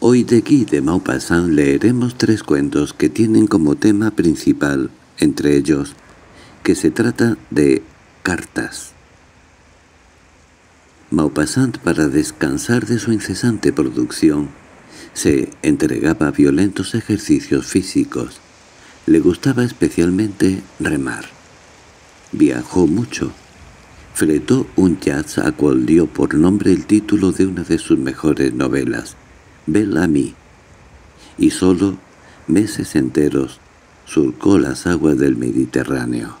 Hoy de Guy de Maupassant leeremos tres cuentos que tienen como tema principal, entre ellos, que se trata de cartas. Maupassant, para descansar de su incesante producción, se entregaba a violentos ejercicios físicos. Le gustaba especialmente remar. Viajó mucho. Fletó un jazz a cual dio por nombre el título de una de sus mejores novelas, Bellamy, y solo meses enteros surcó las aguas del Mediterráneo.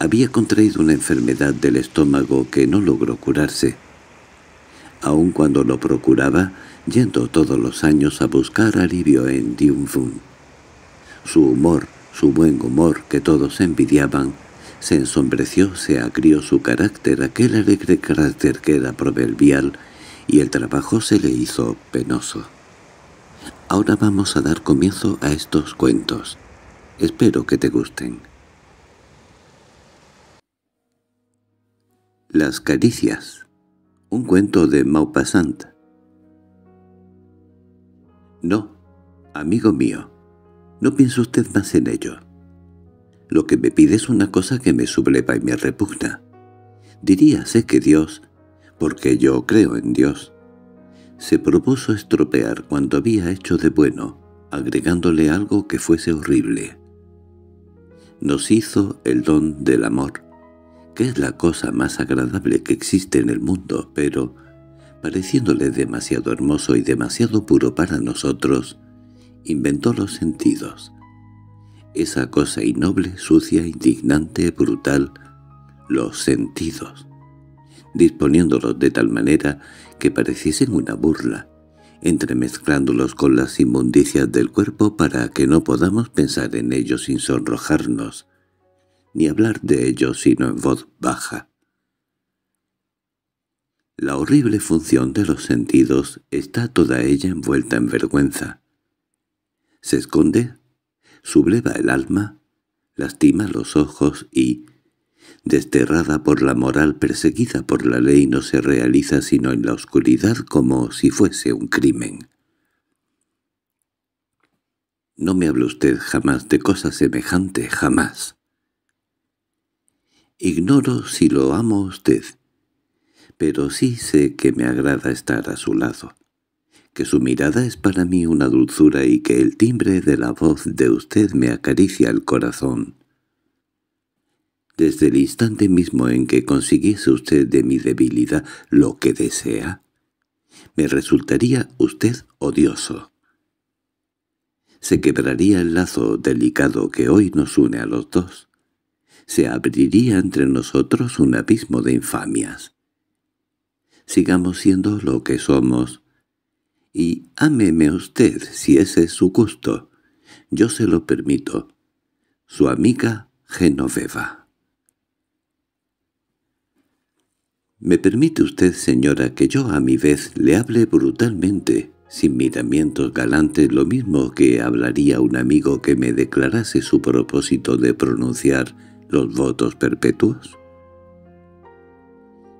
Había contraído una enfermedad del estómago que no logró curarse. Aun cuando lo procuraba, yendo todos los años a buscar alivio en Dionfun. Su humor, su buen humor que todos envidiaban, se ensombreció, se agrió su carácter, aquel alegre carácter que era proverbial, y el trabajo se le hizo penoso. Ahora vamos a dar comienzo a estos cuentos. Espero que te gusten. Las caricias. Un cuento de Maupassant. No, amigo mío, no piense usted más en ello. Lo que me pide es una cosa que me subleva y me repugna. Diríase que Dios, porque yo creo en Dios, se propuso estropear cuanto había hecho de bueno, agregándole algo que fuese horrible. Nos hizo el don del amor, que es la cosa más agradable que existe en el mundo, pero pareciéndole demasiado hermoso y demasiado puro para nosotros, inventó los sentidos. Esa cosa innoble, sucia, indignante, brutal, los sentidos, disponiéndolos de tal manera que pareciesen una burla, entremezclándolos con las inmundicias del cuerpo para que no podamos pensar en ellos sin sonrojarnos, ni hablar de ellos sino en voz baja. La horrible función de los sentidos está toda ella envuelta en vergüenza. Se esconde, subleva el alma, lastima los ojos y, desterrada por la moral, perseguida por la ley, no se realiza sino en la oscuridad como si fuese un crimen. No me hable usted jamás de cosa semejante, jamás. Ignoro si lo amo usted, pero sí sé que me agrada estar a su lado, que su mirada es para mí una dulzura y que el timbre de la voz de usted me acaricia el corazón. Desde el instante mismo en que consiguiese usted de mi debilidad lo que desea, me resultaría usted odioso. Se quebraría el lazo delicado que hoy nos une a los dos. Se abriría entre nosotros un abismo de infamias sigamos siendo lo que somos. Y ámeme usted si ese es su gusto. Yo se lo permito. Su amiga Genoveva. ¿Me permite usted, señora, que yo a mi vez le hable brutalmente, sin miramientos galantes, lo mismo que hablaría un amigo que me declarase su propósito de pronunciar los votos perpetuos?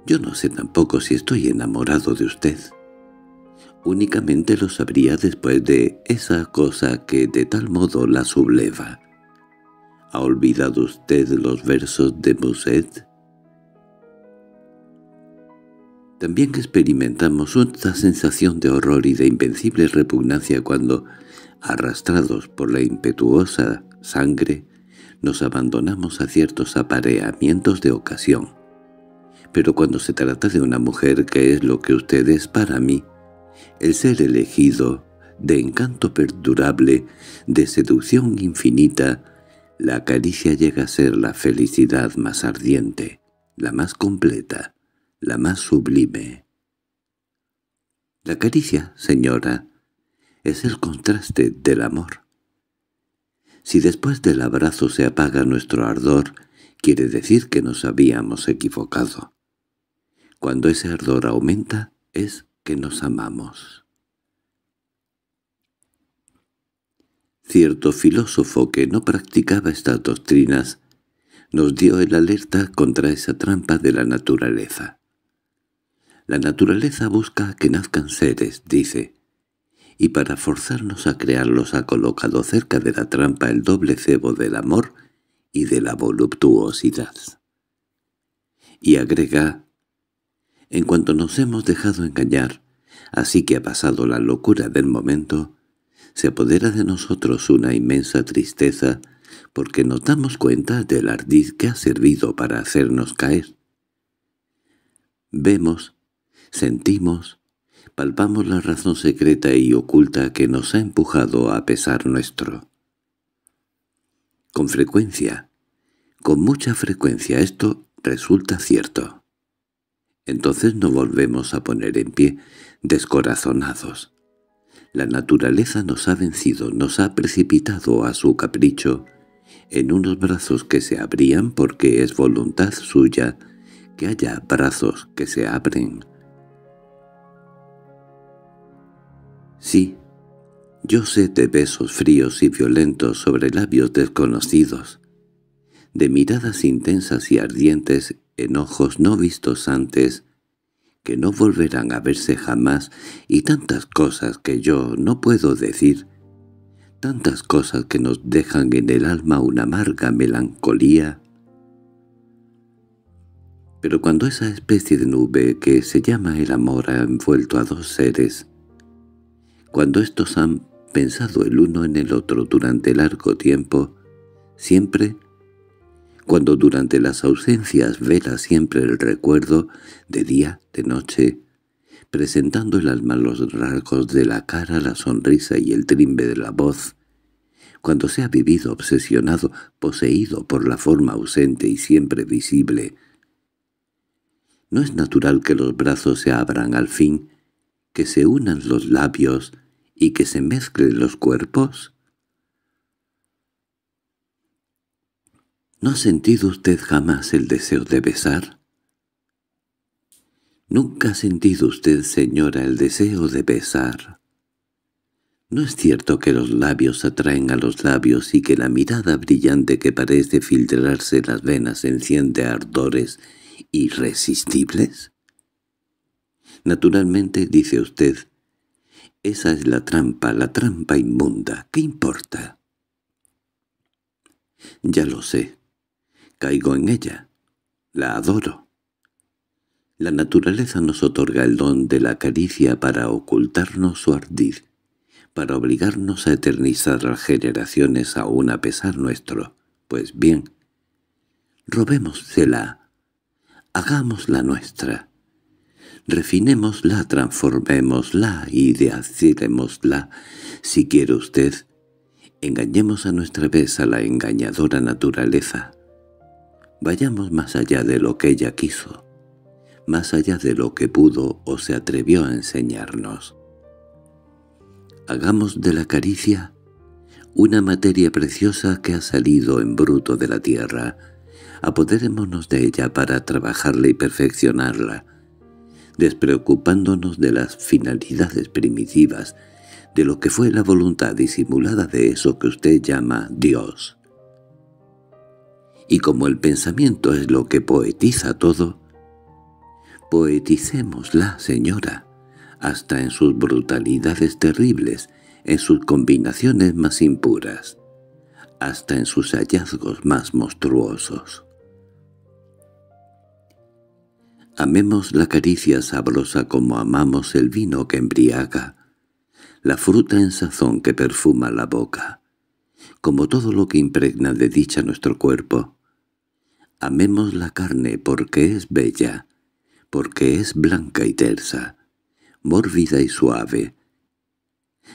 Yo no sé tampoco si estoy enamorado de usted. Únicamente lo sabría después de esa cosa que de tal modo la subleva. ¿Ha olvidado usted los versos de Musset? También experimentamos una sensación de horror y de invencible repugnancia cuando, arrastrados por la impetuosa sangre, nos abandonamos a ciertos apareamientos de ocasión. Pero cuando se trata de una mujer que es lo que usted es para mí, el ser elegido, de encanto perdurable, de seducción infinita, la caricia llega a ser la felicidad más ardiente, la más completa, la más sublime. La caricia, señora, es el contraste del amor. Si después del abrazo se apaga nuestro ardor, quiere decir que nos habíamos equivocado. Cuando ese ardor aumenta es que nos amamos. Cierto filósofo que no practicaba estas doctrinas nos dio el alerta contra esa trampa de la naturaleza. La naturaleza busca que nazcan seres, dice, y para forzarnos a crearlos ha colocado cerca de la trampa el doble cebo del amor y de la voluptuosidad. Y agrega, en cuanto nos hemos dejado engañar, así que ha pasado la locura del momento, se apodera de nosotros una inmensa tristeza porque nos damos cuenta del ardiz que ha servido para hacernos caer. Vemos, sentimos, palpamos la razón secreta y oculta que nos ha empujado a pesar nuestro. Con frecuencia, con mucha frecuencia esto resulta cierto. Entonces nos volvemos a poner en pie, descorazonados. La naturaleza nos ha vencido, nos ha precipitado a su capricho, en unos brazos que se abrían porque es voluntad suya que haya brazos que se abren. Sí, yo sé de besos fríos y violentos sobre labios desconocidos, de miradas intensas y ardientes en ojos no vistos antes, que no volverán a verse jamás, y tantas cosas que yo no puedo decir, tantas cosas que nos dejan en el alma una amarga melancolía. Pero cuando esa especie de nube que se llama el amor ha envuelto a dos seres, cuando estos han pensado el uno en el otro durante largo tiempo, siempre, cuando durante las ausencias vela siempre el recuerdo, de día, de noche, presentando el alma los rasgos de la cara, la sonrisa y el trimbe de la voz, cuando se ha vivido obsesionado, poseído por la forma ausente y siempre visible, ¿no es natural que los brazos se abran al fin, que se unan los labios y que se mezclen los cuerpos? ¿No ha sentido usted jamás el deseo de besar? ¿Nunca ha sentido usted, señora, el deseo de besar? ¿No es cierto que los labios atraen a los labios y que la mirada brillante que parece filtrarse las venas enciende ardores irresistibles? Naturalmente, dice usted, esa es la trampa, la trampa inmunda. ¿Qué importa? Ya lo sé. Caigo en ella. La adoro. La naturaleza nos otorga el don de la caricia para ocultarnos su ardid, para obligarnos a eternizar las generaciones aún a pesar nuestro. Pues bien, robémosela, hagámosla nuestra. Refinémosla, transformémosla, ideacémosla, si quiere usted. Engañemos a nuestra vez a la engañadora naturaleza. Vayamos más allá de lo que ella quiso, más allá de lo que pudo o se atrevió a enseñarnos. Hagamos de la caricia una materia preciosa que ha salido en bruto de la tierra. Apoderémonos de ella para trabajarla y perfeccionarla, despreocupándonos de las finalidades primitivas, de lo que fue la voluntad disimulada de eso que usted llama Dios. Y como el pensamiento es lo que poetiza todo, poeticémosla, señora, hasta en sus brutalidades terribles, en sus combinaciones más impuras, hasta en sus hallazgos más monstruosos. Amemos la caricia sabrosa como amamos el vino que embriaga, la fruta en sazón que perfuma la boca, como todo lo que impregna de dicha nuestro cuerpo. Amemos la carne porque es bella, porque es blanca y tersa, mórbida y suave,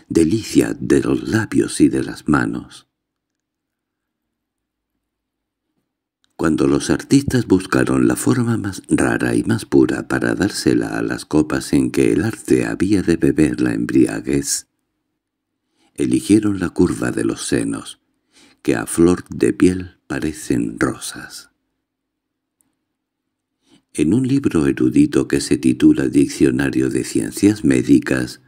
delicia de los labios y de las manos. Cuando los artistas buscaron la forma más rara y más pura para dársela a las copas en que el arte había de beber la embriaguez, eligieron la curva de los senos, que a flor de piel parecen rosas. En un libro erudito que se titula Diccionario de Ciencias Médicas,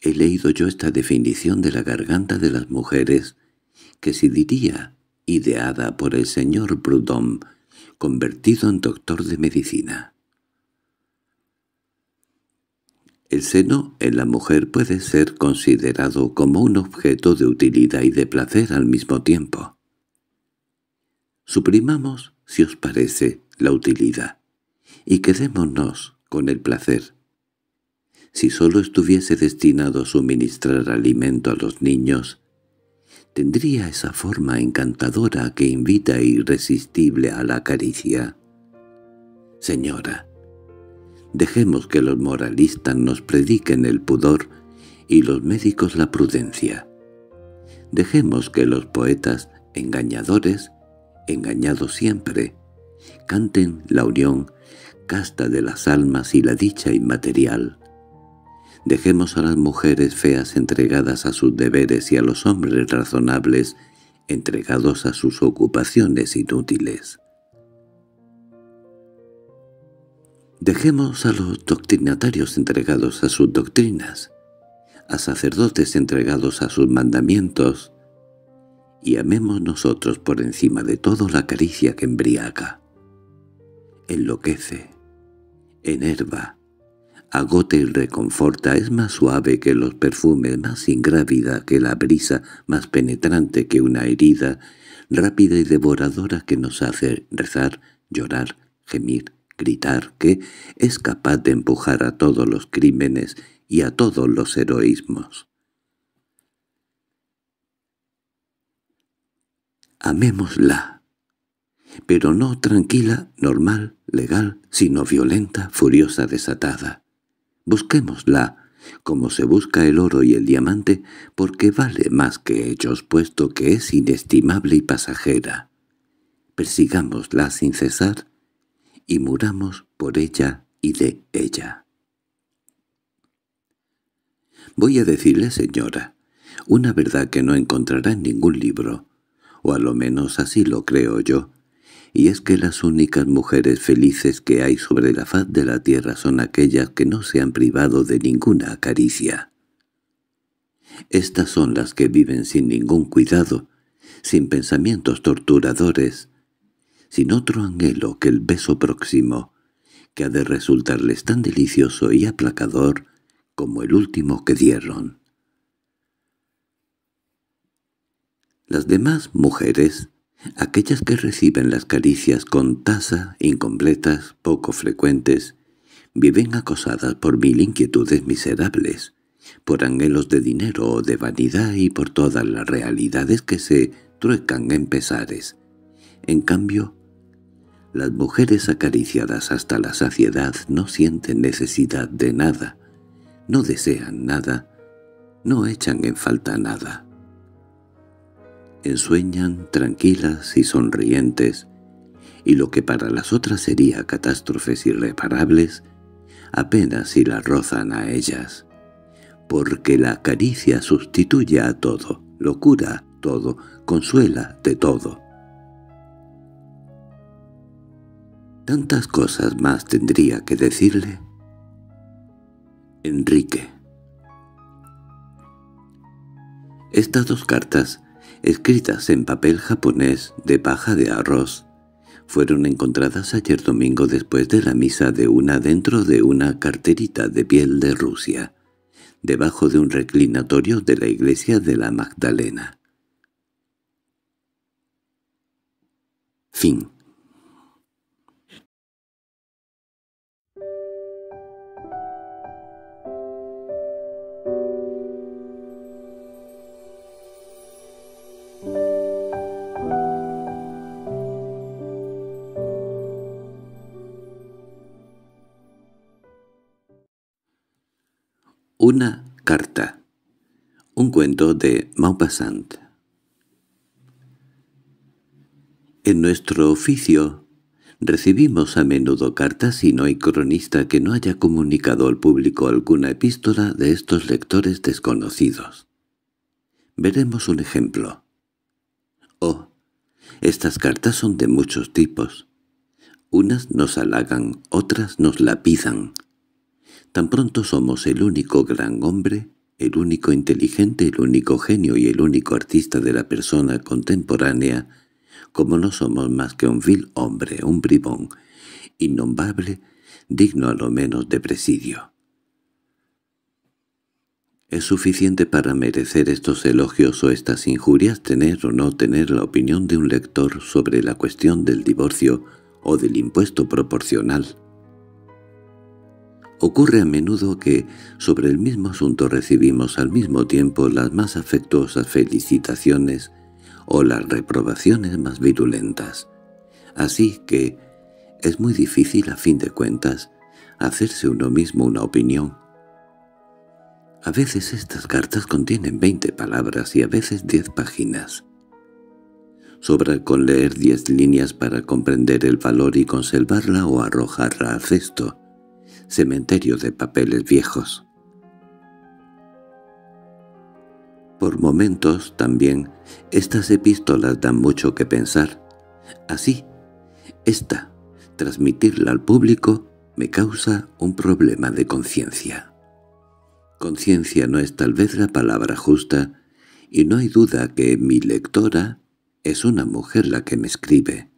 he leído yo esta definición de la garganta de las mujeres, que se diría ideada por el señor Proudhon, convertido en doctor de medicina. El seno en la mujer puede ser considerado como un objeto de utilidad y de placer al mismo tiempo. Suprimamos, si os parece, la utilidad, y quedémonos con el placer. Si sólo estuviese destinado a suministrar alimento a los niños, tendría esa forma encantadora que invita irresistible a la caricia. Señora, Dejemos que los moralistas nos prediquen el pudor y los médicos la prudencia. Dejemos que los poetas, engañadores, engañados siempre, canten la unión casta de las almas y la dicha inmaterial. Dejemos a las mujeres feas entregadas a sus deberes y a los hombres razonables entregados a sus ocupaciones inútiles. Dejemos a los doctrinatarios entregados a sus doctrinas, a sacerdotes entregados a sus mandamientos, y amemos nosotros por encima de todo la caricia que embriaga, enloquece, enerva, agota y reconforta, es más suave que los perfumes, más ingrávida que la brisa, más penetrante que una herida, rápida y devoradora que nos hace rezar, llorar, gemir, gritar que es capaz de empujar a todos los crímenes y a todos los heroísmos. Amémosla, pero no tranquila, normal, legal, sino violenta, furiosa, desatada. Busquémosla, como se busca el oro y el diamante, porque vale más que ellos, puesto que es inestimable y pasajera. Persigámosla sin cesar, y muramos por ella y de ella. Voy a decirle, señora, una verdad que no encontrará en ningún libro, o a lo menos así lo creo yo, y es que las únicas mujeres felices que hay sobre la faz de la tierra son aquellas que no se han privado de ninguna caricia. Estas son las que viven sin ningún cuidado, sin pensamientos torturadores, sin otro anhelo que el beso próximo, que ha de resultarles tan delicioso y aplacador como el último que dieron. Las demás mujeres, aquellas que reciben las caricias con tasa, incompletas, poco frecuentes, viven acosadas por mil inquietudes miserables, por anhelos de dinero o de vanidad y por todas las realidades que se truecan en pesares. En cambio, las mujeres acariciadas hasta la saciedad no sienten necesidad de nada, no desean nada, no echan en falta nada. Ensueñan tranquilas y sonrientes, y lo que para las otras sería catástrofes irreparables, apenas si la rozan a ellas, porque la caricia sustituye a todo, lo cura todo, consuela de todo. Tantas cosas más tendría que decirle. Enrique. Estas dos cartas, escritas en papel japonés de paja de arroz, fueron encontradas ayer domingo después de la misa de una dentro de una carterita de piel de Rusia, debajo de un reclinatorio de la iglesia de la Magdalena. Fin Una carta. Un cuento de Maupassant. En nuestro oficio recibimos a menudo cartas y no hay cronista que no haya comunicado al público alguna epístola de estos lectores desconocidos. Veremos un ejemplo. Oh, estas cartas son de muchos tipos. Unas nos halagan, otras nos lapidan, Tan pronto somos el único gran hombre, el único inteligente, el único genio y el único artista de la persona contemporánea, como no somos más que un vil hombre, un bribón, innombrable, digno a lo menos de presidio. ¿Es suficiente para merecer estos elogios o estas injurias tener o no tener la opinión de un lector sobre la cuestión del divorcio o del impuesto proporcional? Ocurre a menudo que sobre el mismo asunto recibimos al mismo tiempo las más afectuosas felicitaciones o las reprobaciones más virulentas. Así que es muy difícil, a fin de cuentas, hacerse uno mismo una opinión. A veces estas cartas contienen veinte palabras y a veces diez páginas. Sobra con leer diez líneas para comprender el valor y conservarla o arrojarla al cesto, cementerio de papeles viejos. Por momentos, también, estas epístolas dan mucho que pensar. Así, esta, transmitirla al público, me causa un problema de conciencia. Conciencia no es tal vez la palabra justa, y no hay duda que mi lectora es una mujer la que me escribe.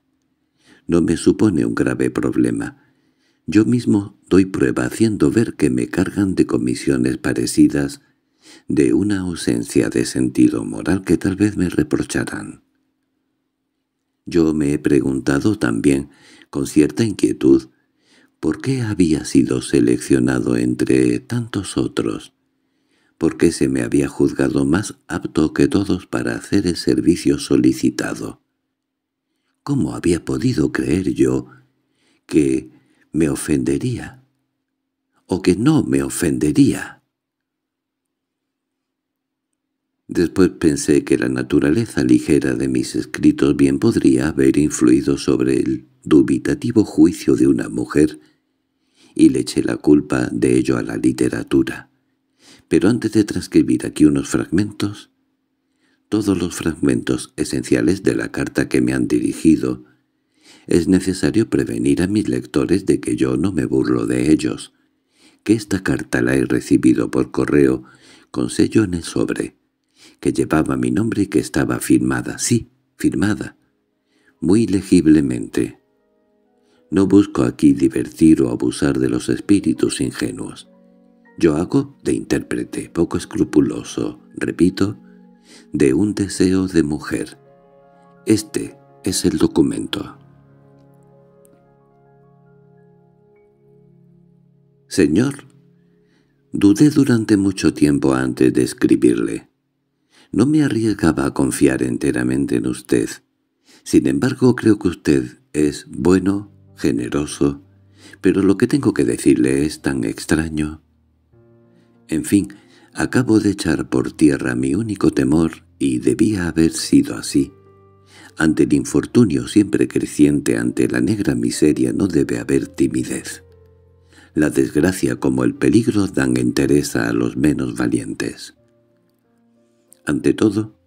No me supone un grave problema. Yo mismo doy prueba haciendo ver que me cargan de comisiones parecidas de una ausencia de sentido moral que tal vez me reprocharán. Yo me he preguntado también, con cierta inquietud, ¿Por qué había sido seleccionado entre tantos otros? ¿Por qué se me había juzgado más apto que todos para hacer el servicio solicitado? ¿Cómo había podido creer yo que me ofendería? ¿O que no me ofendería? Después pensé que la naturaleza ligera de mis escritos bien podría haber influido sobre el dubitativo juicio de una mujer y le eché la culpa de ello a la literatura. Pero antes de transcribir aquí unos fragmentos, todos los fragmentos esenciales de la carta que me han dirigido, es necesario prevenir a mis lectores de que yo no me burlo de ellos, que esta carta la he recibido por correo con sello en el sobre, que llevaba mi nombre y que estaba firmada, sí, firmada, muy legiblemente. No busco aquí divertir o abusar de los espíritus ingenuos. Yo hago de intérprete, poco escrupuloso, repito, de un deseo de mujer. Este es el documento. Señor, dudé durante mucho tiempo antes de escribirle. No me arriesgaba a confiar enteramente en usted. Sin embargo, creo que usted es bueno, generoso, pero lo que tengo que decirle es tan extraño. En fin, acabo de echar por tierra mi único temor y debía haber sido así. Ante el infortunio siempre creciente, ante la negra miseria no debe haber timidez. La desgracia como el peligro dan entereza a los menos valientes. Ante todo,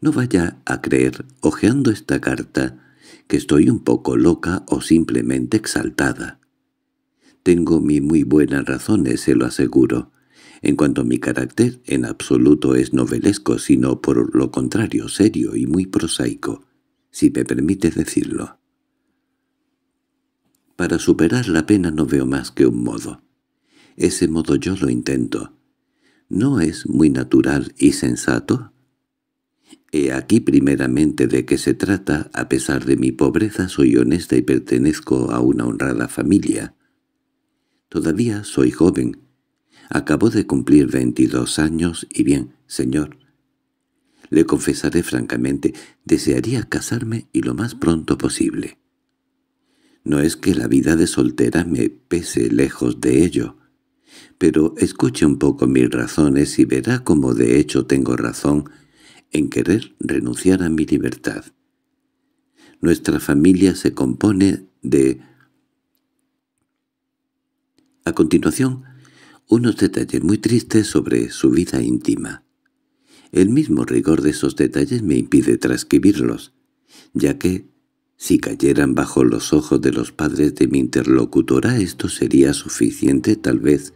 no vaya a creer, hojeando esta carta, que estoy un poco loca o simplemente exaltada. Tengo mi muy buenas razones, se lo aseguro. En cuanto a mi carácter, en absoluto es novelesco, sino por lo contrario serio y muy prosaico, si me permite decirlo. Para superar la pena no veo más que un modo. Ese modo yo lo intento. ¿No es muy natural y sensato? He aquí primeramente de qué se trata, a pesar de mi pobreza soy honesta y pertenezco a una honrada familia. Todavía soy joven. Acabo de cumplir veintidós años y bien, señor. Le confesaré francamente, desearía casarme y lo más pronto posible. No es que la vida de soltera me pese lejos de ello, pero escuche un poco mis razones y verá cómo de hecho tengo razón en querer renunciar a mi libertad. Nuestra familia se compone de... A continuación, unos detalles muy tristes sobre su vida íntima. El mismo rigor de esos detalles me impide transcribirlos, ya que, si cayeran bajo los ojos de los padres de mi interlocutora, esto sería suficiente tal vez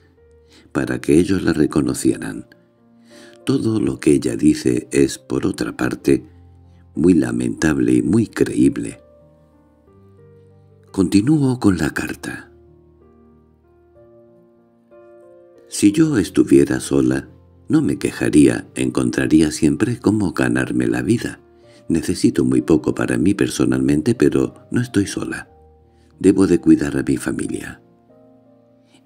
para que ellos la reconocieran. Todo lo que ella dice es, por otra parte, muy lamentable y muy creíble. Continúo con la carta. Si yo estuviera sola, No me quejaría, encontraría siempre cómo ganarme la vida. Necesito muy poco para mí personalmente, pero no estoy sola. Debo de cuidar a mi familia.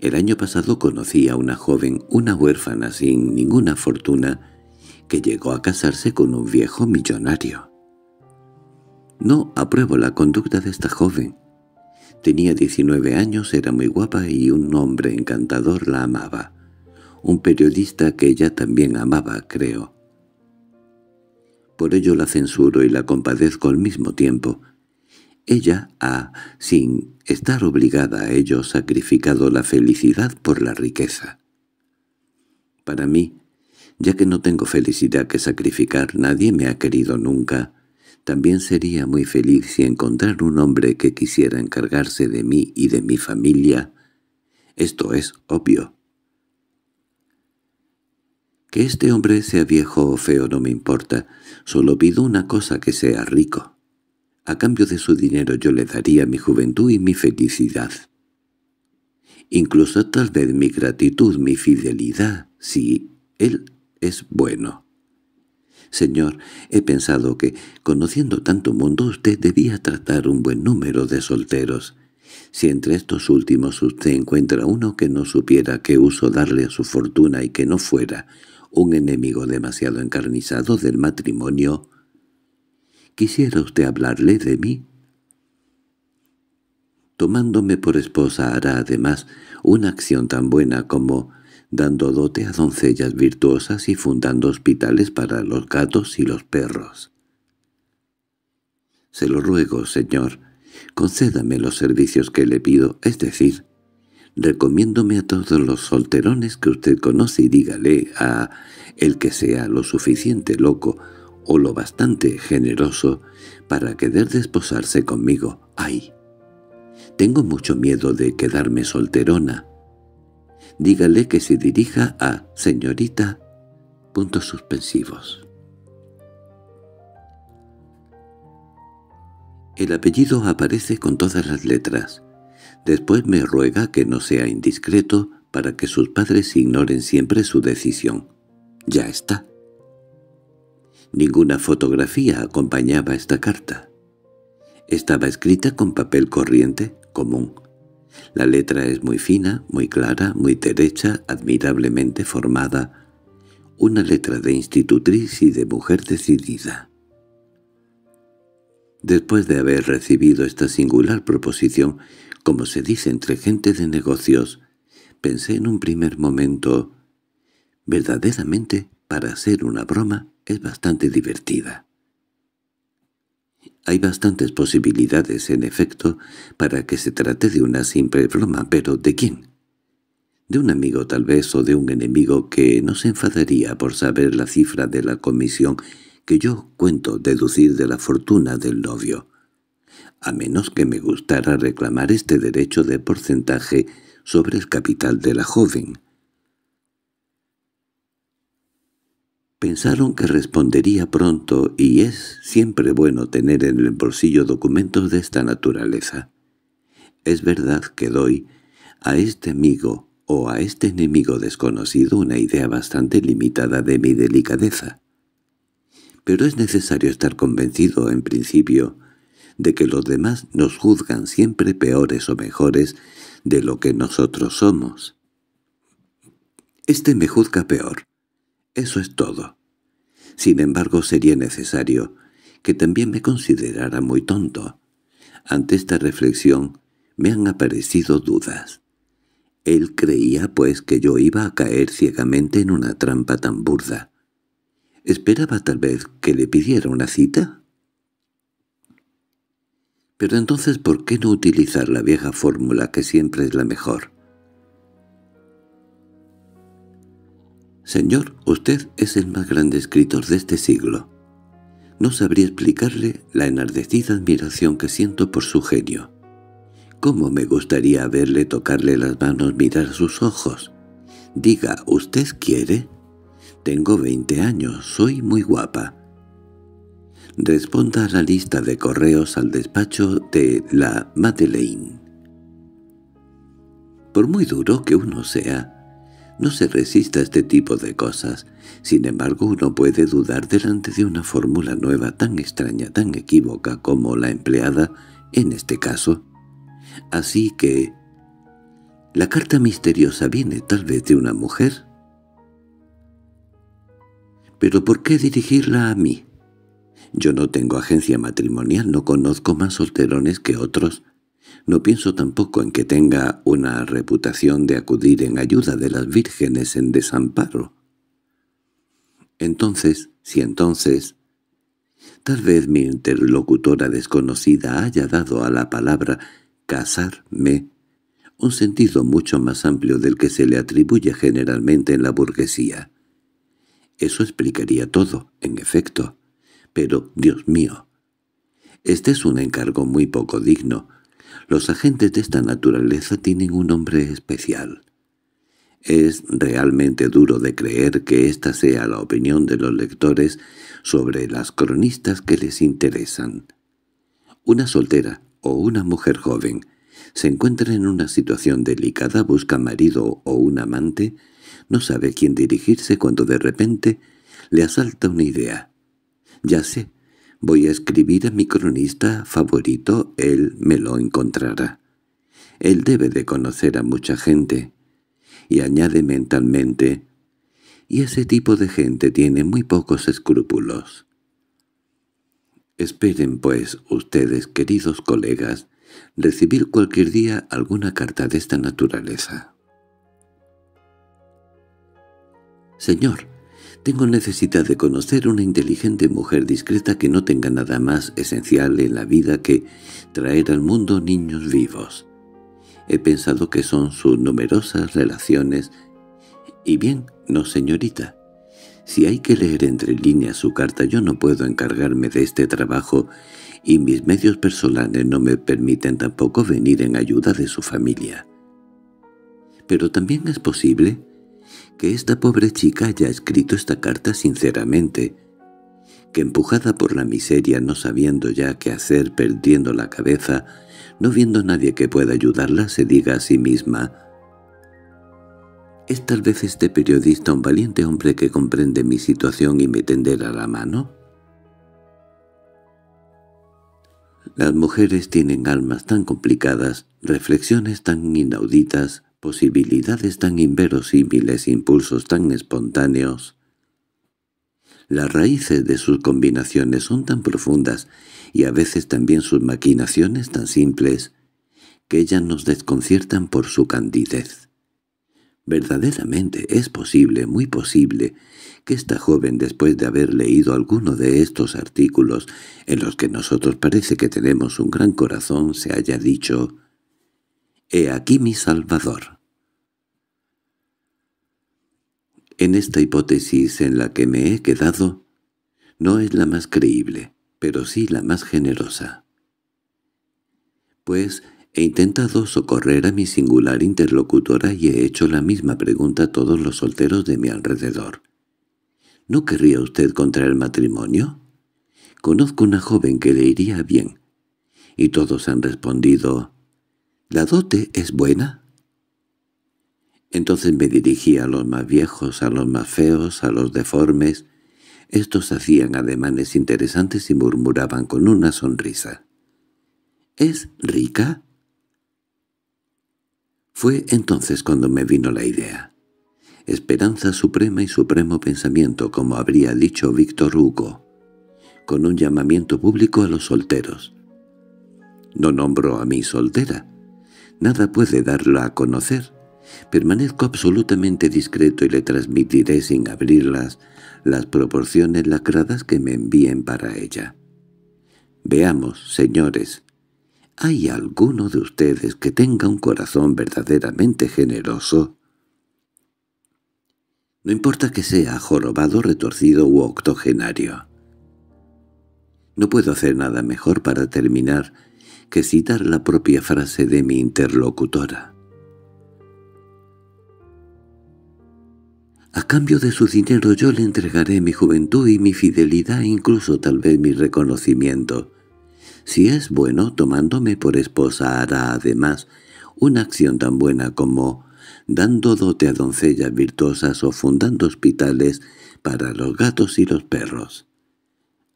El año pasado conocí a una joven, una huérfana sin ninguna fortuna, que llegó a casarse con un viejo millonario. No apruebo la conducta de esta joven. Tenía 19 años, era muy guapa y un hombre encantador la amaba. Un periodista que ella también amaba, creo. Por ello la censuro y la compadezco al mismo tiempo. Ella ha, sin estar obligada a ello, sacrificado la felicidad por la riqueza. Para mí, ya que no tengo felicidad que sacrificar, nadie me ha querido nunca, también sería muy feliz si encontrar un hombre que quisiera encargarse de mí y de mi familia. Esto es obvio. Que este hombre sea viejo o feo no me importa, solo pido una cosa que sea rico. A cambio de su dinero yo le daría mi juventud y mi felicidad. Incluso tal vez mi gratitud, mi fidelidad, si él es bueno. Señor, he pensado que, conociendo tanto mundo, usted debía tratar un buen número de solteros. Si entre estos últimos usted encuentra uno que no supiera qué uso darle a su fortuna y que no fuera un enemigo demasiado encarnizado del matrimonio, ¿quisiera usted hablarle de mí? Tomándome por esposa hará además una acción tan buena como dando dote a doncellas virtuosas y fundando hospitales para los gatos y los perros. Se lo ruego, señor, concédame los servicios que le pido, es decir, recomiéndome a todos los solterones que usted conoce y dígale a el que sea lo suficiente loco o lo bastante generoso para querer desposarse conmigo. ¡Ay! Tengo mucho miedo de quedarme solterona. Dígale que se dirija a señorita... Puntos suspensivos. El apellido aparece con todas las letras. Después me ruega que no sea indiscreto para que sus padres ignoren siempre su decisión. Ya está. Ninguna fotografía acompañaba esta carta. Estaba escrita con papel corriente común. La letra es muy fina, muy clara, muy derecha, admirablemente formada. Una letra de institutriz y de mujer decidida. Después de haber recibido esta singular proposición, como se dice entre gente de negocios, pensé en un primer momento, verdaderamente, para ser una broma, es bastante divertida. Hay bastantes posibilidades, en efecto, para que se trate de una simple broma, pero ¿de quién? De un amigo tal vez o de un enemigo que no se enfadaría por saber la cifra de la comisión que yo cuento deducir de la fortuna del novio, a menos que me gustara reclamar este derecho de porcentaje sobre el capital de la joven. Pensaron que respondería pronto y es siempre bueno tener en el bolsillo documentos de esta naturaleza. Es verdad que doy a este amigo o a este enemigo desconocido una idea bastante limitada de mi delicadeza. Pero es necesario estar convencido, en principio, de que los demás nos juzgan siempre peores o mejores de lo que nosotros somos. Este me juzga peor, eso es todo. Sin embargo, sería necesario que también me considerara muy tonto. Ante esta reflexión me han aparecido dudas. Él creía, pues, que yo iba a caer ciegamente en una trampa tan burda. ¿Esperaba tal vez que le pidiera una cita? Pero entonces, ¿por qué no utilizar la vieja fórmula que siempre es la mejor? Señor, usted es el más grande escritor de este siglo. No sabría explicarle la enardecida admiración que siento por su genio. ¿Cómo me gustaría verle tocarle las manos, mirar sus ojos? Diga, ¿usted quiere? Tengo veinte años, soy muy guapa. Responda a la lista de correos al despacho de la Madeleine. Por muy duro que uno sea, No se resista a este tipo de cosas. Sin embargo, uno puede dudar delante de una fórmula nueva tan extraña, tan equívoca como la empleada en este caso. Así que... ¿La carta misteriosa viene tal vez de una mujer? ¿Pero por qué dirigirla a mí? Yo no tengo agencia matrimonial, no conozco más solterones que otros. No pienso tampoco en que tenga una reputación de acudir en ayuda de las vírgenes en desamparo. Entonces, si entonces... Tal vez mi interlocutora desconocida haya dado a la palabra «casarme» un sentido mucho más amplio del que se le atribuye generalmente en la burguesía. Eso explicaría todo, en efecto. Pero, Dios mío, este es un encargo muy poco digno. Los agentes de esta naturaleza tienen un nombre especial. Es realmente duro de creer que esta sea la opinión de los lectores sobre las cronistas que les interesan. Una soltera o una mujer joven se encuentra en una situación delicada, busca marido o un amante, no sabe quién dirigirse cuando de repente le asalta una idea. Ya sé, voy a escribir a mi cronista favorito, él me lo encontrará. Él debe de conocer a mucha gente. Y añade mentalmente, y ese tipo de gente tiene muy pocos escrúpulos. Esperen, pues, ustedes, queridos colegas, recibir cualquier día alguna carta de esta naturaleza. Señor, tengo necesidad de conocer una inteligente mujer discreta que no tenga nada más esencial en la vida que traer al mundo niños vivos. He pensado que son sus numerosas relaciones. Y bien, no señorita. Si hay que leer entre líneas su carta yo no puedo encargarme de este trabajo y mis medios personales no me permiten tampoco venir en ayuda de su familia. Pero también es posible que esta pobre chica haya escrito esta carta sinceramente, que empujada por la miseria, no sabiendo ya qué hacer, perdiendo la cabeza, no viendo nadie que pueda ayudarla, se diga a sí misma ¿Es tal vez este periodista un valiente hombre que comprende mi situación y me tenderá la mano? Las mujeres tienen almas tan complicadas, reflexiones tan inauditas, posibilidades tan inverosímiles, impulsos tan espontáneos. Las raíces de sus combinaciones son tan profundas y a veces también sus maquinaciones tan simples que ellas nos desconciertan por su candidez. Verdaderamente es posible, muy posible, que esta joven después de haber leído alguno de estos artículos en los que nosotros parece que tenemos un gran corazón se haya dicho «He aquí mi Salvador». En esta hipótesis en la que me he quedado, no es la más creíble, pero sí la más generosa. Pues he intentado socorrer a mi singular interlocutora y he hecho la misma pregunta a todos los solteros de mi alrededor. ¿No querría usted contraer matrimonio? Conozco una joven que le iría bien. Y todos han respondido, ¿la dote es buena? Entonces me dirigí a los más viejos, a los más feos, a los deformes. Estos hacían ademanes interesantes y murmuraban con una sonrisa. —¿Es rica? Fue entonces cuando me vino la idea. Esperanza suprema y supremo pensamiento, como habría dicho Víctor Hugo, con un llamamiento público a los solteros. No nombro a mi soltera. Nada puede darla a conocer. Permanezco absolutamente discreto y le transmitiré sin abrirlas las proporciones lacradas que me envíen para ella. Veamos, señores, ¿hay alguno de ustedes que tenga un corazón verdaderamente generoso? No importa que sea jorobado, retorcido u octogenario. No puedo hacer nada mejor para terminar que citar la propia frase de mi interlocutora. A cambio de su dinero yo le entregaré mi juventud y mi fidelidad incluso tal vez mi reconocimiento. Si es bueno, tomándome por esposa hará además una acción tan buena como dando dote a doncellas virtuosas o fundando hospitales para los gatos y los perros.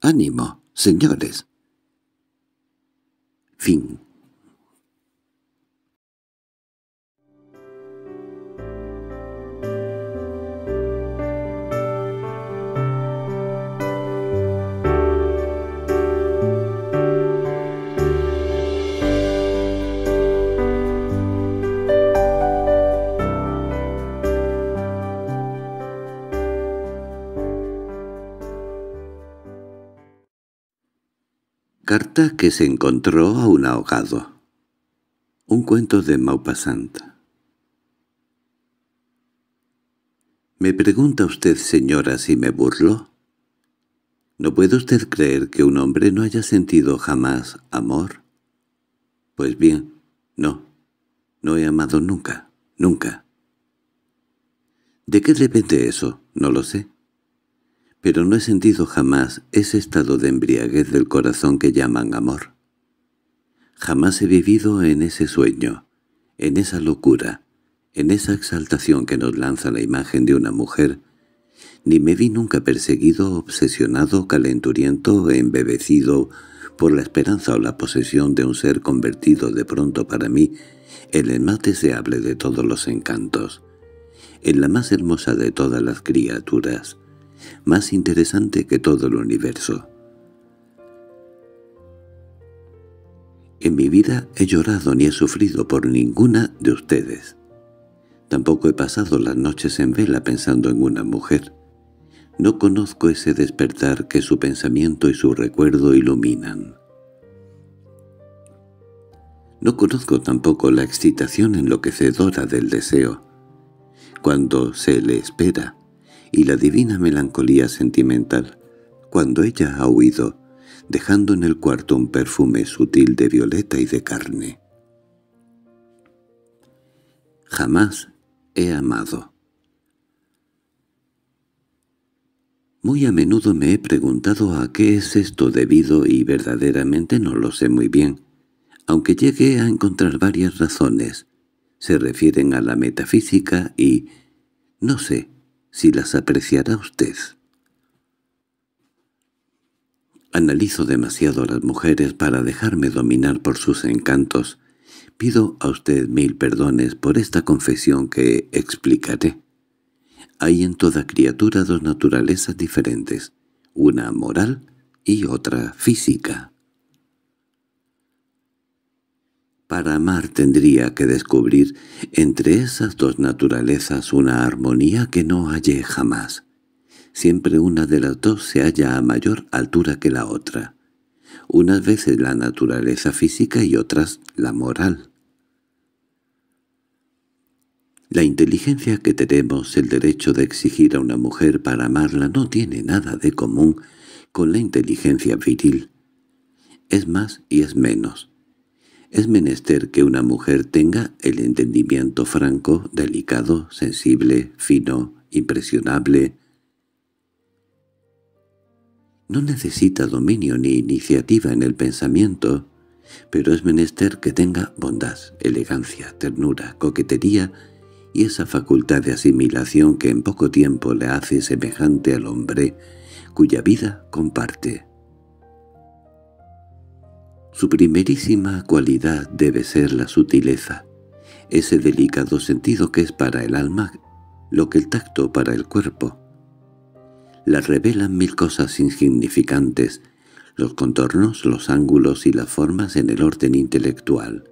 —¡Ánimo, señores! Fin Carta que se encontró a un ahogado. Un cuento de Maupassant. ¿Me pregunta usted, señora, si me burlo? ¿No puede usted creer que un hombre no haya sentido jamás amor? Pues bien, no. No he amado nunca, nunca. ¿De qué depende eso? No lo sé pero no he sentido jamás ese estado de embriaguez del corazón que llaman amor. Jamás he vivido en ese sueño, en esa locura, en esa exaltación que nos lanza la imagen de una mujer, ni me vi nunca perseguido, obsesionado, calenturiento, embebecido por la esperanza o la posesión de un ser convertido de pronto para mí en el más deseable de todos los encantos, en la más hermosa de todas las criaturas, más interesante que todo el universo. En mi vida he llorado ni he sufrido por ninguna de ustedes. Tampoco he pasado las noches en vela pensando en una mujer. No conozco ese despertar que su pensamiento y su recuerdo iluminan. No conozco tampoco la excitación enloquecedora del deseo, cuando se le espera, y la divina melancolía sentimental, cuando ella ha huido, dejando en el cuarto un perfume sutil de violeta y de carne. Jamás he amado. Muy a menudo me he preguntado a qué es esto debido y verdaderamente no lo sé muy bien, aunque llegué a encontrar varias razones. Se refieren a la metafísica y, no sé, si las apreciará usted. Analizo demasiado a las mujeres para dejarme dominar por sus encantos. Pido a usted mil perdones por esta confesión que explicaré. Hay en toda criatura dos naturalezas diferentes, una moral y otra física. Para amar tendría que descubrir entre esas dos naturalezas una armonía que no hallé jamás. Siempre una de las dos se halla a mayor altura que la otra. Unas veces la naturaleza física y otras la moral. La inteligencia que tenemos el derecho de exigir a una mujer para amarla no tiene nada de común con la inteligencia viril. Es más y es menos. Es menester que una mujer tenga el entendimiento franco, delicado, sensible, fino, impresionable. No necesita dominio ni iniciativa en el pensamiento, pero es menester que tenga bondad, elegancia, ternura, coquetería y esa facultad de asimilación que en poco tiempo le hace semejante al hombre cuya vida comparte. Su primerísima cualidad debe ser la sutileza, ese delicado sentido que es para el alma lo que el tacto para el cuerpo. La revelan mil cosas insignificantes, los contornos, los ángulos y las formas en el orden intelectual.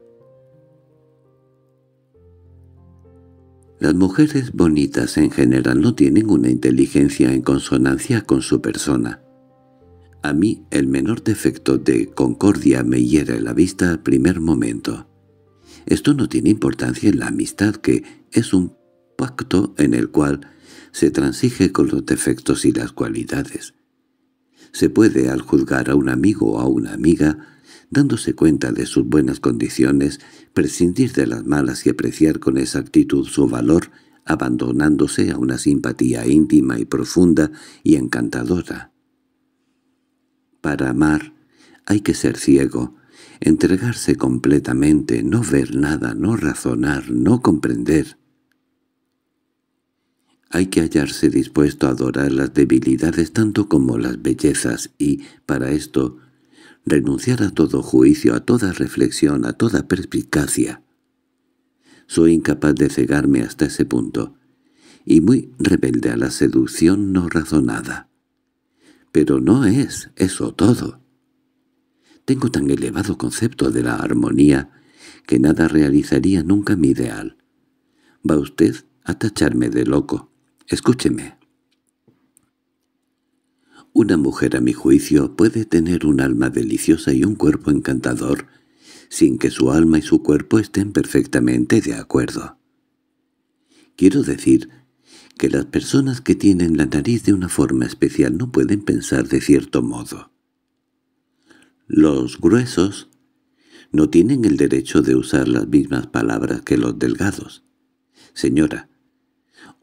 Las mujeres bonitas en general no tienen una inteligencia en consonancia con su persona. A mí el menor defecto de concordia me hiere la vista al primer momento. Esto no tiene importancia en la amistad, que es un pacto en el cual se transige con los defectos y las cualidades. Se puede, al juzgar a un amigo o a una amiga, dándose cuenta de sus buenas condiciones, prescindir de las malas y apreciar con exactitud su valor, abandonándose a una simpatía íntima y profunda y encantadora. Para amar hay que ser ciego, entregarse completamente, no ver nada, no razonar, no comprender, Hay que hallarse dispuesto a adorar las debilidades tanto como las bellezas y, para esto, renunciar a todo juicio, a toda reflexión, a toda perspicacia. Soy incapaz de cegarme hasta ese punto, y muy rebelde a la seducción no razonada. Pero no es eso todo. Tengo tan elevado concepto de la armonía que nada realizaría nunca mi ideal. Va usted a tacharme de loco. Escúcheme. Una mujer, a mi juicio, puede tener un alma deliciosa y un cuerpo encantador, sin que su alma y su cuerpo estén perfectamente de acuerdo. Quiero decir que las personas que tienen la nariz de una forma especial no pueden pensar de cierto modo. Los gruesos no tienen el derecho de usar las mismas palabras que los delgados. Señora,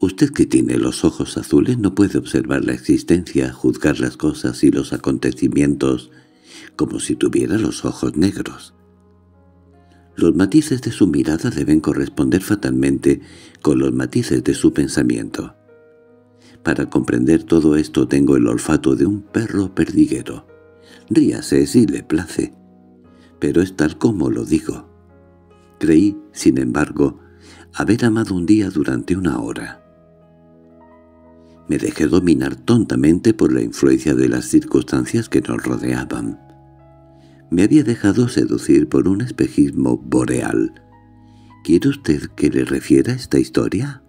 Usted que tiene los ojos azules no puede observar la existencia, juzgar las cosas y los acontecimientos como si tuviera los ojos negros. Los matices de su mirada deben corresponder fatalmente con los matices de su pensamiento. Para comprender todo esto tengo el olfato de un perro perdiguero. Ríase si le place. Pero es tal como lo digo. Creí, sin embargo, haber amado un día durante una hora. Me dejé dominar tontamente por la influencia de las circunstancias que nos rodeaban. Me había dejado seducir por un espejismo boreal. ¿Quiere usted que le refiera esta historia?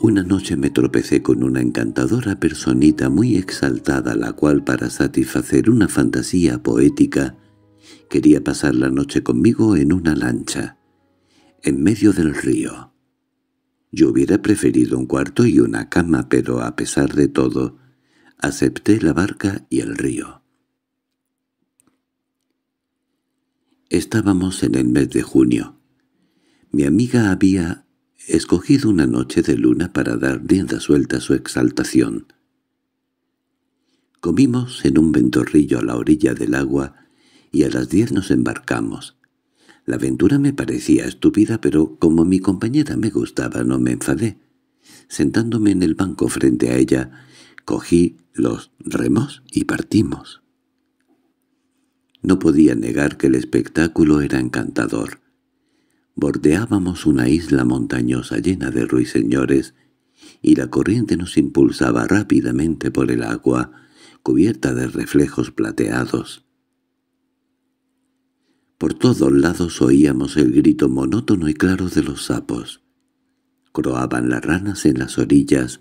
Una noche me tropecé con una encantadora personita muy exaltada, la cual para satisfacer una fantasía poética quería pasar la noche conmigo en una lancha, en medio del río. Yo hubiera preferido un cuarto y una cama, pero a pesar de todo, acepté la barca y el río. Estábamos en el mes de junio. Mi amiga había escogido una noche de luna para dar rienda suelta a su exaltación. Comimos en un ventorrillo a la orilla del agua y a las diez nos embarcamos. La aventura me parecía estúpida, pero como mi compañera me gustaba no me enfadé. Sentándome en el banco frente a ella, cogí los remos y partimos. No podía negar que el espectáculo era encantador. Bordeábamos una isla montañosa llena de ruiseñores, y la corriente nos impulsaba rápidamente por el agua, cubierta de reflejos plateados. Por todos lados oíamos el grito monótono y claro de los sapos. Croaban las ranas en las orillas,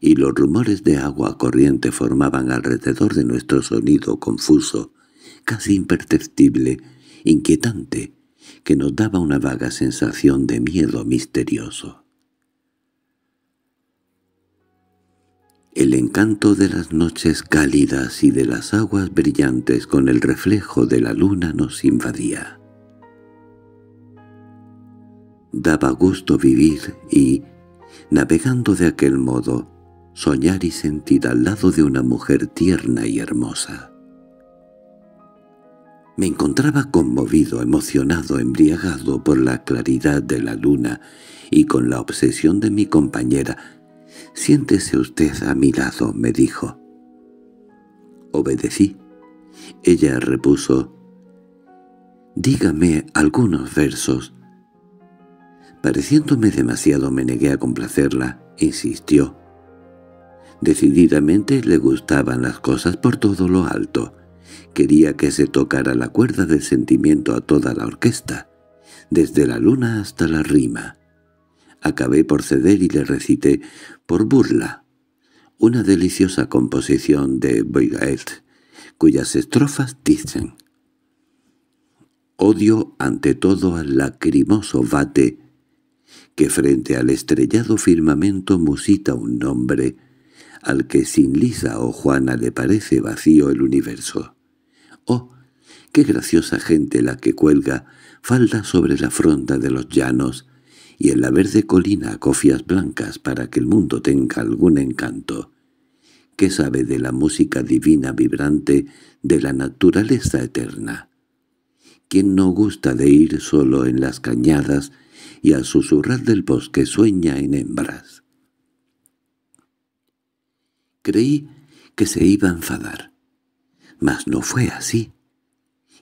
y los rumores de agua corriente formaban alrededor de nuestro sonido confuso, casi imperceptible, inquietante, que nos daba una vaga sensación de miedo misterioso. El encanto de las noches cálidas y de las aguas brillantes con el reflejo de la luna nos invadía. Daba gusto vivir y, navegando de aquel modo, soñar y sentir al lado de una mujer tierna y hermosa. Me encontraba conmovido, emocionado, embriagado por la claridad de la luna y con la obsesión de mi compañera, «Siéntese usted a mi lado», me dijo. Obedecí. Ella repuso, «Dígame algunos versos». Pareciéndome demasiado me negué a complacerla, insistió. Decididamente le gustaban las cosas por todo lo alto. Quería que se tocara la cuerda del sentimiento a toda la orquesta, desde la luna hasta la rima. Acabé por ceder y le recité, por burla, una deliciosa composición de Boygaert, cuyas estrofas dicen Odio ante todo al lacrimoso vate que frente al estrellado firmamento musita un nombre al que sin Lisa o Juana le parece vacío el universo. ¡Oh, qué graciosa gente la que cuelga falda sobre la fronda de los llanos y en la verde colina cofias blancas para que el mundo tenga algún encanto. ¿Qué sabe de la música divina vibrante de la naturaleza eterna? ¿Quién no gusta de ir solo en las cañadas y al susurrar del bosque sueña en hembras? Creí que se iba a enfadar, mas no fue así.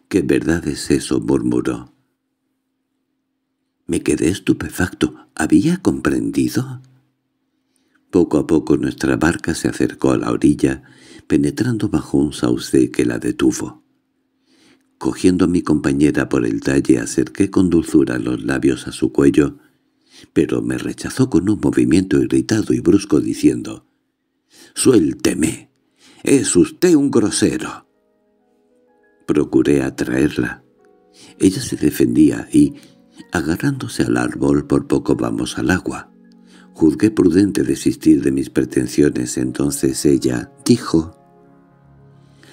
—¿Qué verdad es eso? —murmuró. Me quedé estupefacto. ¿Había comprendido? Poco a poco nuestra barca se acercó a la orilla, penetrando bajo un sauce que la detuvo. Cogiendo a mi compañera por el talle acerqué con dulzura los labios a su cuello, pero me rechazó con un movimiento irritado y brusco diciendo «¡Suélteme! ¡Es usted un grosero!» Procuré atraerla. Ella se defendía y, agarrándose al árbol, por poco vamos al agua. Juzgué prudente desistir de mis pretensiones, entonces ella dijo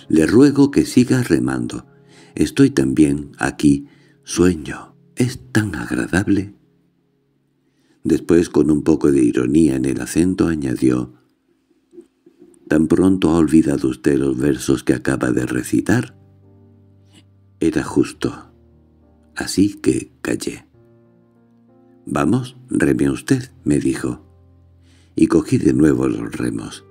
«Le ruego que siga remando. Estoy también aquí. Sueño. Es tan agradable». Después, con un poco de ironía en el acento, añadió ¿Tan pronto ha olvidado usted los versos que acaba de recitar? Era justo. Así que callé. «Vamos, reme usted», me dijo. Y cogí de nuevo los remos.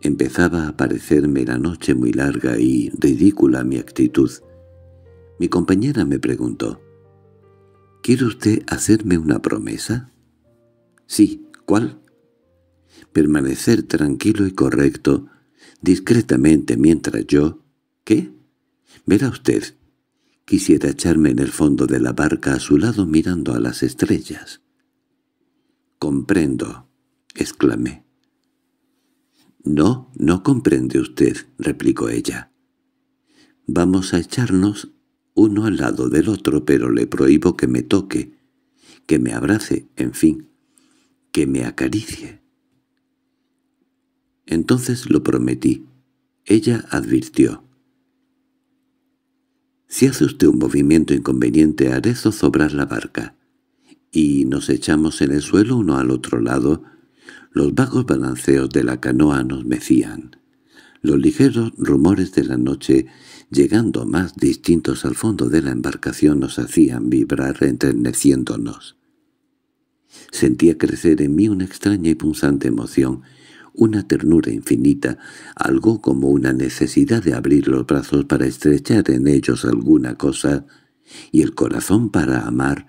Empezaba a parecerme la noche muy larga y ridícula mi actitud. Mi compañera me preguntó, «¿Quiere usted hacerme una promesa?» «Sí, ¿cuál?» Permanecer tranquilo y correcto, discretamente mientras yo... ¿Qué? Verá usted, Quisiera echarme en el fondo de la barca a su lado mirando a las estrellas. —Comprendo —exclamé. —No, no comprende usted —replicó ella. —Vamos a echarnos uno al lado del otro, pero le prohíbo que me toque, que me abrace, en fin, que me acaricie. Entonces lo prometí. Ella advirtió. Si hace usted un movimiento inconveniente haré zozobrar la barca. Y nos echamos en el suelo uno al otro lado. Los vagos balanceos de la canoa nos mecían. Los ligeros rumores de la noche, llegando más distintos al fondo de la embarcación, nos hacían vibrar enterneciéndonos. Sentía crecer en mí una extraña y punzante emoción, una ternura infinita, algo como una necesidad de abrir los brazos para estrechar en ellos alguna cosa, y el corazón para amar,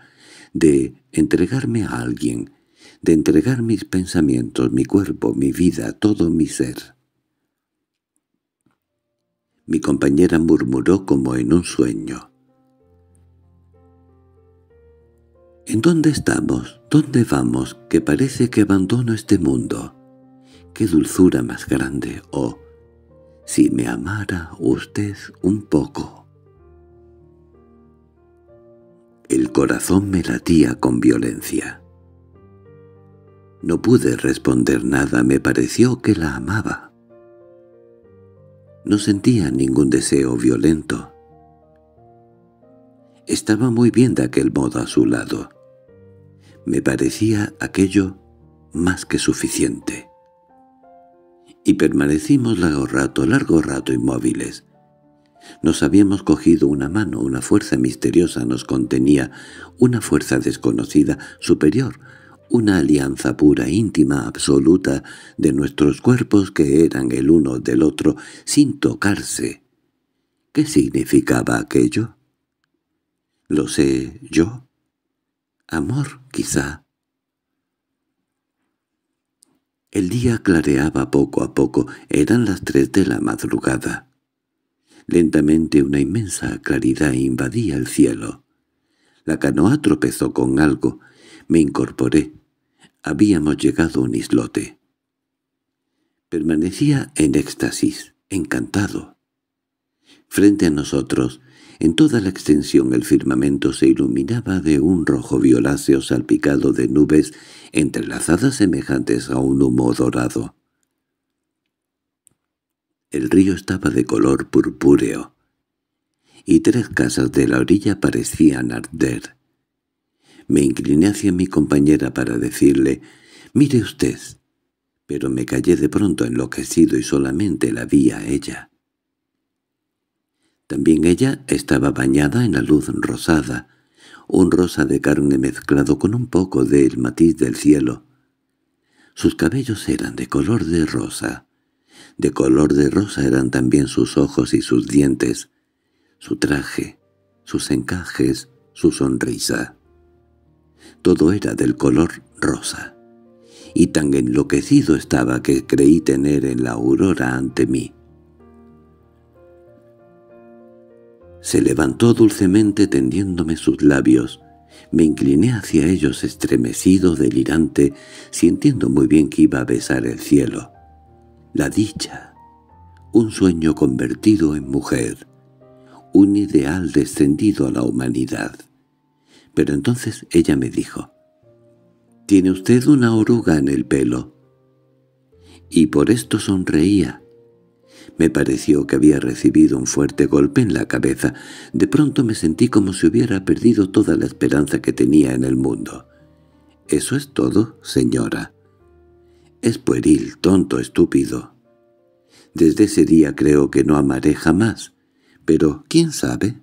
de entregarme a alguien, de entregar mis pensamientos, mi cuerpo, mi vida, todo mi ser. Mi compañera murmuró como en un sueño. ¿En dónde estamos? ¿Dónde vamos? Que parece que abandono este mundo. ¡Qué dulzura más grande! ¡Oh, si me amara usted un poco! El corazón me latía con violencia. No pude responder nada, me pareció que la amaba. No sentía ningún deseo violento. Estaba muy bien de aquel modo a su lado. Me parecía aquello más que suficiente y permanecimos largo rato, largo rato inmóviles. Nos habíamos cogido una mano, una fuerza misteriosa nos contenía, una fuerza desconocida, superior, una alianza pura, íntima, absoluta, de nuestros cuerpos que eran el uno del otro, sin tocarse. ¿Qué significaba aquello? ¿Lo sé yo? Amor, quizá. El día clareaba poco a poco, eran las tres de la madrugada. Lentamente una inmensa claridad invadía el cielo. La canoa tropezó con algo. Me incorporé. Habíamos llegado a un islote. Permanecía en éxtasis, encantado. Frente a nosotros, en toda la extensión el firmamento se iluminaba de un rojo violáceo salpicado de nubes entrelazadas semejantes a un humo dorado. El río estaba de color purpúreo, y tres casas de la orilla parecían arder. Me incliné hacia mi compañera para decirle, «Mire usted», pero me callé de pronto enloquecido y solamente la vi a ella. También ella estaba bañada en la luz rosada, un rosa de carne mezclado con un poco del matiz del cielo. Sus cabellos eran de color de rosa. De color de rosa eran también sus ojos y sus dientes, su traje, sus encajes, su sonrisa. Todo era del color rosa, y tan enloquecido estaba que creí tener en la aurora ante mí. Se levantó dulcemente tendiéndome sus labios. Me incliné hacia ellos estremecido, delirante, sintiendo muy bien que iba a besar el cielo. La dicha, un sueño convertido en mujer, un ideal descendido a la humanidad. Pero entonces ella me dijo, «Tiene usted una oruga en el pelo». Y por esto sonreía. Me pareció que había recibido un fuerte golpe en la cabeza. De pronto me sentí como si hubiera perdido toda la esperanza que tenía en el mundo. «¿Eso es todo, señora?» «Es pueril, tonto, estúpido. Desde ese día creo que no amaré jamás. Pero, ¿quién sabe?»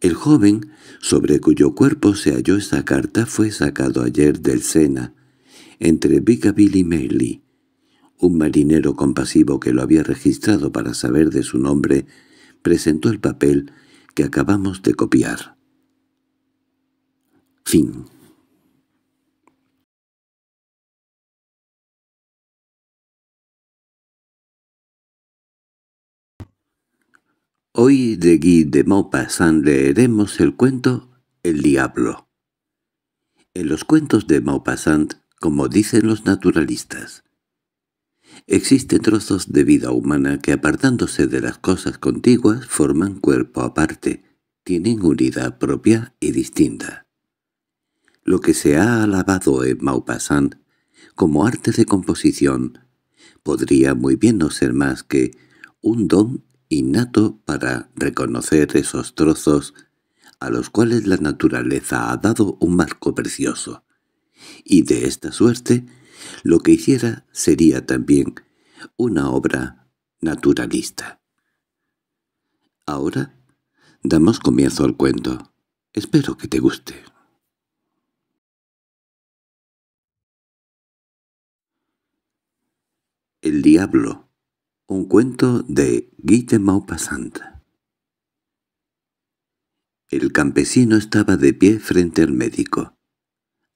El joven, sobre cuyo cuerpo se halló esa carta, fue sacado ayer del Sena, entre Bigaville y Merely. Un marinero compasivo que lo había registrado para saber de su nombre presentó el papel que acabamos de copiar. Fin Hoy de Guy de Maupassant leeremos el cuento El Diablo. En los cuentos de Maupassant, como dicen los naturalistas, existen trozos de vida humana que apartándose de las cosas contiguas forman cuerpo aparte, tienen unidad propia y distinta. Lo que se ha alabado en Maupassant como arte de composición podría muy bien no ser más que un don innato para reconocer esos trozos a los cuales la naturaleza ha dado un marco precioso. Y de esta suerte, lo que hiciera sería también una obra naturalista. Ahora damos comienzo al cuento. Espero que te guste. El diablo un cuento de Guy de Maupassant El campesino estaba de pie frente al médico,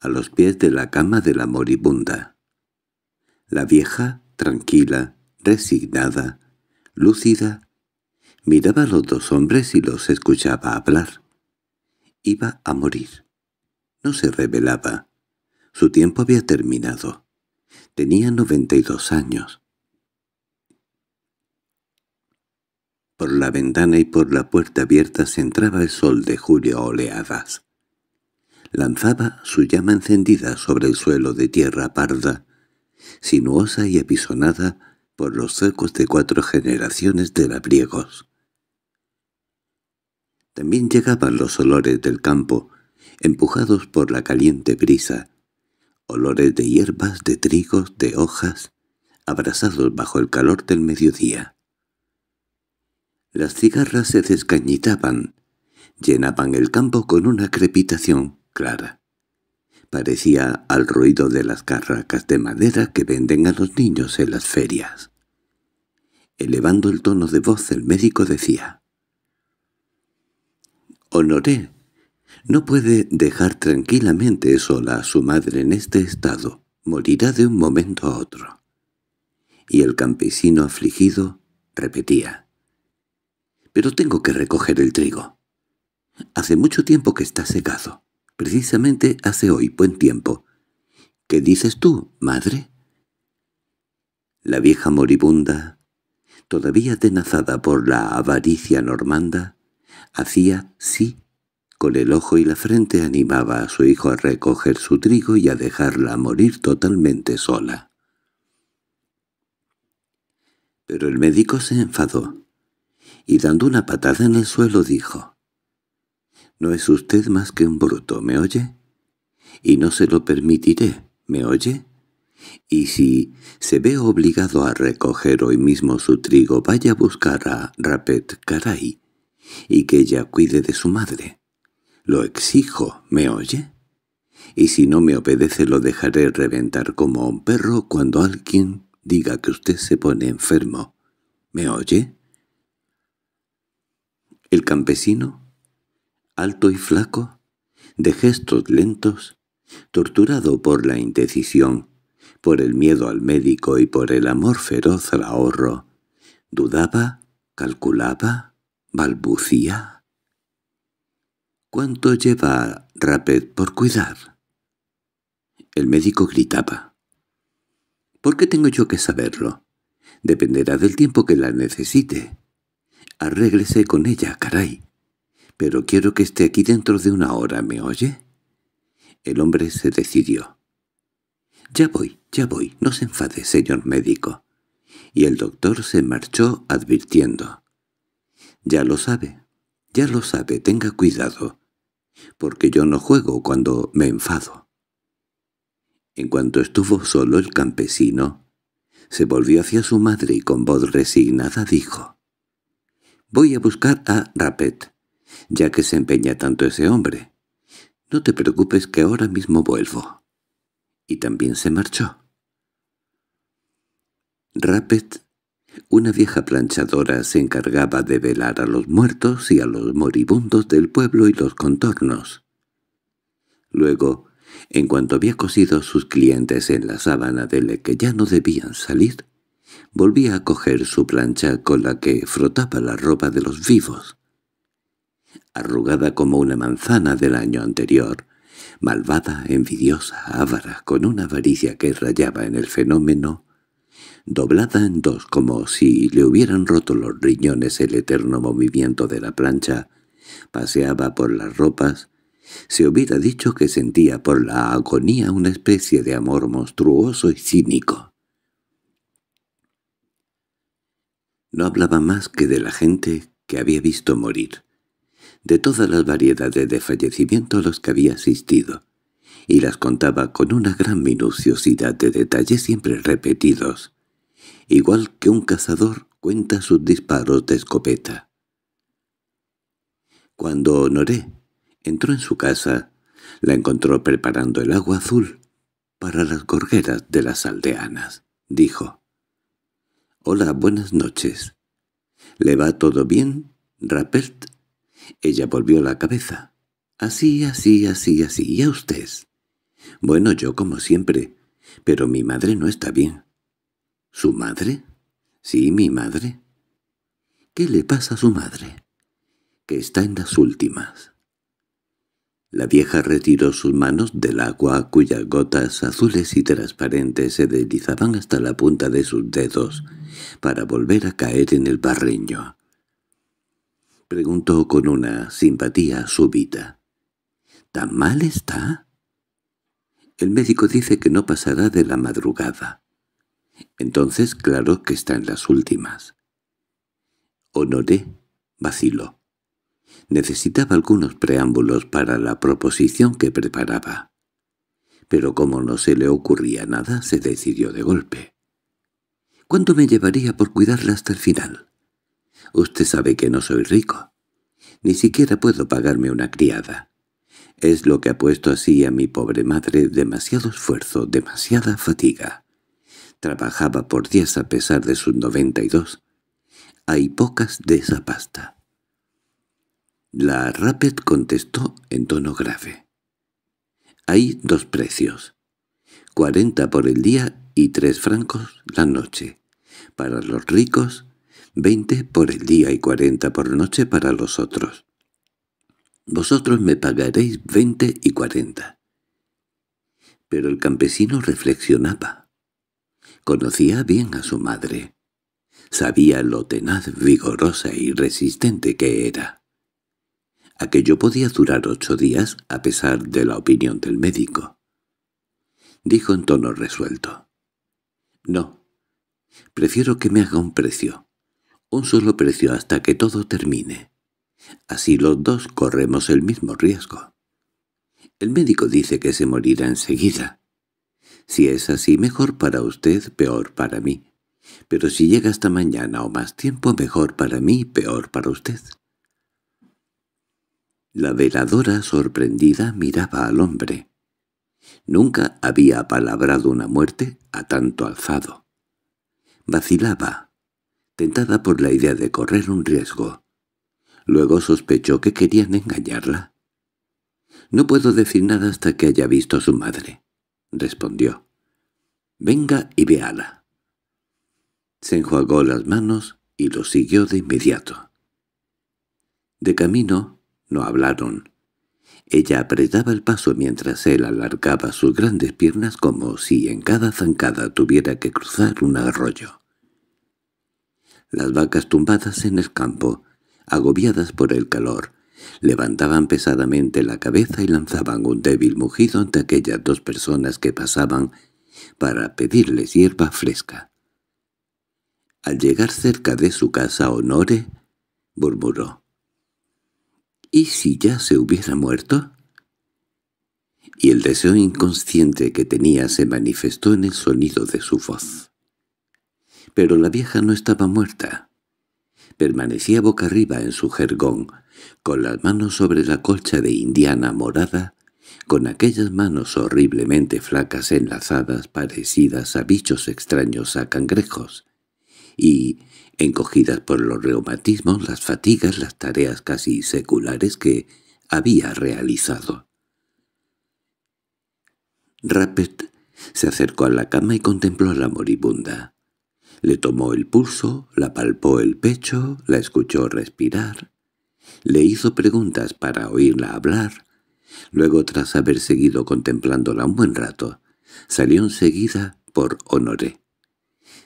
a los pies de la cama de la moribunda. La vieja, tranquila, resignada, lúcida, miraba a los dos hombres y los escuchaba hablar. Iba a morir. No se revelaba. Su tiempo había terminado. Tenía noventa y dos años. Por la ventana y por la puerta abierta se entraba el sol de julio oleadas. Lanzaba su llama encendida sobre el suelo de tierra parda, sinuosa y apisonada por los cercos de cuatro generaciones de labriegos. También llegaban los olores del campo, empujados por la caliente brisa, olores de hierbas, de trigos, de hojas, abrasados bajo el calor del mediodía. Las cigarras se descañitaban, llenaban el campo con una crepitación clara. Parecía al ruido de las carracas de madera que venden a los niños en las ferias. Elevando el tono de voz el médico decía, «Honoré, no puede dejar tranquilamente sola a su madre en este estado, morirá de un momento a otro». Y el campesino afligido repetía, pero tengo que recoger el trigo. Hace mucho tiempo que está secado. Precisamente hace hoy buen tiempo. ¿Qué dices tú, madre? La vieja moribunda, todavía tenazada por la avaricia normanda, hacía sí. Con el ojo y la frente animaba a su hijo a recoger su trigo y a dejarla morir totalmente sola. Pero el médico se enfadó y dando una patada en el suelo dijo, «No es usted más que un bruto, ¿me oye? Y no se lo permitiré, ¿me oye? Y si se ve obligado a recoger hoy mismo su trigo, vaya a buscar a Rapet Caray y que ella cuide de su madre. Lo exijo, ¿me oye? Y si no me obedece lo dejaré reventar como un perro cuando alguien diga que usted se pone enfermo. ¿Me oye? El campesino, alto y flaco, de gestos lentos, torturado por la indecisión, por el miedo al médico y por el amor feroz al ahorro, dudaba, calculaba, balbucía. ¿Cuánto lleva Rapet por cuidar? El médico gritaba. ¿Por qué tengo yo que saberlo? Dependerá del tiempo que la necesite. Arréglese con ella, caray. Pero quiero que esté aquí dentro de una hora, ¿me oye? El hombre se decidió. «Ya voy, ya voy, no se enfade, señor médico». Y el doctor se marchó advirtiendo. «Ya lo sabe, ya lo sabe, tenga cuidado, porque yo no juego cuando me enfado». En cuanto estuvo solo el campesino, se volvió hacia su madre y con voz resignada dijo, «Voy a buscar a Rapet, ya que se empeña tanto ese hombre. No te preocupes que ahora mismo vuelvo». Y también se marchó. Rapet, una vieja planchadora, se encargaba de velar a los muertos y a los moribundos del pueblo y los contornos. Luego, en cuanto había cosido sus clientes en la sábana de la que ya no debían salir, volvía a coger su plancha con la que frotaba la ropa de los vivos. Arrugada como una manzana del año anterior, malvada, envidiosa, ávara, con una avaricia que rayaba en el fenómeno, doblada en dos como si le hubieran roto los riñones el eterno movimiento de la plancha, paseaba por las ropas, se hubiera dicho que sentía por la agonía una especie de amor monstruoso y cínico. No hablaba más que de la gente que había visto morir, de todas las variedades de fallecimiento a los que había asistido, y las contaba con una gran minuciosidad de detalles siempre repetidos, igual que un cazador cuenta sus disparos de escopeta. Cuando Honoré Entró en su casa, la encontró preparando el agua azul para las gorgueras de las aldeanas. Dijo, «Hola, buenas noches. ¿Le va todo bien, Rapert?» Ella volvió la cabeza. «Así, así, así, así. ¿Y a usted?» «Bueno, yo como siempre. Pero mi madre no está bien». ¿Su madre? Sí, mi madre. ¿Qué le pasa a su madre? Que está en las últimas. La vieja retiró sus manos del agua cuyas gotas azules y transparentes se deslizaban hasta la punta de sus dedos para volver a caer en el barreño. Preguntó con una simpatía súbita. —¿Tan mal está? El médico dice que no pasará de la madrugada. Entonces claro que está en las últimas. Honoré vaciló. Necesitaba algunos preámbulos para la proposición que preparaba. Pero como no se le ocurría nada, se decidió de golpe. —¿Cuánto me llevaría por cuidarla hasta el final? Usted sabe que no soy rico. Ni siquiera puedo pagarme una criada. Es lo que ha puesto así a mi pobre madre demasiado esfuerzo, demasiada fatiga. Trabajaba por días a pesar de sus noventa y dos. Hay pocas de esa pasta. La Rapid contestó en tono grave. Hay dos precios. Cuarenta por el día y tres francos la noche. Para los ricos, veinte por el día y cuarenta por noche para los otros. Vosotros me pagaréis veinte y cuarenta. Pero el campesino reflexionaba. Conocía bien a su madre. Sabía lo tenaz, vigorosa y resistente que era. Aquello podía durar ocho días a pesar de la opinión del médico. Dijo en tono resuelto. «No. Prefiero que me haga un precio. Un solo precio hasta que todo termine. Así los dos corremos el mismo riesgo. El médico dice que se morirá enseguida. Si es así, mejor para usted, peor para mí. Pero si llega hasta mañana o más tiempo, mejor para mí, peor para usted. La veladora, sorprendida, miraba al hombre. Nunca había palabrado una muerte a tanto alzado. Vacilaba, tentada por la idea de correr un riesgo. Luego sospechó que querían engañarla. «No puedo decir nada hasta que haya visto a su madre», respondió. «Venga y véala». Se enjuagó las manos y lo siguió de inmediato. De camino no hablaron. Ella apretaba el paso mientras él alargaba sus grandes piernas como si en cada zancada tuviera que cruzar un arroyo. Las vacas tumbadas en el campo, agobiadas por el calor, levantaban pesadamente la cabeza y lanzaban un débil mugido ante aquellas dos personas que pasaban para pedirles hierba fresca. Al llegar cerca de su casa Honore, murmuró. ¿Y si ya se hubiera muerto? Y el deseo inconsciente que tenía se manifestó en el sonido de su voz. Pero la vieja no estaba muerta. Permanecía boca arriba en su jergón, con las manos sobre la colcha de indiana morada, con aquellas manos horriblemente flacas enlazadas parecidas a bichos extraños a cangrejos, y, encogidas por los reumatismos, las fatigas, las tareas casi seculares que había realizado. Rappet se acercó a la cama y contempló a la moribunda. Le tomó el pulso, la palpó el pecho, la escuchó respirar, le hizo preguntas para oírla hablar. Luego, tras haber seguido contemplándola un buen rato, salió enseguida por Honoré.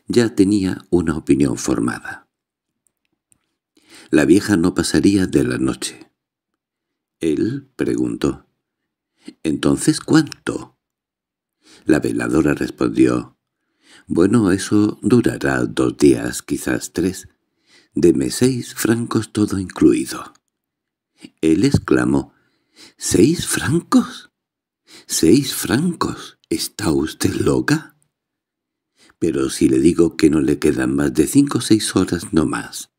Ya tenía una opinión formada. La vieja no pasaría de la noche. Él preguntó. «¿Entonces cuánto?» La veladora respondió. «Bueno, eso durará dos días, quizás tres. Deme seis francos todo incluido». Él exclamó, «¿Seis francos? ¿Seis francos? ¿Está usted loca?» «Pero si le digo que no le quedan más de cinco o seis horas no más».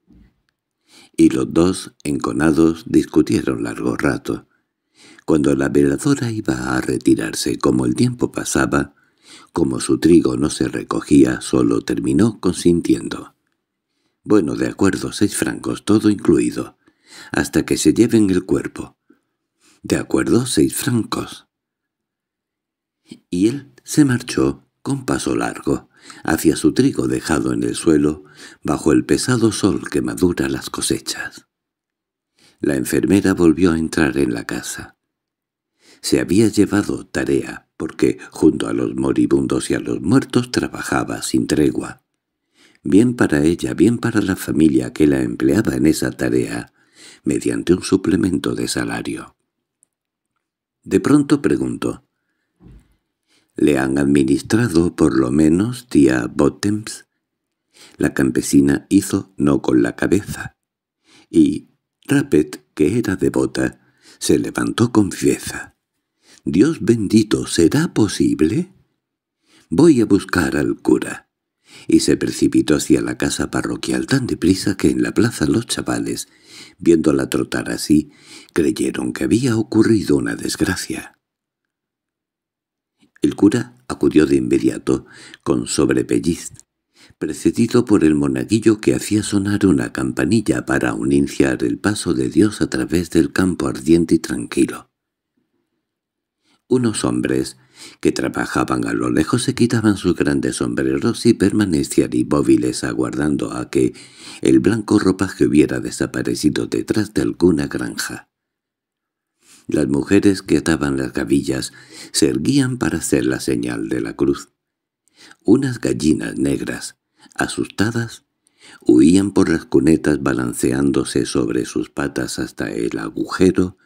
Y los dos, enconados, discutieron largo rato. Cuando la veladora iba a retirarse, como el tiempo pasaba, como su trigo no se recogía, solo terminó consintiendo. Bueno, de acuerdo, seis francos, todo incluido, hasta que se lleven el cuerpo. De acuerdo, seis francos. Y él se marchó con paso largo, hacia su trigo dejado en el suelo, bajo el pesado sol que madura las cosechas. La enfermera volvió a entrar en la casa. Se había llevado tarea, porque junto a los moribundos y a los muertos trabajaba sin tregua bien para ella, bien para la familia que la empleaba en esa tarea, mediante un suplemento de salario. De pronto preguntó, «¿Le han administrado por lo menos, tía Bottoms?» La campesina hizo no con la cabeza, y Rappet, que era devota, se levantó con fieza. «Dios bendito, ¿será posible?» «Voy a buscar al cura» y se precipitó hacia la casa parroquial tan deprisa que en la plaza los chavales, viéndola trotar así, creyeron que había ocurrido una desgracia. El cura acudió de inmediato, con sobrepelliz, precedido por el monaguillo que hacía sonar una campanilla para anunciar el paso de Dios a través del campo ardiente y tranquilo. Unos hombres que trabajaban a lo lejos se quitaban sus grandes sombreros y permanecían inmóviles aguardando a que el blanco ropaje hubiera desaparecido detrás de alguna granja. Las mujeres que ataban las gavillas se erguían para hacer la señal de la cruz. Unas gallinas negras, asustadas, huían por las cunetas balanceándose sobre sus patas hasta el agujero,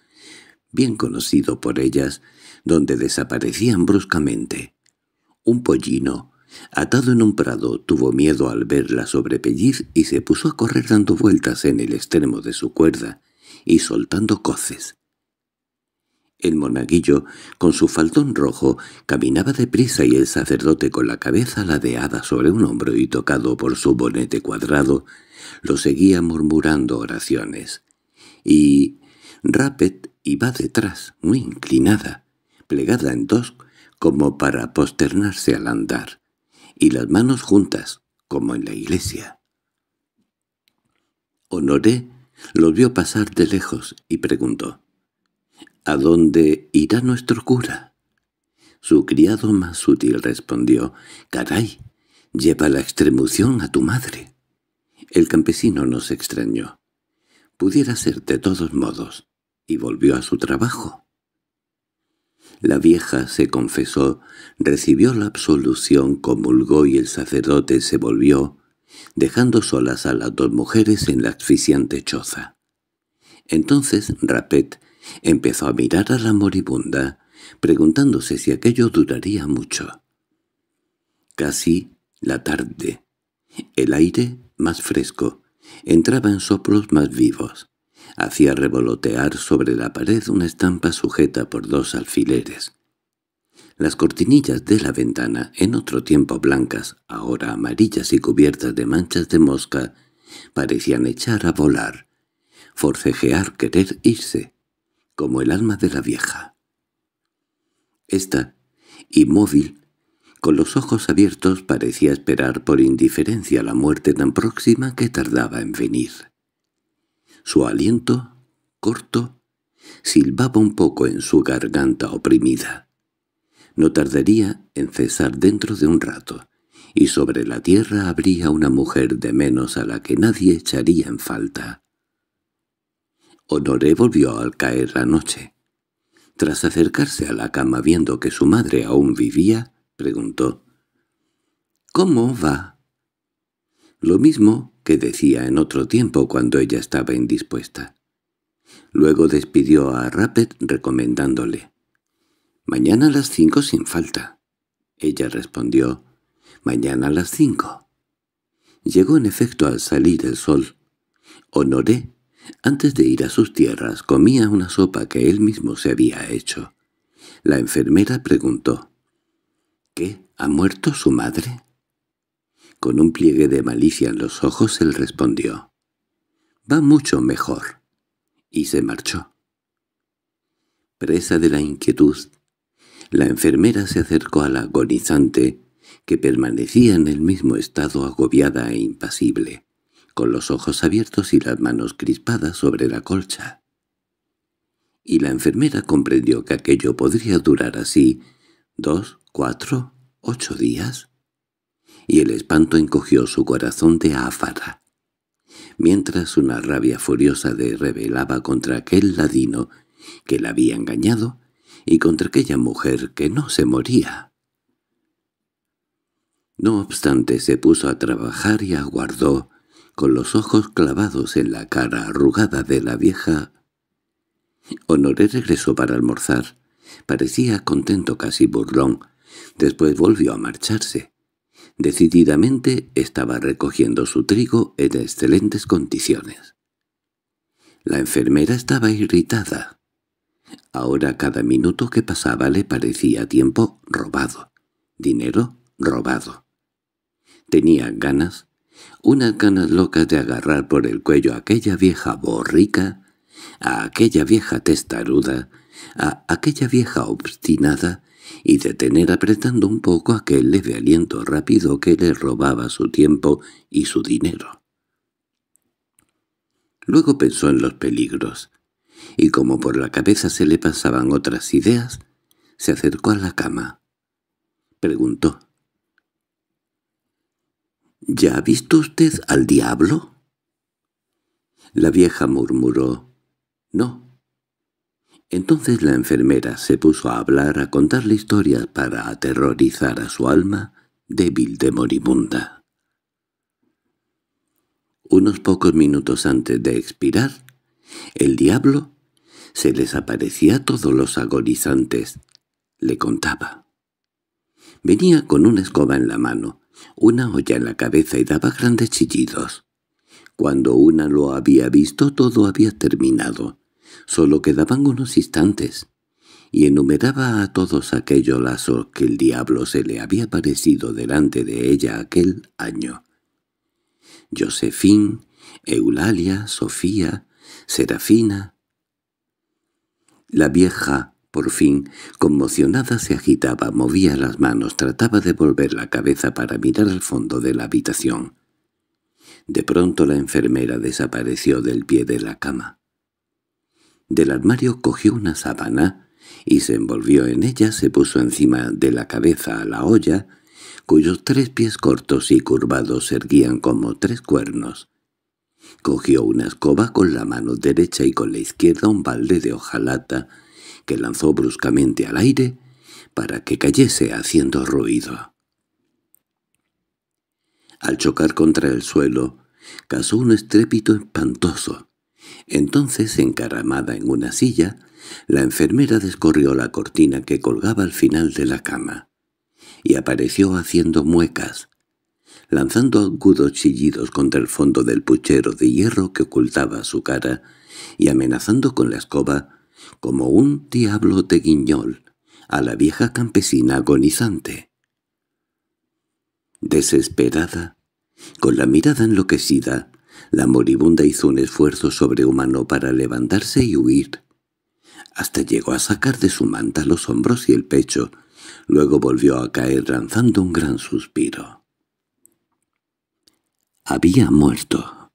bien conocido por ellas, donde desaparecían bruscamente. Un pollino, atado en un prado, tuvo miedo al verla sobrepellir y se puso a correr dando vueltas en el extremo de su cuerda y soltando coces. El monaguillo, con su faldón rojo, caminaba deprisa y el sacerdote con la cabeza ladeada sobre un hombro y tocado por su bonete cuadrado, lo seguía murmurando oraciones. Y Rapet iba detrás, muy inclinada, plegada en dos, como para posternarse al andar, y las manos juntas, como en la iglesia. Honoré los vio pasar de lejos y preguntó, ¿A dónde irá nuestro cura? Su criado más sutil respondió, «Caray, lleva la extremución a tu madre». El campesino no se extrañó. Pudiera ser de todos modos, y volvió a su trabajo. La vieja se confesó, recibió la absolución, comulgó y el sacerdote se volvió, dejando solas a las dos mujeres en la asfixiante choza. Entonces Rapet Empezó a mirar a la moribunda, preguntándose si aquello duraría mucho. Casi la tarde. El aire, más fresco, entraba en soplos más vivos. Hacía revolotear sobre la pared una estampa sujeta por dos alfileres. Las cortinillas de la ventana, en otro tiempo blancas, ahora amarillas y cubiertas de manchas de mosca, parecían echar a volar, forcejear querer irse como el alma de la vieja. Esta, inmóvil, con los ojos abiertos parecía esperar por indiferencia la muerte tan próxima que tardaba en venir. Su aliento, corto, silbaba un poco en su garganta oprimida. No tardaría en cesar dentro de un rato, y sobre la tierra habría una mujer de menos a la que nadie echaría en falta. Honoré volvió al caer la noche. Tras acercarse a la cama viendo que su madre aún vivía, preguntó, «¿Cómo va?» Lo mismo que decía en otro tiempo cuando ella estaba indispuesta. Luego despidió a Rappet recomendándole, «Mañana a las cinco sin falta». Ella respondió, «Mañana a las cinco». Llegó en efecto al salir el sol. Honoré antes de ir a sus tierras comía una sopa que él mismo se había hecho. La enfermera preguntó, «¿Qué? ¿Ha muerto su madre?» Con un pliegue de malicia en los ojos él respondió, «Va mucho mejor», y se marchó. Presa de la inquietud, la enfermera se acercó al agonizante, que permanecía en el mismo estado agobiada e impasible con los ojos abiertos y las manos crispadas sobre la colcha. Y la enfermera comprendió que aquello podría durar así dos, cuatro, ocho días. Y el espanto encogió su corazón de áfara, mientras una rabia furiosa de rebelaba contra aquel ladino que la había engañado y contra aquella mujer que no se moría. No obstante se puso a trabajar y aguardó, con los ojos clavados en la cara arrugada de la vieja. Honoré regresó para almorzar. Parecía contento casi burlón. Después volvió a marcharse. Decididamente estaba recogiendo su trigo en excelentes condiciones. La enfermera estaba irritada. Ahora cada minuto que pasaba le parecía tiempo robado, dinero robado. Tenía ganas unas ganas locas de agarrar por el cuello a aquella vieja borrica, a aquella vieja testaruda, a aquella vieja obstinada, y de tener apretando un poco aquel leve aliento rápido que le robaba su tiempo y su dinero. Luego pensó en los peligros, y como por la cabeza se le pasaban otras ideas, se acercó a la cama. Preguntó. —¿Ya ha visto usted al diablo? La vieja murmuró, «No». Entonces la enfermera se puso a hablar, a contarle historias para aterrorizar a su alma débil de moribunda. Unos pocos minutos antes de expirar, el diablo se les aparecía a todos los agonizantes. Le contaba. Venía con una escoba en la mano, una olla en la cabeza y daba grandes chillidos. Cuando una lo había visto todo había terminado. Solo quedaban unos instantes. y enumeraba a todos aquellos lazos que el diablo se le había aparecido delante de ella aquel año. Josefín, Eulalia, Sofía, Serafina. La vieja, por fin, conmocionada, se agitaba, movía las manos, trataba de volver la cabeza para mirar al fondo de la habitación. De pronto la enfermera desapareció del pie de la cama. Del armario cogió una sábana y se envolvió en ella, se puso encima de la cabeza a la olla, cuyos tres pies cortos y curvados erguían como tres cuernos. Cogió una escoba con la mano derecha y con la izquierda un balde de hojalata que lanzó bruscamente al aire para que cayese haciendo ruido. Al chocar contra el suelo, causó un estrépito espantoso. Entonces, encaramada en una silla, la enfermera descorrió la cortina que colgaba al final de la cama, y apareció haciendo muecas, lanzando agudos chillidos contra el fondo del puchero de hierro que ocultaba su cara, y amenazando con la escoba, como un diablo de guiñol, a la vieja campesina agonizante. Desesperada, con la mirada enloquecida, la moribunda hizo un esfuerzo sobrehumano para levantarse y huir. Hasta llegó a sacar de su manta los hombros y el pecho, luego volvió a caer lanzando un gran suspiro. Había muerto.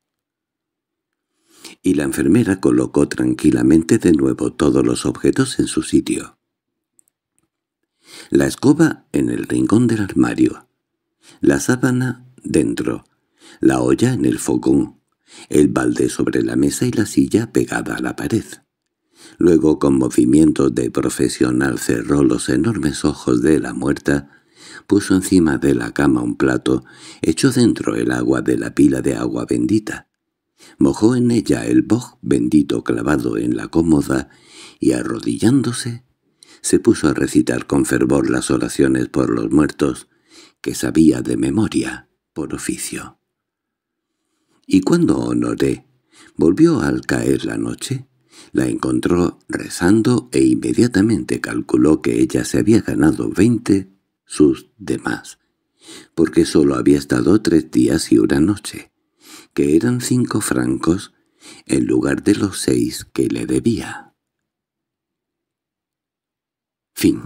Y la enfermera colocó tranquilamente de nuevo todos los objetos en su sitio. La escoba en el rincón del armario, la sábana dentro, la olla en el fogón, el balde sobre la mesa y la silla pegada a la pared. Luego, con movimientos de profesional, cerró los enormes ojos de la muerta, puso encima de la cama un plato, echó dentro el agua de la pila de agua bendita, mojó en ella el boj bendito clavado en la cómoda y, arrodillándose, se puso a recitar con fervor las oraciones por los muertos, que sabía de memoria, por oficio. Y cuando Honoré volvió al caer la noche, la encontró rezando e inmediatamente calculó que ella se había ganado veinte sus demás, porque sólo había estado tres días y una noche, que eran cinco francos en lugar de los seis que le debía. Fin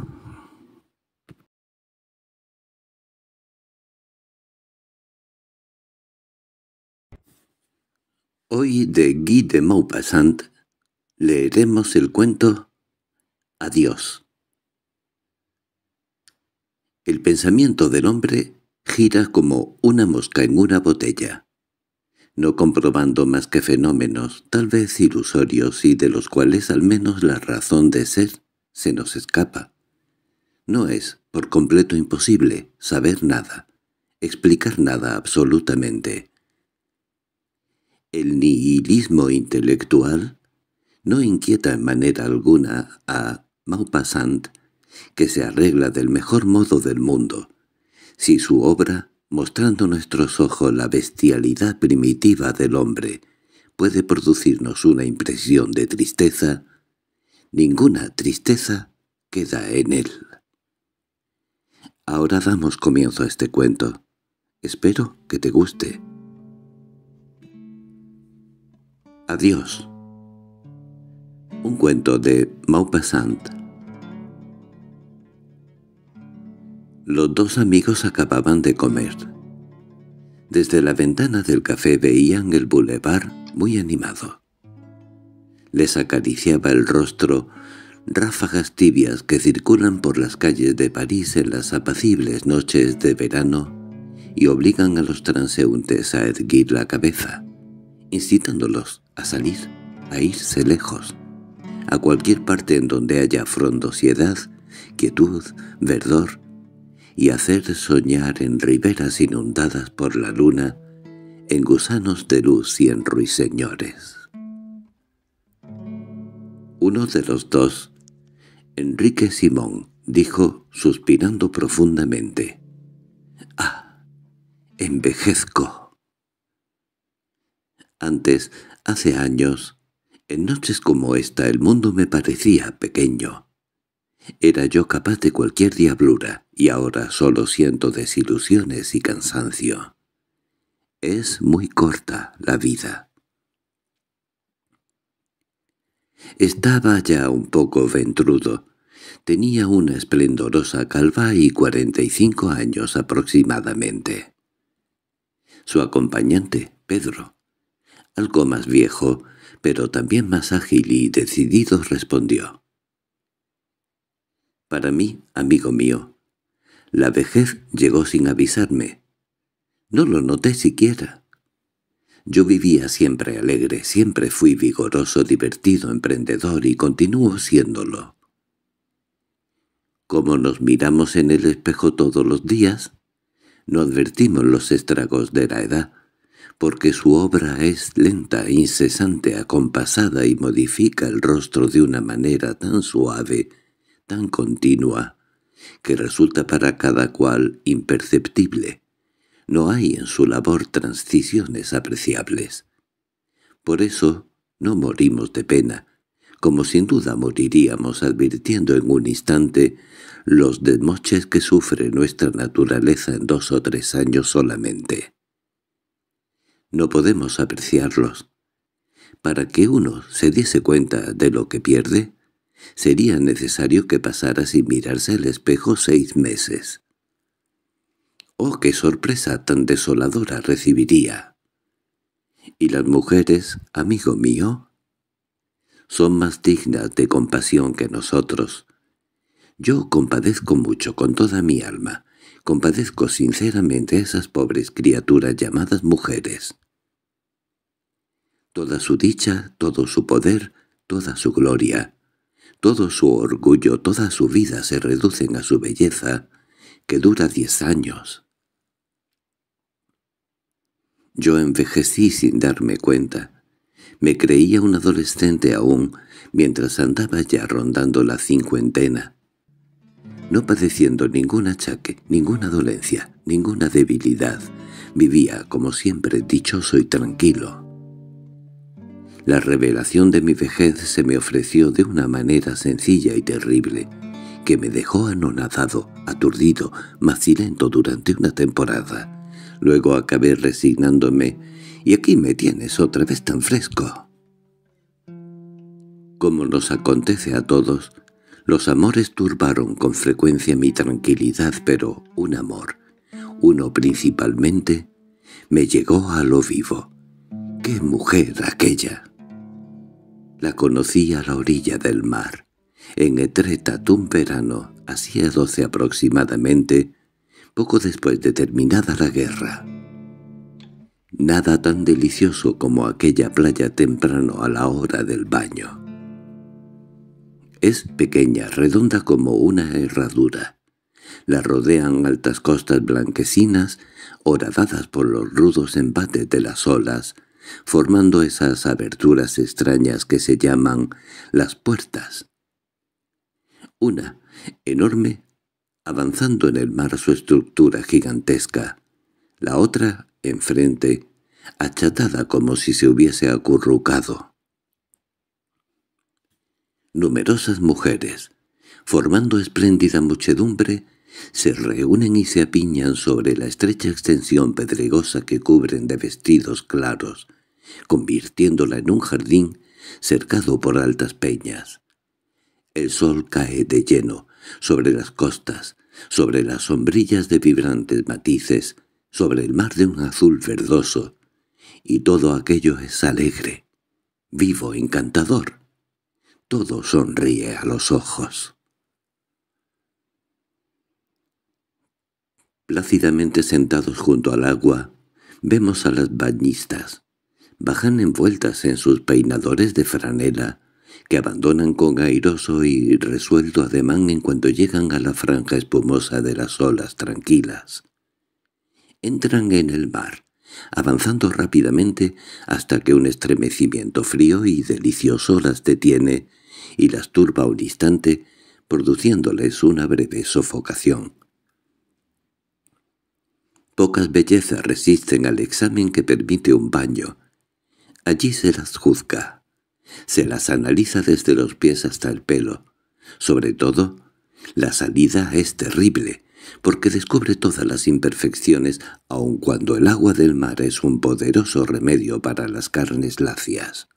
Hoy de Guy de Maupassant leeremos el cuento Adiós. El pensamiento del hombre gira como una mosca en una botella, no comprobando más que fenómenos, tal vez ilusorios y de los cuales al menos la razón de ser se nos escapa. No es, por completo imposible, saber nada, explicar nada absolutamente. El nihilismo intelectual no inquieta en manera alguna a Maupassant, que se arregla del mejor modo del mundo, si su obra, mostrando nuestros ojos la bestialidad primitiva del hombre, puede producirnos una impresión de tristeza, ninguna tristeza queda en él. Ahora damos comienzo a este cuento. Espero que te guste. Adiós. Un cuento de Maupassant. Los dos amigos acababan de comer. Desde la ventana del café veían el bulevar muy animado. Les acariciaba el rostro ráfagas tibias que circulan por las calles de París en las apacibles noches de verano y obligan a los transeúntes a erguir la cabeza, incitándolos a salir, a irse lejos, a cualquier parte en donde haya frondosidad, quietud, verdor, y hacer soñar en riberas inundadas por la luna, en gusanos de luz y en ruiseñores. Uno de los dos, Enrique Simón, dijo, suspirando profundamente, «¡Ah! ¡Envejezco!». Antes Hace años, en noches como esta el mundo me parecía pequeño. Era yo capaz de cualquier diablura, y ahora solo siento desilusiones y cansancio. Es muy corta la vida. Estaba ya un poco ventrudo. Tenía una esplendorosa calva y cuarenta y cinco años aproximadamente. Su acompañante, Pedro, algo más viejo, pero también más ágil y decidido, respondió. Para mí, amigo mío, la vejez llegó sin avisarme. No lo noté siquiera. Yo vivía siempre alegre, siempre fui vigoroso, divertido, emprendedor y continúo siéndolo. Como nos miramos en el espejo todos los días, no advertimos los estragos de la edad, porque su obra es lenta, incesante, acompasada y modifica el rostro de una manera tan suave tan continua, que resulta para cada cual imperceptible. No hay en su labor transiciones apreciables. Por eso no morimos de pena, como sin duda moriríamos advirtiendo en un instante los desmoches que sufre nuestra naturaleza en dos o tres años solamente. No podemos apreciarlos. Para que uno se diese cuenta de lo que pierde, sería necesario que pasara sin mirarse al espejo seis meses. ¡Oh, qué sorpresa tan desoladora recibiría! ¿Y las mujeres, amigo mío? Son más dignas de compasión que nosotros. Yo compadezco mucho con toda mi alma, compadezco sinceramente a esas pobres criaturas llamadas mujeres. Toda su dicha, todo su poder, toda su gloria, todo su orgullo, toda su vida se reducen a su belleza, que dura diez años. Yo envejecí sin darme cuenta. Me creía un adolescente aún, mientras andaba ya rondando la cincuentena. No padeciendo ningún achaque, ninguna dolencia, ninguna debilidad, vivía como siempre dichoso y tranquilo. La revelación de mi vejez se me ofreció de una manera sencilla y terrible, que me dejó anonadado, aturdido, macilento durante una temporada. Luego acabé resignándome, y aquí me tienes otra vez tan fresco. Como nos acontece a todos, los amores turbaron con frecuencia mi tranquilidad, pero un amor, uno principalmente, me llegó a lo vivo. ¡Qué mujer aquella! La conocí a la orilla del mar, en Etretat un verano, hacía doce aproximadamente, poco después de terminada la guerra. Nada tan delicioso como aquella playa temprano a la hora del baño. Es pequeña, redonda como una herradura. La rodean altas costas blanquecinas, horadadas por los rudos embates de las olas, formando esas aberturas extrañas que se llaman las puertas. Una, enorme, avanzando en el mar su estructura gigantesca. La otra, enfrente, achatada como si se hubiese acurrucado. Numerosas mujeres, formando espléndida muchedumbre, se reúnen y se apiñan sobre la estrecha extensión pedregosa que cubren de vestidos claros, convirtiéndola en un jardín cercado por altas peñas. El sol cae de lleno sobre las costas, sobre las sombrillas de vibrantes matices, sobre el mar de un azul verdoso, y todo aquello es alegre, vivo, encantador. Todo sonríe a los ojos. Plácidamente sentados junto al agua, vemos a las bañistas, bajan envueltas en sus peinadores de franela, que abandonan con airoso y resuelto ademán en cuanto llegan a la franja espumosa de las olas tranquilas. Entran en el mar, avanzando rápidamente hasta que un estremecimiento frío y delicioso las detiene y las turba un instante, produciéndoles una breve sofocación. Pocas bellezas resisten al examen que permite un baño, Allí se las juzga. Se las analiza desde los pies hasta el pelo. Sobre todo, La salida es terrible, porque descubre todas las imperfecciones, aun cuando el agua del mar es un poderoso remedio para las carnes lacias.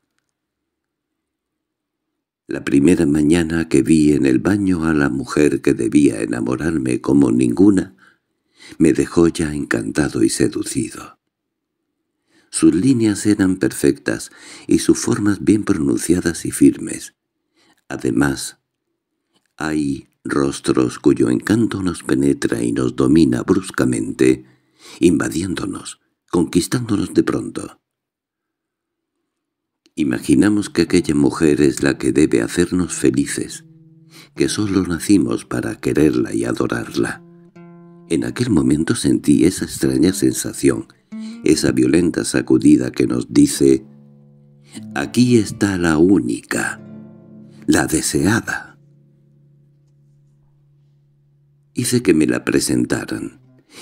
La primera mañana que vi en el baño a la mujer que debía enamorarme como ninguna, me dejó ya encantado y seducido. Sus líneas eran perfectas y sus formas bien pronunciadas y firmes. Además, hay rostros cuyo encanto nos penetra y nos domina bruscamente, invadiéndonos, conquistándonos de pronto. Imaginamos que aquella mujer es la que debe hacernos felices, que solo nacimos para quererla y adorarla. En aquel momento sentí esa extraña sensación, esa violenta sacudida que nos dice «Aquí está la única, la deseada». Hice que me la presentaran,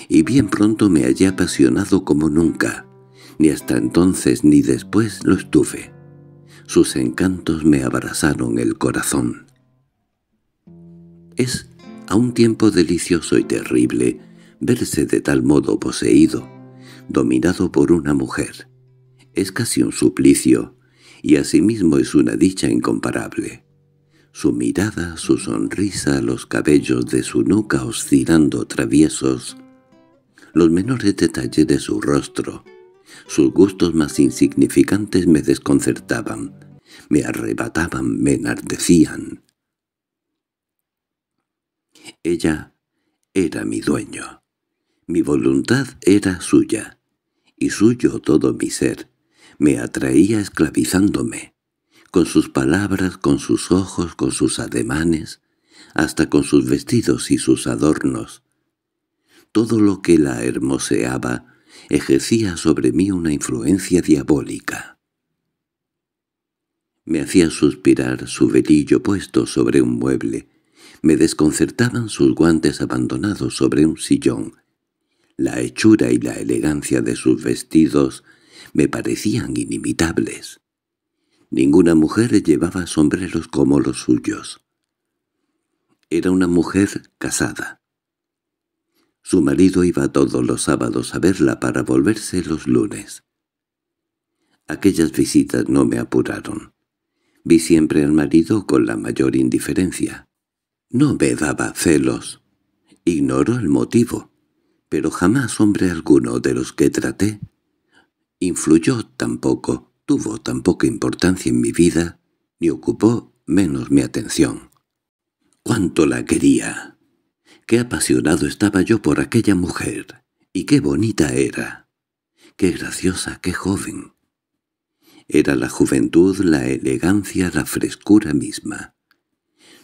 y bien pronto me hallé apasionado como nunca, ni hasta entonces ni después lo estuve. Sus encantos me abrazaron el corazón. Es a un tiempo delicioso y terrible verse de tal modo poseído, dominado por una mujer. Es casi un suplicio, y asimismo es una dicha incomparable. Su mirada, su sonrisa, los cabellos de su nuca oscilando traviesos, los menores detalles de su rostro, sus gustos más insignificantes me desconcertaban, me arrebataban, me enardecían. Ella era mi dueño. Mi voluntad era suya, y suyo todo mi ser. Me atraía esclavizándome, con sus palabras, con sus ojos, con sus ademanes, hasta con sus vestidos y sus adornos. Todo lo que la hermoseaba ejercía sobre mí una influencia diabólica. Me hacía suspirar su velillo puesto sobre un mueble. Me desconcertaban sus guantes abandonados sobre un sillón. La hechura y la elegancia de sus vestidos me parecían inimitables. Ninguna mujer llevaba sombreros como los suyos. Era una mujer casada. Su marido iba todos los sábados a verla para volverse los lunes. Aquellas visitas no me apuraron. Vi siempre al marido con la mayor indiferencia. No me daba celos. Ignoró el motivo, pero jamás hombre alguno de los que traté influyó tampoco, tuvo tan poca importancia en mi vida, ni ocupó menos mi atención. ¡Cuánto la quería! Qué apasionado estaba yo por aquella mujer, y qué bonita era. Qué graciosa, qué joven. Era la juventud, la elegancia, la frescura misma.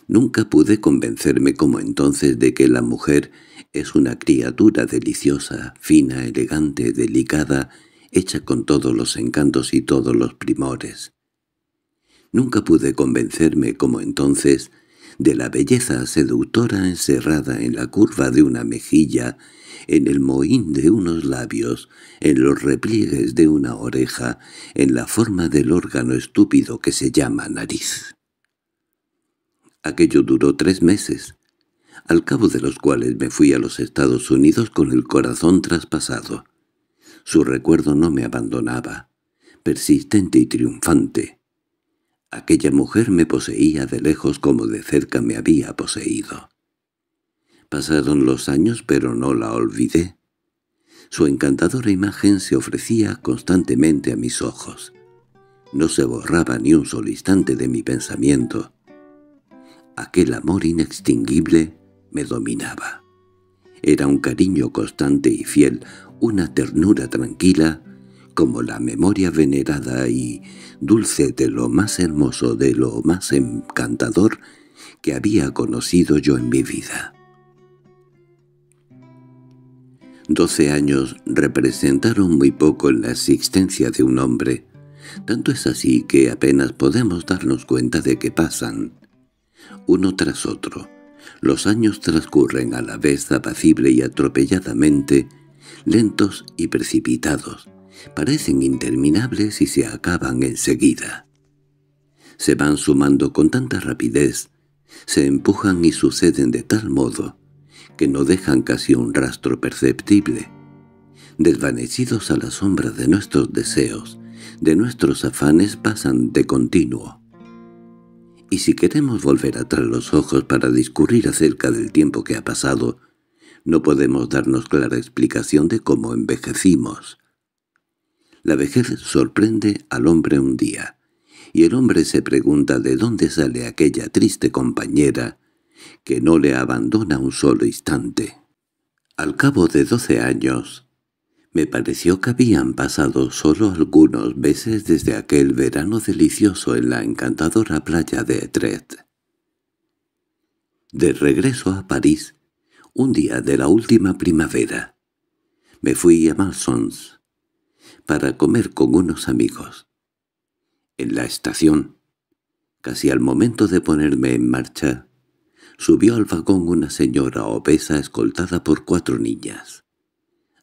Nunca pude convencerme como entonces de que la mujer es una criatura deliciosa, fina, elegante, delicada, hecha con todos los encantos y todos los primores. Nunca pude convencerme como entonces de la belleza seductora encerrada en la curva de una mejilla, en el mohín de unos labios, en los repliegues de una oreja, en la forma del órgano estúpido que se llama nariz. Aquello duró tres meses, al cabo de los cuales me fui a los Estados Unidos con el corazón traspasado. Su recuerdo no me abandonaba, persistente y triunfante. Aquella mujer me poseía de lejos como de cerca me había poseído. Pasaron los años pero no la olvidé. Su encantadora imagen se ofrecía constantemente a mis ojos. No se borraba ni un solo instante de mi pensamiento. Aquel amor inextinguible me dominaba. Era un cariño constante y fiel, una ternura tranquila, como la memoria venerada y dulce de lo más hermoso, de lo más encantador que había conocido yo en mi vida. Doce años representaron muy poco en la existencia de un hombre, tanto es así que apenas podemos darnos cuenta de que pasan, uno tras otro. Los años transcurren a la vez apacible y atropelladamente, lentos y precipitados, parecen interminables y se acaban enseguida. Se van sumando con tanta rapidez Se empujan y suceden de tal modo que no dejan casi un rastro perceptible. Desvanecidos a la sombra de nuestros deseos, de nuestros afanes pasan de continuo. Y si queremos volver atrás los ojos para discurrir acerca del tiempo que ha pasado, no podemos darnos clara explicación de cómo envejecimos. La vejez sorprende al hombre un día, y el hombre se pregunta de dónde sale aquella triste compañera que no le abandona un solo instante. Al cabo de doce años, me pareció que habían pasado solo algunos meses desde aquel verano delicioso en la encantadora playa de Etrecht. De regreso a París, un día de la última primavera, me fui a Malsons para comer con unos amigos. En la estación, casi al momento de ponerme en marcha, subió al vagón una señora obesa escoltada por cuatro niñas.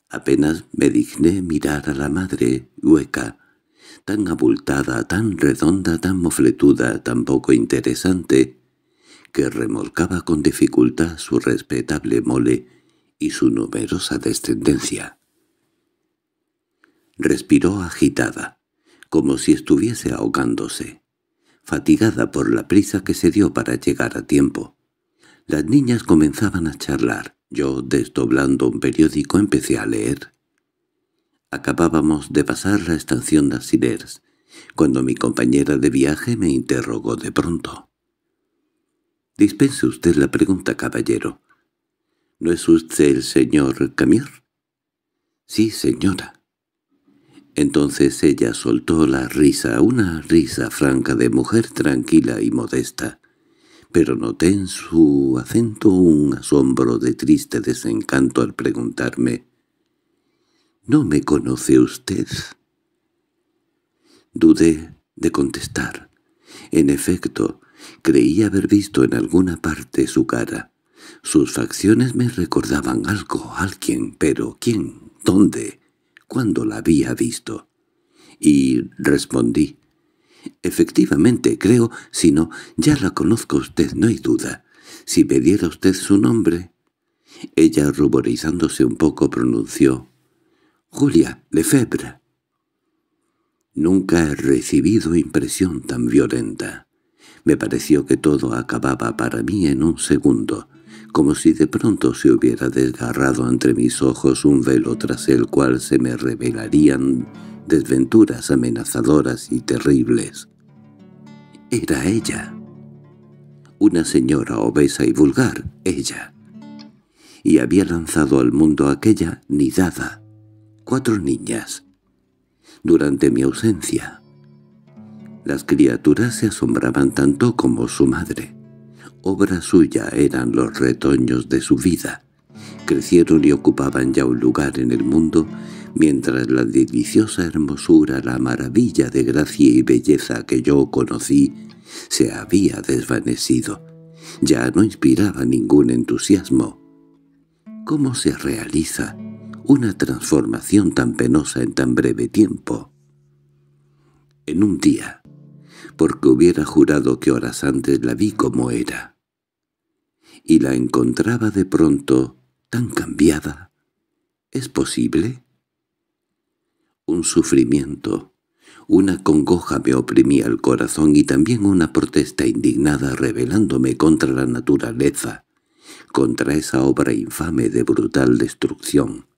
Apenas me digné mirar a la madre, hueca, tan abultada, tan redonda, tan mofletuda, tan poco interesante, que remolcaba con dificultad su respetable mole y su numerosa descendencia. Respiró agitada, como si estuviese ahogándose, fatigada por la prisa que se dio para llegar a tiempo. Las niñas comenzaban a charlar. Yo, desdoblando un periódico, empecé a leer. Acabábamos de pasar la estación de Asilers, cuando mi compañera de viaje me interrogó de pronto. «Dispense usted la pregunta, caballero. ¿No es usted el señor Camir?» «Sí, señora». Entonces ella soltó la risa, una risa franca de mujer tranquila y modesta pero noté en su acento un asombro de triste desencanto al preguntarme «¿No me conoce usted?» Dudé de contestar. En efecto, creí haber visto en alguna parte su cara. Sus facciones me recordaban algo, alguien, pero ¿quién? ¿Dónde? ¿Cuándo la había visto? Y respondí, Efectivamente, creo, si no, ya la conozco usted, no hay duda. Si me diera usted su nombre... Ella, ruborizándose un poco, pronunció «Julia Lefebvre». Nunca he recibido impresión tan violenta. Me pareció que todo acababa para mí en un segundo, como si de pronto se hubiera desgarrado entre mis ojos un velo tras el cual se me revelarían desventuras amenazadoras y terribles. Era ella. Una señora obesa y vulgar, ella. Y había lanzado al mundo aquella nidada, cuatro niñas, durante mi ausencia. Las criaturas se asombraban tanto como su madre. Obra suya eran los retoños de su vida. Crecieron y ocupaban ya un lugar en el mundo mientras la deliciosa hermosura, la maravilla de gracia y belleza que yo conocí, se había desvanecido. Ya no inspiraba ningún entusiasmo. ¿Cómo se realiza una transformación tan penosa en tan breve tiempo? En un día, porque hubiera jurado que horas antes la vi como era. Y la encontraba de pronto tan cambiada. ¿Es posible? Un sufrimiento, una congoja me oprimía el corazón y también una protesta indignada rebelándome contra la naturaleza, contra esa obra infame de brutal destrucción.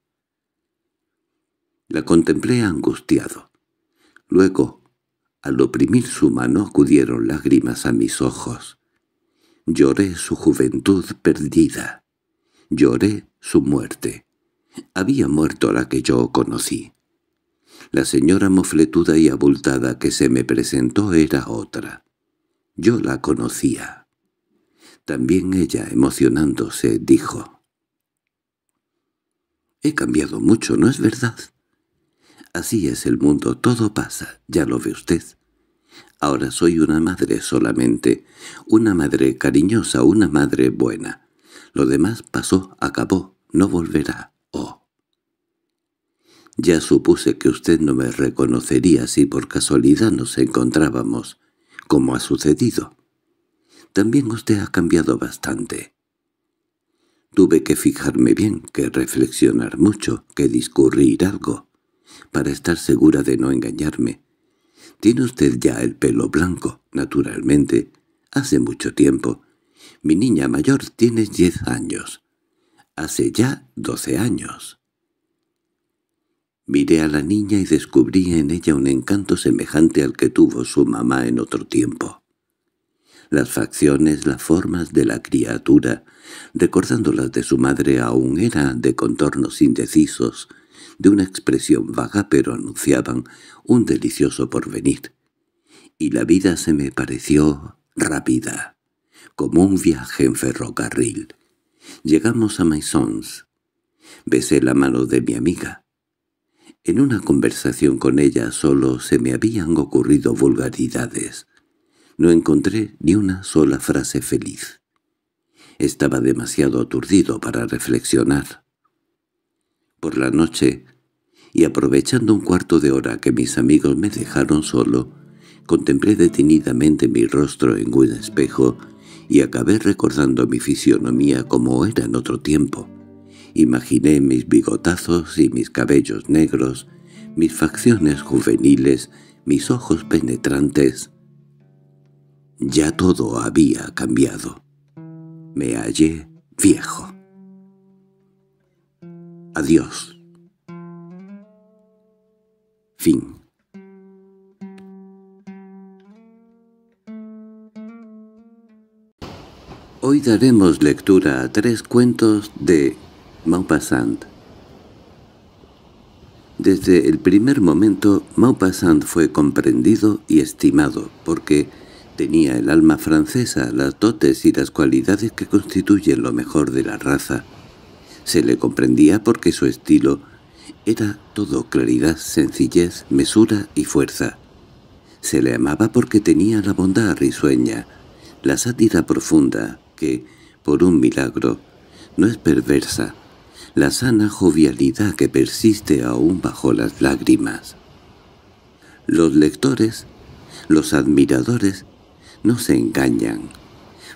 La contemplé angustiado. Luego, al oprimir su mano acudieron lágrimas a mis ojos. Lloré su juventud perdida. Lloré su muerte. Había muerto la que yo conocí. La señora mofletuda y abultada que se me presentó era otra. Yo la conocía. También ella, emocionándose, dijo. «He cambiado mucho, ¿no es verdad?» «Así es el mundo, todo pasa, ya lo ve usted. Ahora soy una madre solamente, una madre cariñosa, una madre buena. Lo demás pasó, acabó, no volverá. Oh, ya supuse que usted no me reconocería si por casualidad nos encontrábamos, como ha sucedido. También usted ha cambiado bastante. Tuve que fijarme bien, que reflexionar mucho, que discurrir algo, para estar segura de no engañarme. Tiene usted ya el pelo blanco, naturalmente, hace mucho tiempo. Mi niña mayor tiene diez años. Hace ya doce años. Miré a la niña y descubrí en ella un encanto semejante al que tuvo su mamá en otro tiempo. Las facciones, las formas de la criatura, recordando las de su madre aún eran de contornos indecisos, de una expresión vaga pero anunciaban un delicioso porvenir. Y la vida se me pareció rápida, como un viaje en ferrocarril. Llegamos a Maisons. Besé la mano de mi amiga. En una conversación con ella solo se me habían ocurrido vulgaridades. No encontré ni una sola frase feliz. Estaba demasiado aturdido para reflexionar. Por la noche, y aprovechando un cuarto de hora que mis amigos me dejaron solo, contemplé detenidamente mi rostro en un espejo y acabé recordando mi fisionomía como era en otro tiempo. Imaginé mis bigotazos y mis cabellos negros, mis facciones juveniles, mis ojos penetrantes. Ya todo había cambiado. Me hallé viejo. Adiós. Fin. Hoy daremos lectura a tres cuentos de Maupassant. Desde el primer momento Maupassant fue comprendido y estimado porque tenía el alma francesa, las dotes y las cualidades que constituyen lo mejor de la raza. Se le comprendía porque su estilo era todo claridad, sencillez, mesura y fuerza. Se le amaba porque tenía la bondad risueña, la sátira profunda, que, por un milagro, no es perversa, la sana jovialidad que persiste aún bajo las lágrimas. Los lectores, los admiradores, no se engañan.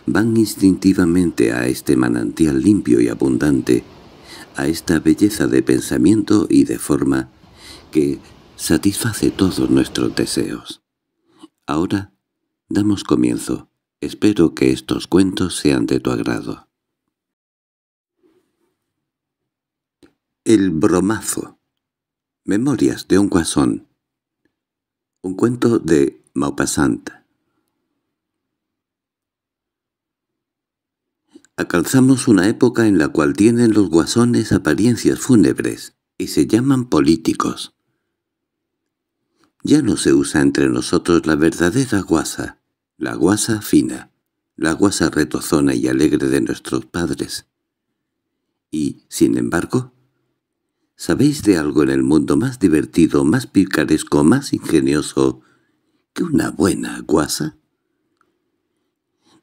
Van instintivamente a este manantial limpio y abundante, a esta belleza de pensamiento y de forma que satisface todos nuestros deseos. Ahora damos comienzo. Espero que estos cuentos sean de tu agrado. El bromazo. Memorias de un guasón. Un cuento de Maupassant. Alcanzamos una época en la cual tienen los guasones apariencias fúnebres y se llaman políticos. Ya no se usa entre nosotros la verdadera guasa, la guasa fina, la guasa retozona y alegre de nuestros padres. Y, sin embargo, ¿sabéis de algo en el mundo más divertido, más picaresco, más ingenioso que una buena guasa?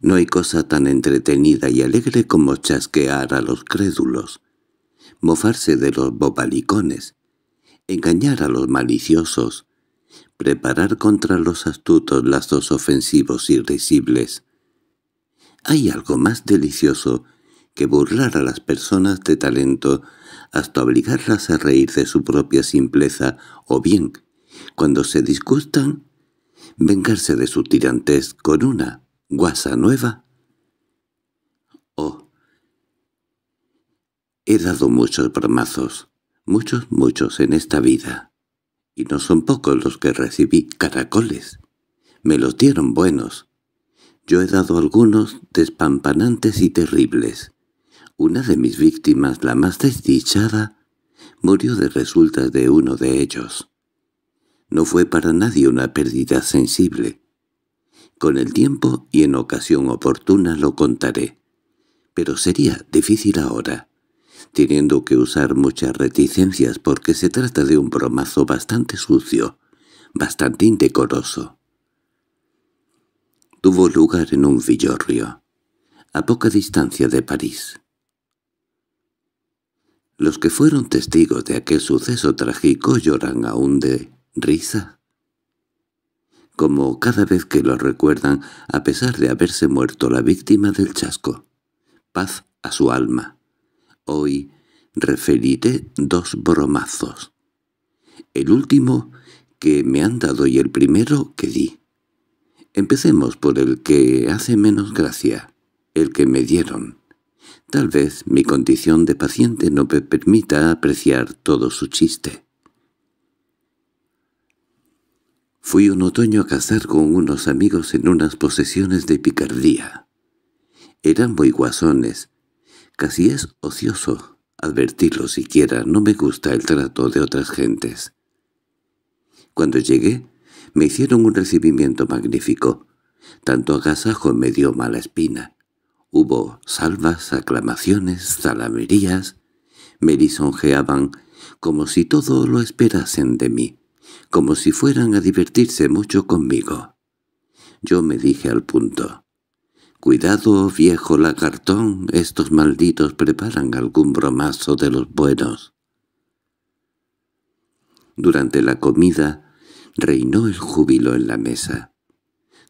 No hay cosa tan entretenida y alegre como chasquear a los crédulos, mofarse de los bobalicones, engañar a los maliciosos, preparar contra los astutos lazos ofensivos y risibles. Hay algo más delicioso que burlar a las personas de talento hasta obligarlas a reír de su propia simpleza, o bien, cuando se disgustan, vengarse de su tirantez con una guasa nueva. Oh, he dado muchos bromazos, muchos, muchos en esta vida y no son pocos los que recibí caracoles. Me los dieron buenos. Yo he dado algunos despampanantes y terribles. Una de mis víctimas, la más desdichada, murió de resultas de uno de ellos. No fue para nadie una pérdida sensible. Con el tiempo y en ocasión oportuna lo contaré. Pero sería difícil ahora teniendo que usar muchas reticencias porque se trata de un bromazo bastante sucio, bastante indecoroso. Tuvo lugar en un villorrio, a poca distancia de París. Los que fueron testigos de aquel suceso trágico lloran aún de risa. Como cada vez que lo recuerdan a pesar de haberse muerto la víctima del chasco. Paz a su alma. Hoy referiré dos bromazos. El último que me han dado y el primero que di. Empecemos por el que hace menos gracia, el que me dieron. Tal vez mi condición de paciente no me permita apreciar todo su chiste. Fui un otoño a cazar con unos amigos en unas posesiones de picardía. Eran muy guasones. Casi es ocioso advertirlo siquiera, no me gusta el trato de otras gentes. Cuando llegué, me hicieron un recibimiento magnífico. Tanto agasajo me dio mala espina. Hubo salvas, aclamaciones, zalamerías. Me lisonjeaban como si todo lo esperasen de mí, como si fueran a divertirse mucho conmigo. Yo me dije al punto. «Cuidado, viejo lagartón, estos malditos preparan algún bromazo de los buenos». Durante la comida reinó el júbilo en la mesa.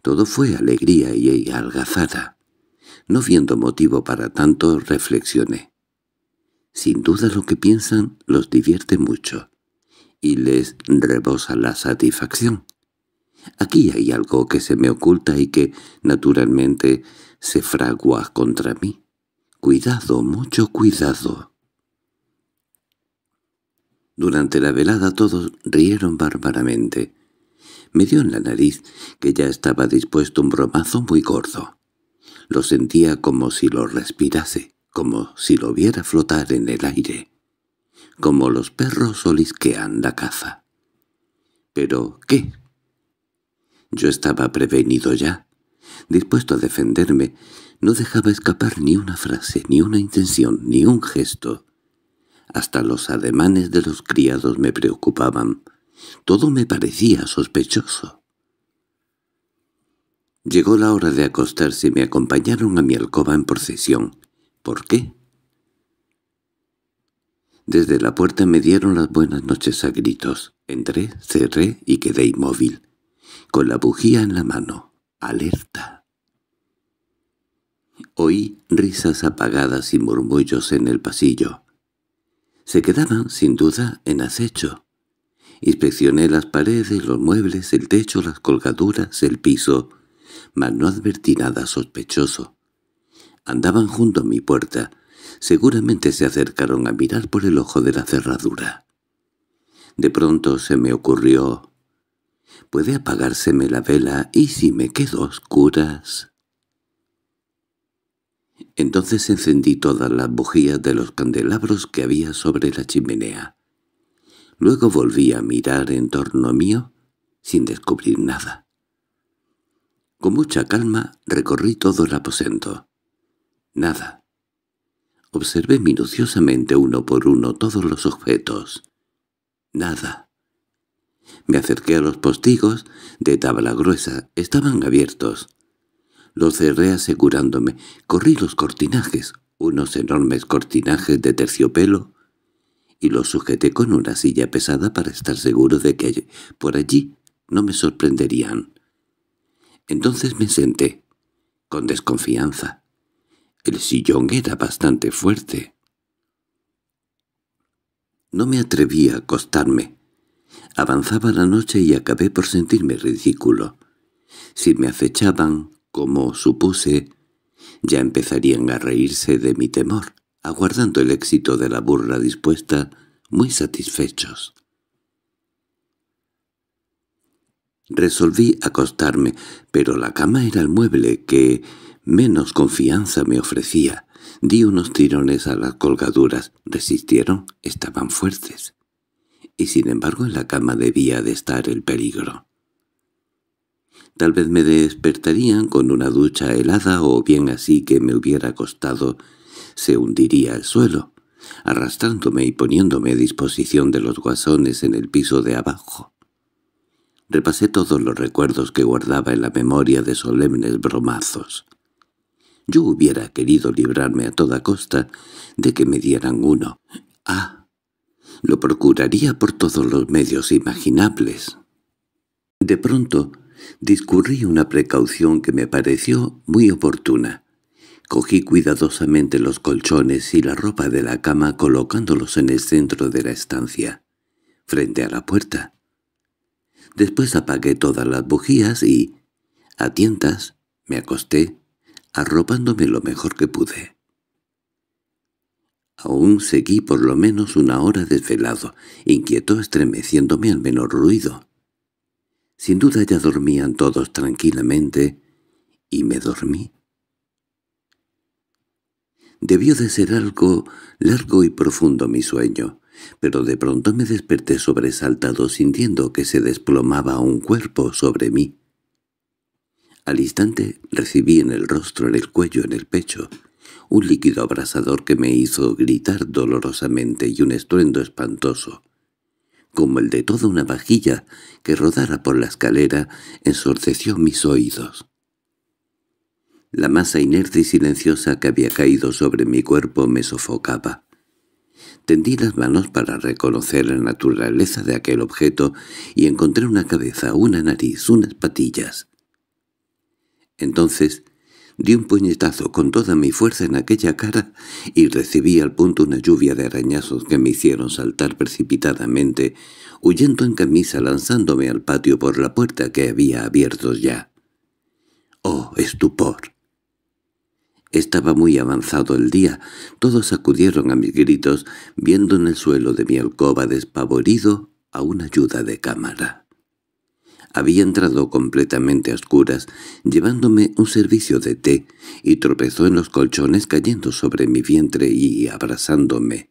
Todo fue alegría y algazara. No viendo motivo para tanto, reflexioné. Sin duda lo que piensan los divierte mucho, y les rebosa la satisfacción. Aquí hay algo que se me oculta y que, naturalmente, se fragua contra mí. Cuidado, mucho cuidado. Durante la velada todos rieron bárbaramente. Me dio en la nariz que ya estaba dispuesto un bromazo muy gordo. Lo sentía como si lo respirase, como si lo viera flotar en el aire, como los perros olisquean la caza. ¿Pero qué? Yo estaba prevenido ya, dispuesto a defenderme, no dejaba escapar ni una frase, ni una intención, ni un gesto. Hasta los ademanes de los criados me preocupaban. Todo me parecía sospechoso. Llegó la hora de acostarse y me acompañaron a mi alcoba en procesión. ¿Por qué? Desde la puerta me dieron las buenas noches a gritos. Entré, cerré y quedé inmóvil, con la bujía en la mano, alerta. Oí risas apagadas y murmullos en el pasillo. Se quedaban, sin duda, en acecho. Inspeccioné las paredes, los muebles, el techo, las colgaduras, el piso, mas no advertí nada sospechoso. Andaban junto a mi puerta. Seguramente se acercaron a mirar por el ojo de la cerradura. De pronto se me ocurrió... ¿Puede apagárseme la vela y si me quedo oscuras? Entonces encendí todas las bujías de los candelabros que había sobre la chimenea. Luego volví a mirar en torno mío sin descubrir nada. Con mucha calma recorrí todo el aposento. Nada. Observé minuciosamente uno por uno todos los objetos. Nada. Me acerqué a los postigos de tabla gruesa. Estaban abiertos. Los cerré asegurándome. Corrí los cortinajes, unos enormes cortinajes de terciopelo, y los sujeté con una silla pesada para estar seguro de que por allí no me sorprenderían. Entonces me senté, con desconfianza. El sillón era bastante fuerte. No me atreví a acostarme. Avanzaba la noche y acabé por sentirme ridículo. Si me acechaban, como supuse, ya empezarían a reírse de mi temor, aguardando el éxito de la burla dispuesta, muy satisfechos. Resolví acostarme, pero la cama era el mueble que menos confianza me ofrecía. Di unos tirones a las colgaduras. Resistieron, estaban fuertes. Y sin embargo en la cama debía de estar el peligro. Tal vez me despertarían con una ducha helada o bien así que me hubiera acostado se hundiría el suelo, arrastrándome y poniéndome a disposición de los guasones en el piso de abajo. Repasé todos los recuerdos que guardaba en la memoria de solemnes bromazos. Yo hubiera querido librarme a toda costa de que me dieran uno. Ah, lo procuraría por todos los medios imaginables. De pronto Discurrí una precaución que me pareció muy oportuna. Cogí cuidadosamente los colchones y la ropa de la cama colocándolos en el centro de la estancia, frente a la puerta. Después apagué todas las bujías y, a tientas, me acosté, arropándome lo mejor que pude. Aún seguí por lo menos una hora desvelado, inquieto estremeciéndome al menor ruido. Sin duda ya dormían todos tranquilamente, y me dormí. Debió de ser algo largo y profundo mi sueño, pero de pronto me desperté sobresaltado sintiendo que se desplomaba un cuerpo sobre mí. Al instante recibí en el rostro, en el cuello, en el pecho, un líquido abrasador que me hizo gritar dolorosamente y un estruendo espantoso, como el de toda una vajilla que rodara por la escalera, ensordeció mis oídos. La masa inerte y silenciosa que había caído sobre mi cuerpo me sofocaba. Tendí las manos para reconocer la naturaleza de aquel objeto y encontré una cabeza, una nariz, unas patillas. Entonces Di un puñetazo con toda mi fuerza en aquella cara y recibí al punto una lluvia de arañazos que me hicieron saltar precipitadamente, huyendo en camisa lanzándome al patio por la puerta que había abierto ya. ¡Oh, estupor! Estaba muy avanzado el día, todos acudieron a mis gritos, viendo en el suelo de mi alcoba despavorido a una ayuda de cámara. Había entrado completamente a oscuras, llevándome un servicio de té, y tropezó en los colchones cayendo sobre mi vientre y abrazándome,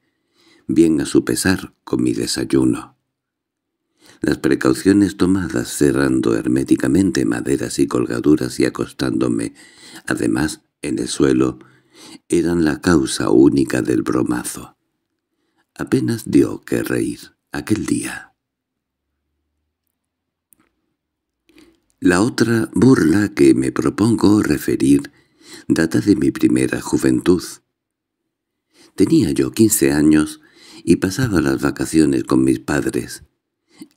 bien a su pesar, con mi desayuno. Las precauciones tomadas cerrando herméticamente maderas y colgaduras y acostándome, además, en el suelo, eran la causa única del bromazo. Apenas dio que reír aquel día. La otra burla que me propongo referir data de mi primera juventud. Tenía yo quince años y pasaba las vacaciones con mis padres.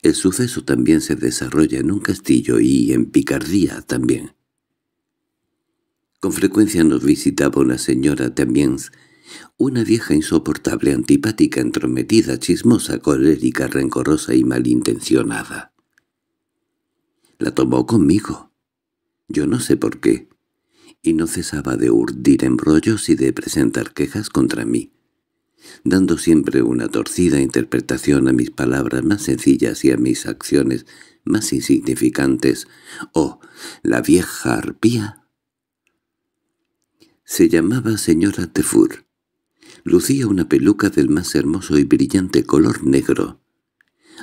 El suceso también se desarrolla en un castillo y en Picardía también. Con frecuencia nos visitaba una señora también, una vieja insoportable, antipática, entrometida, chismosa, colérica, rencorosa y malintencionada. La tomó conmigo. Yo no sé por qué. Y no cesaba de urdir embrollos y de presentar quejas contra mí, dando siempre una torcida interpretación a mis palabras más sencillas y a mis acciones más insignificantes. «Oh, la vieja arpía». Se llamaba señora Tefur. Lucía una peluca del más hermoso y brillante color negro,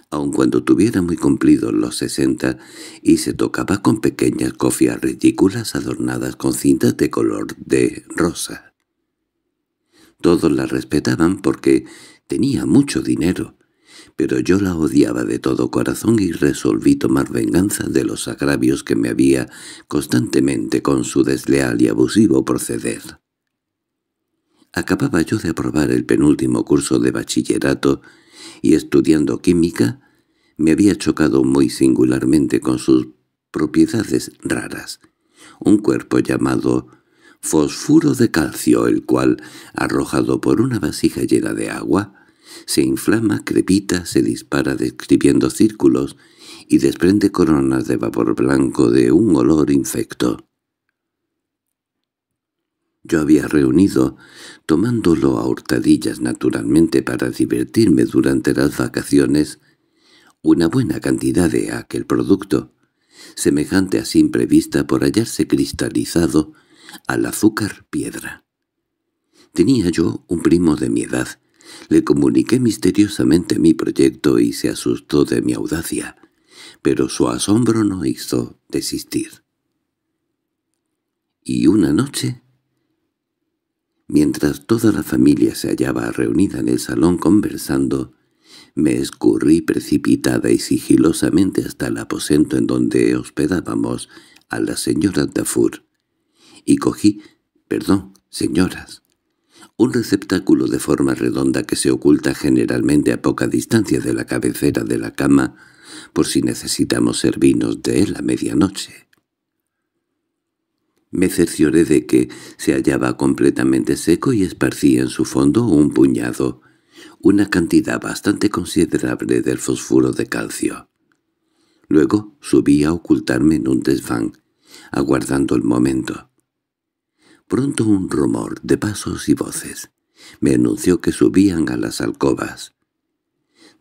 aun cuando tuviera muy cumplidos los sesenta, y se tocaba con pequeñas cofias ridículas adornadas con cintas de color de rosa. Todos la respetaban porque tenía mucho dinero, pero yo la odiaba de todo corazón y resolví tomar venganza de los agravios que me había constantemente con su desleal y abusivo proceder. Acababa yo de aprobar el penúltimo curso de bachillerato y estudiando química, me había chocado muy singularmente con sus propiedades raras. Un cuerpo llamado fosfuro de calcio, el cual, arrojado por una vasija llena de agua, se inflama, crepita, se dispara describiendo círculos y desprende coronas de vapor blanco de un olor infecto. Yo había reunido, tomándolo a hurtadillas naturalmente para divertirme durante las vacaciones, una buena cantidad de aquel producto, semejante a simple vista por hallarse cristalizado al azúcar piedra. Tenía yo un primo de mi edad. Le comuniqué misteriosamente mi proyecto y se asustó de mi audacia, pero su asombro no hizo desistir. Y una noche Mientras toda la familia se hallaba reunida en el salón conversando, me escurrí precipitada y sigilosamente hasta el aposento en donde hospedábamos a la señora Dafur, y cogí, perdón, señoras, un receptáculo de forma redonda que se oculta generalmente a poca distancia de la cabecera de la cama por si necesitamos servirnos de él a medianoche. Me cercioré de que se hallaba completamente seco y esparcí en su fondo un puñado, una cantidad bastante considerable del fosfuro de calcio. Luego subí a ocultarme en un desván, aguardando el momento. Pronto un rumor de pasos y voces me anunció que subían a las alcobas.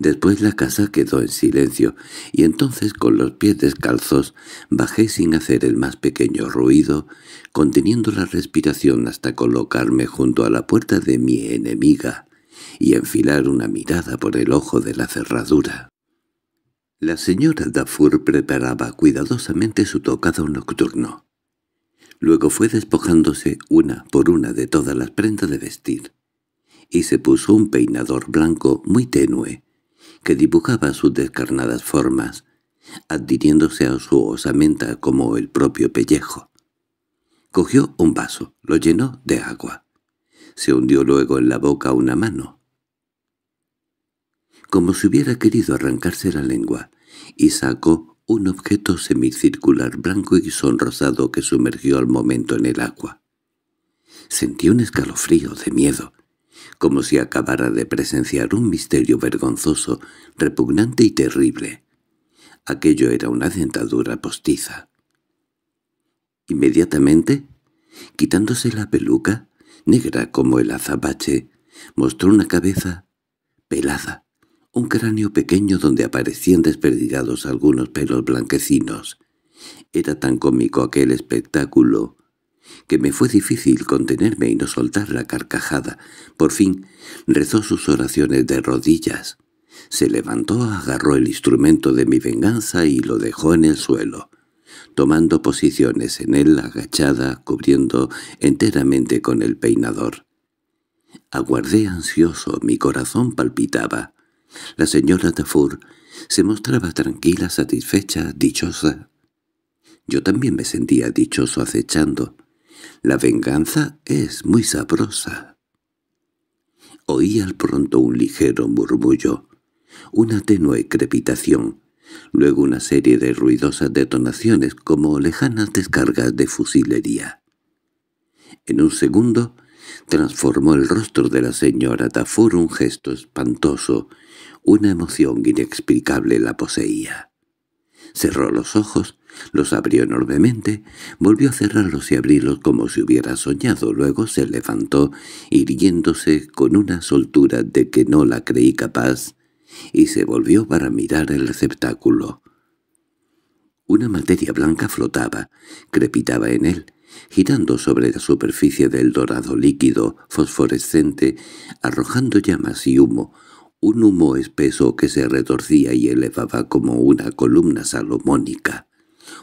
Después la casa quedó en silencio, y entonces con los pies descalzos bajé sin hacer el más pequeño ruido, conteniendo la respiración hasta colocarme junto a la puerta de mi enemiga y enfilar una mirada por el ojo de la cerradura. La señora Dafour preparaba cuidadosamente su tocado nocturno. Luego fue despojándose una por una de todas las prendas de vestir, y se puso un peinador blanco muy tenue, que dibujaba sus descarnadas formas, adhiriéndose a su osamenta como el propio pellejo. Cogió un vaso, lo llenó de agua. Se hundió luego en la boca una mano, como si hubiera querido arrancarse la lengua, y sacó un objeto semicircular blanco y sonrosado que sumergió al momento en el agua. Sentí un escalofrío de miedo, como si acabara de presenciar un misterio vergonzoso, repugnante y terrible. Aquello era una dentadura postiza. Inmediatamente, quitándose la peluca, negra como el azabache, mostró una cabeza pelada, un cráneo pequeño donde aparecían desperdigados algunos pelos blanquecinos. Era tan cómico aquel espectáculo que me fue difícil contenerme y no soltar la carcajada. Por fin rezó sus oraciones de rodillas. Se levantó, agarró el instrumento de mi venganza y lo dejó en el suelo, tomando posiciones en él agachada, cubriendo enteramente con el peinador. Aguardé ansioso, mi corazón palpitaba. La señora Dafour se mostraba tranquila, satisfecha, dichosa. Yo también me sentía dichoso acechando. La venganza es muy sabrosa. Oí al pronto un ligero murmullo, una tenue crepitación, luego una serie de ruidosas detonaciones como lejanas descargas de fusilería. En un segundo transformó el rostro de la señora Dafour un gesto espantoso, una emoción inexplicable la poseía. Cerró los ojos, los abrió enormemente, volvió a cerrarlos y abrirlos como si hubiera soñado, luego se levantó, irguiéndose con una soltura de que no la creí capaz, y se volvió para mirar el receptáculo. Una materia blanca flotaba, crepitaba en él, girando sobre la superficie del dorado líquido fosforescente, arrojando llamas y humo, un humo espeso que se retorcía y elevaba como una columna salomónica,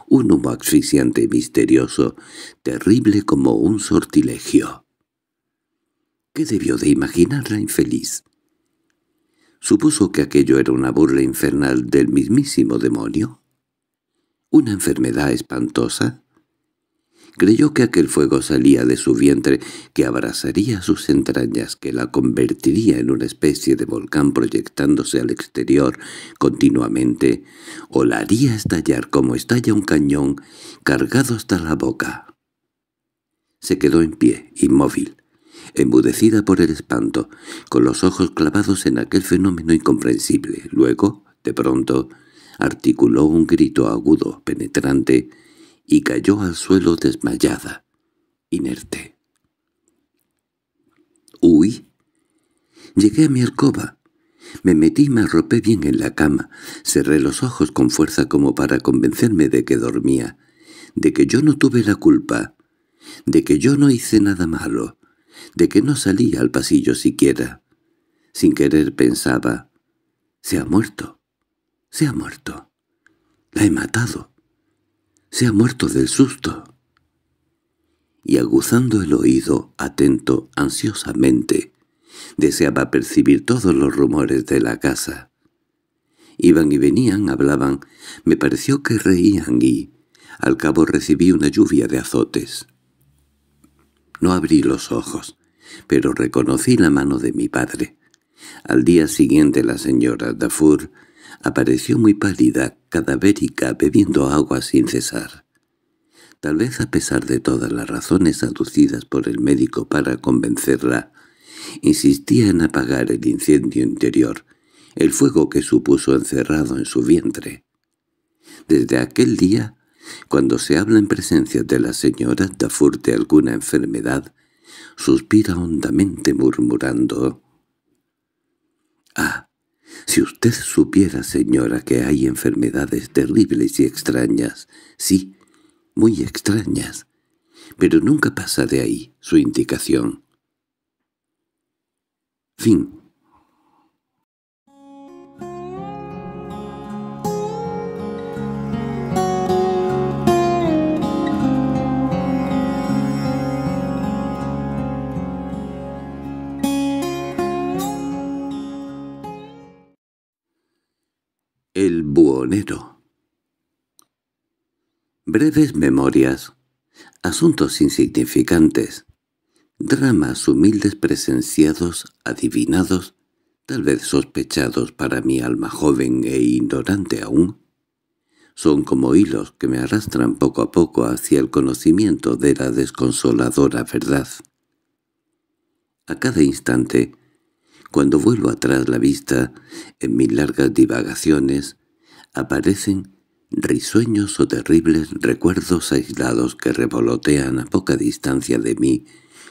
un humo asfixiante y misterioso, terrible como un sortilegio. ¿Qué debió de imaginar la infeliz? ¿Supuso que aquello era una burla infernal del mismísimo demonio? ¿Una enfermedad espantosa? Creyó que aquel fuego salía de su vientre, que abrasaría sus entrañas, que la convertiría en una especie de volcán proyectándose al exterior continuamente, o la haría estallar como estalla un cañón, cargado hasta la boca. Se quedó en pie, inmóvil, embudecida por el espanto, con los ojos clavados en aquel fenómeno incomprensible. Luego, de pronto, articuló un grito agudo, penetrante, y cayó al suelo desmayada, inerte. —¡Uy! Llegué a mi alcoba. Me metí y me arropé bien en la cama. Cerré los ojos con fuerza como para convencerme de que dormía, de que yo no tuve la culpa, de que yo no hice nada malo, de que no salí al pasillo siquiera. Sin querer pensaba, «Se ha muerto, se ha muerto, la he matado» se ha muerto del susto. Y aguzando el oído, atento, ansiosamente, deseaba percibir todos los rumores de la casa. Iban y venían, hablaban, me pareció que reían y, al cabo recibí una lluvia de azotes. No abrí los ojos. pero reconocí la mano de mi padre. Al día siguiente la señora Dafour apareció muy pálida, cadavérica, bebiendo agua sin cesar. Tal vez a pesar de todas las razones aducidas por el médico para convencerla, insistía en apagar el incendio interior, el fuego que supuso encerrado en su vientre. Desde aquel día, cuando se habla en presencia de la señora Dafour de alguna enfermedad, suspira hondamente murmurando «Ah, si usted supiera, señora, que hay enfermedades terribles y extrañas, sí, muy extrañas, pero nunca pasa de ahí su indicación». Fin Breves memorias, asuntos insignificantes, dramas humildes presenciados, adivinados, tal vez sospechados para mi alma joven e ignorante aún, son como hilos que me arrastran poco a poco hacia el conocimiento de la desconsoladora verdad. A cada instante cuando vuelvo atrás la vista, en mis largas divagaciones, aparecen risueños o terribles recuerdos aislados que revolotean a poca distancia de mí,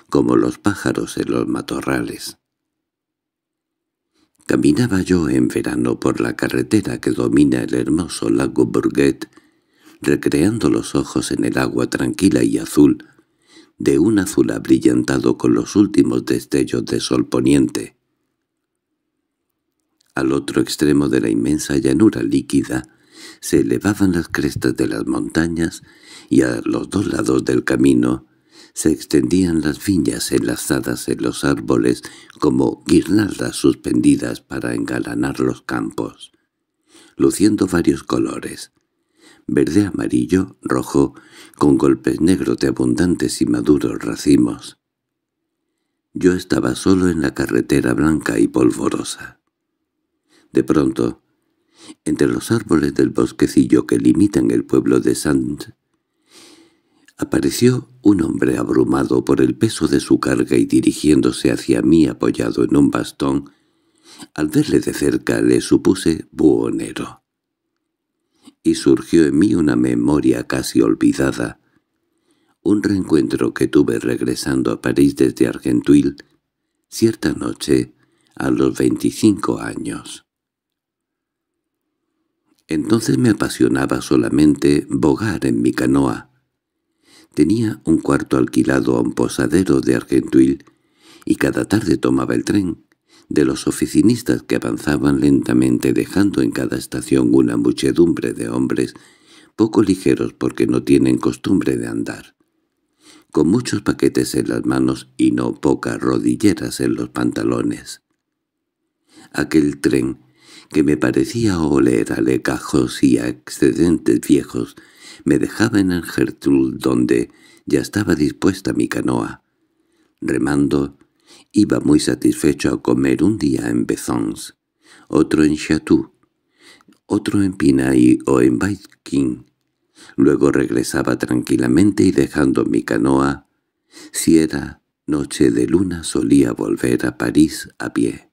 como los pájaros en los matorrales. Caminaba yo en verano por la carretera que domina el hermoso lago Burguet, recreando los ojos en el agua tranquila y azul, de un azul abrillantado con los últimos destellos de sol poniente. Al otro extremo de la inmensa llanura líquida se elevaban las crestas de las montañas y a los dos lados del camino se extendían las viñas enlazadas en los árboles como guirnaldas suspendidas para engalanar los campos, luciendo varios colores, verde, amarillo, rojo, con golpes negros de abundantes y maduros racimos. Yo estaba solo en la carretera blanca y polvorosa. De pronto, entre los árboles del bosquecillo que limitan el pueblo de Sant, apareció un hombre abrumado por el peso de su carga y dirigiéndose hacia mí apoyado en un bastón. Al verle de cerca le supuse buhonero. Y surgió en mí una memoria casi olvidada, un reencuentro que tuve regresando a París desde Argentuil, cierta noche, a los veinticinco años. Entonces me apasionaba solamente bogar en mi canoa. Tenía un cuarto alquilado a un posadero de Argentuil y cada tarde tomaba el tren de los oficinistas que avanzaban lentamente dejando en cada estación una muchedumbre de hombres poco ligeros porque no tienen costumbre de andar, con muchos paquetes en las manos y no pocas rodilleras en los pantalones. Aquel tren que me parecía oler a legajos y a excedentes viejos, me dejaba en el donde ya estaba dispuesta mi canoa. Remando, iba muy satisfecho a comer un día en Bezons, otro en Chatou, otro en Pinaí o en Viking. Luego regresaba tranquilamente y dejando mi canoa, si era noche de luna solía volver a París a pie.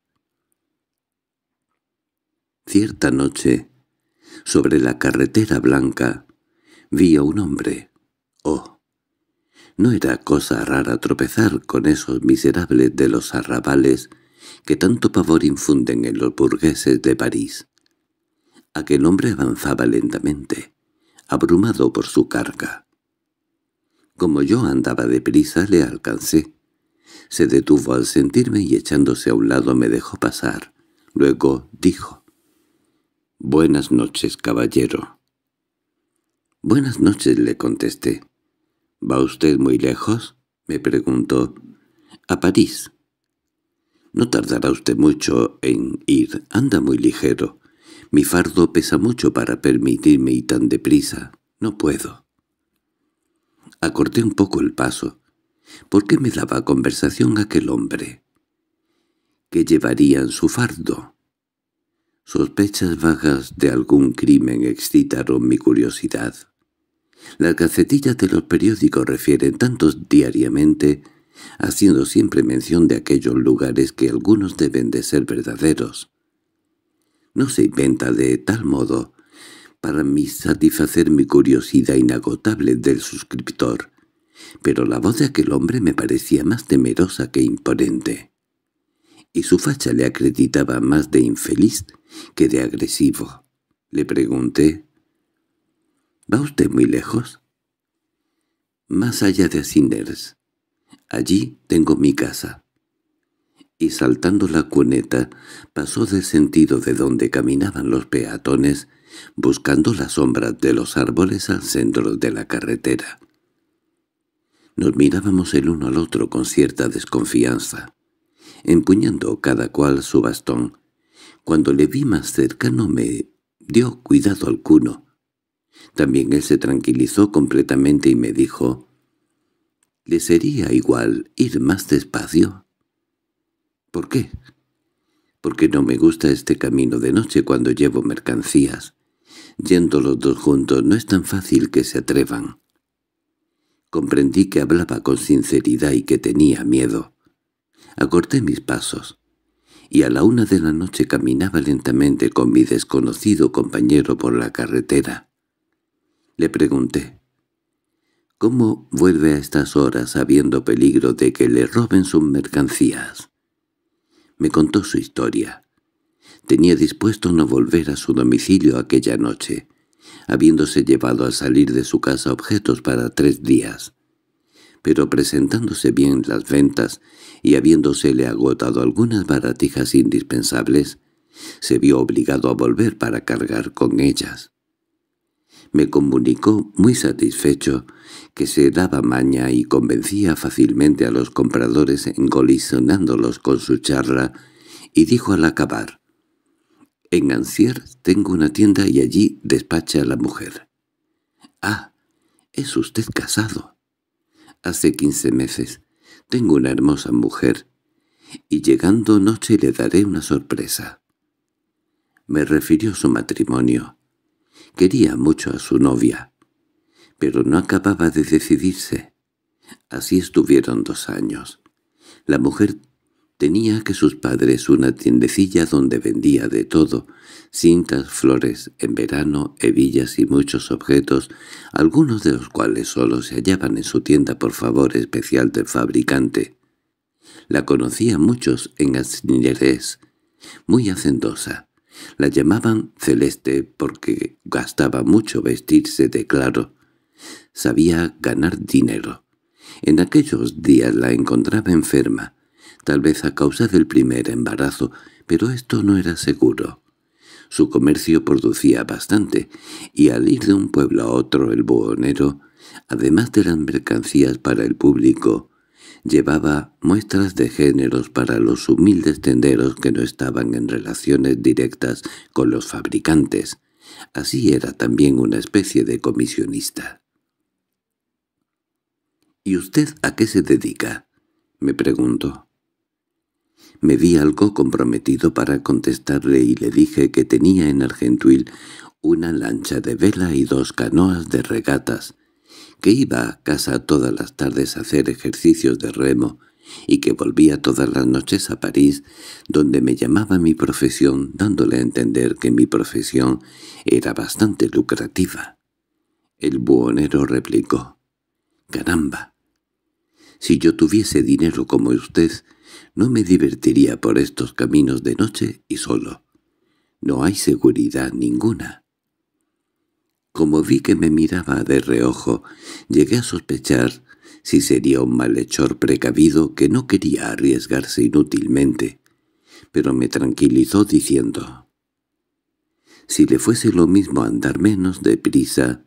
Cierta noche, sobre la carretera blanca, vi a un hombre. Oh, no era cosa rara tropezar con esos miserables de los arrabales que tanto pavor infunden en los burgueses de París. Aquel hombre avanzaba lentamente, abrumado por su carga. Como yo andaba deprisa, le alcancé. Se detuvo al sentirme y echándose a un lado me dejó pasar. Luego dijo, «Buenas noches, caballero». «Buenas noches», le contesté. «¿Va usted muy lejos?» me preguntó. «A París». «No tardará usted mucho en ir. Anda muy ligero. Mi fardo pesa mucho para permitirme ir tan deprisa. No puedo». Acorté un poco el paso, ¿Por qué me daba conversación aquel hombre? ¿Qué llevaría su fardo? Sospechas vagas de algún crimen excitaron mi curiosidad. Las gacetillas de los periódicos refieren tantos diariamente, haciendo siempre mención de aquellos lugares que algunos deben de ser verdaderos. No se inventa de tal modo para satisfacer mi curiosidad inagotable del suscriptor, pero la voz de aquel hombre me parecía más temerosa que imponente, y su facha le acreditaba más de infeliz que de agresivo. Le pregunté, —¿Va usted muy lejos? —Más allá de Asiners. Allí tengo mi casa. Y saltando la cuneta, pasó del sentido de donde caminaban los peatones, buscando las sombras de los árboles al centro de la carretera. Nos mirábamos el uno al otro con cierta desconfianza, empuñando cada cual su bastón. Cuando le vi más cerca no me dio cuidado alguno. También él se tranquilizó completamente y me dijo, «¿Le sería igual ir más despacio?» «¿Por qué?» «Porque no me gusta este camino de noche cuando llevo mercancías. Yendo los dos juntos no es tan fácil que se atrevan». Comprendí que hablaba con sinceridad y que tenía miedo. Acorté mis pasos, y a la una de la noche caminaba lentamente con mi desconocido compañero por la carretera. Le pregunté, ¿cómo vuelve a estas horas habiendo peligro de que le roben sus mercancías? Me contó su historia. Tenía dispuesto no volver a su domicilio aquella noche, habiéndose llevado a salir de su casa objetos para tres días. Pero presentándose bien las ventas y habiéndosele agotado algunas baratijas indispensables, se vio obligado a volver para cargar con ellas. Me comunicó, muy satisfecho, que se daba maña y convencía fácilmente a los compradores engolisionándolos con su charla, y dijo al acabar, en Ancier tengo una tienda y allí despacha a la mujer. —Ah, es usted casado. Hace quince meses. Tengo una hermosa mujer, y llegando noche le daré una sorpresa. Me refirió su matrimonio. Quería mucho a su novia, pero no acababa de decidirse. Así estuvieron dos años. La mujer Tenía que sus padres una tiendecilla donde vendía de todo, cintas, flores, en verano, hebillas y muchos objetos, algunos de los cuales solo se hallaban en su tienda por favor especial del fabricante. La conocían muchos en Asnières, muy hacendosa. La llamaban Celeste porque gastaba mucho vestirse de claro. Sabía ganar dinero. En aquellos días la encontraba enferma, tal vez a causa del primer embarazo, pero esto no era seguro. Su comercio producía bastante, y al ir de un pueblo a otro el buhonero, además de las mercancías para el público, llevaba muestras de géneros para los humildes tenderos que no estaban en relaciones directas con los fabricantes. Así era también una especie de comisionista. —¿Y usted a qué se dedica? —me preguntó. Me vi algo comprometido para contestarle y le dije que tenía en Argentuil una lancha de vela y dos canoas de regatas, que iba a casa todas las tardes a hacer ejercicios de remo y que volvía todas las noches a París, donde me llamaba mi profesión, dándole a entender que mi profesión era bastante lucrativa. El buhonero replicó, «Caramba, si yo tuviese dinero como usted, no me divertiría por estos caminos de noche y solo. No hay seguridad ninguna. Como vi que me miraba de reojo, llegué a sospechar si sería un malhechor precavido que no quería arriesgarse inútilmente, pero me tranquilizó diciendo, «Si le fuese lo mismo andar menos deprisa,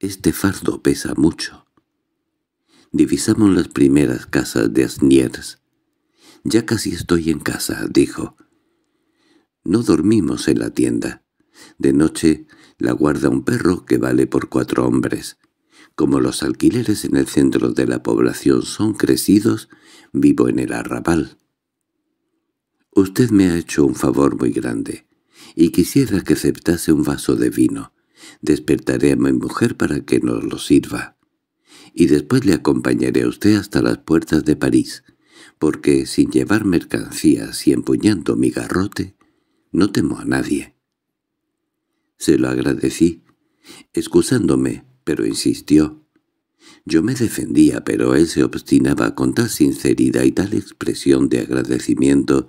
este fardo pesa mucho». Divisamos las primeras casas de Asniers, «Ya casi estoy en casa», dijo. No dormimos en la tienda. De noche la guarda un perro que vale por cuatro hombres. Como los alquileres en el centro de la población son crecidos, vivo en el arrabal. Usted me ha hecho un favor muy grande, y quisiera que aceptase un vaso de vino. Despertaré a mi mujer para que nos lo sirva. Y después le acompañaré a usted hasta las puertas de París, porque sin llevar mercancías y empuñando mi garrote, no temo a nadie. Se lo agradecí, excusándome, pero insistió. Yo me defendía, pero él se obstinaba con tal sinceridad y tal expresión de agradecimiento,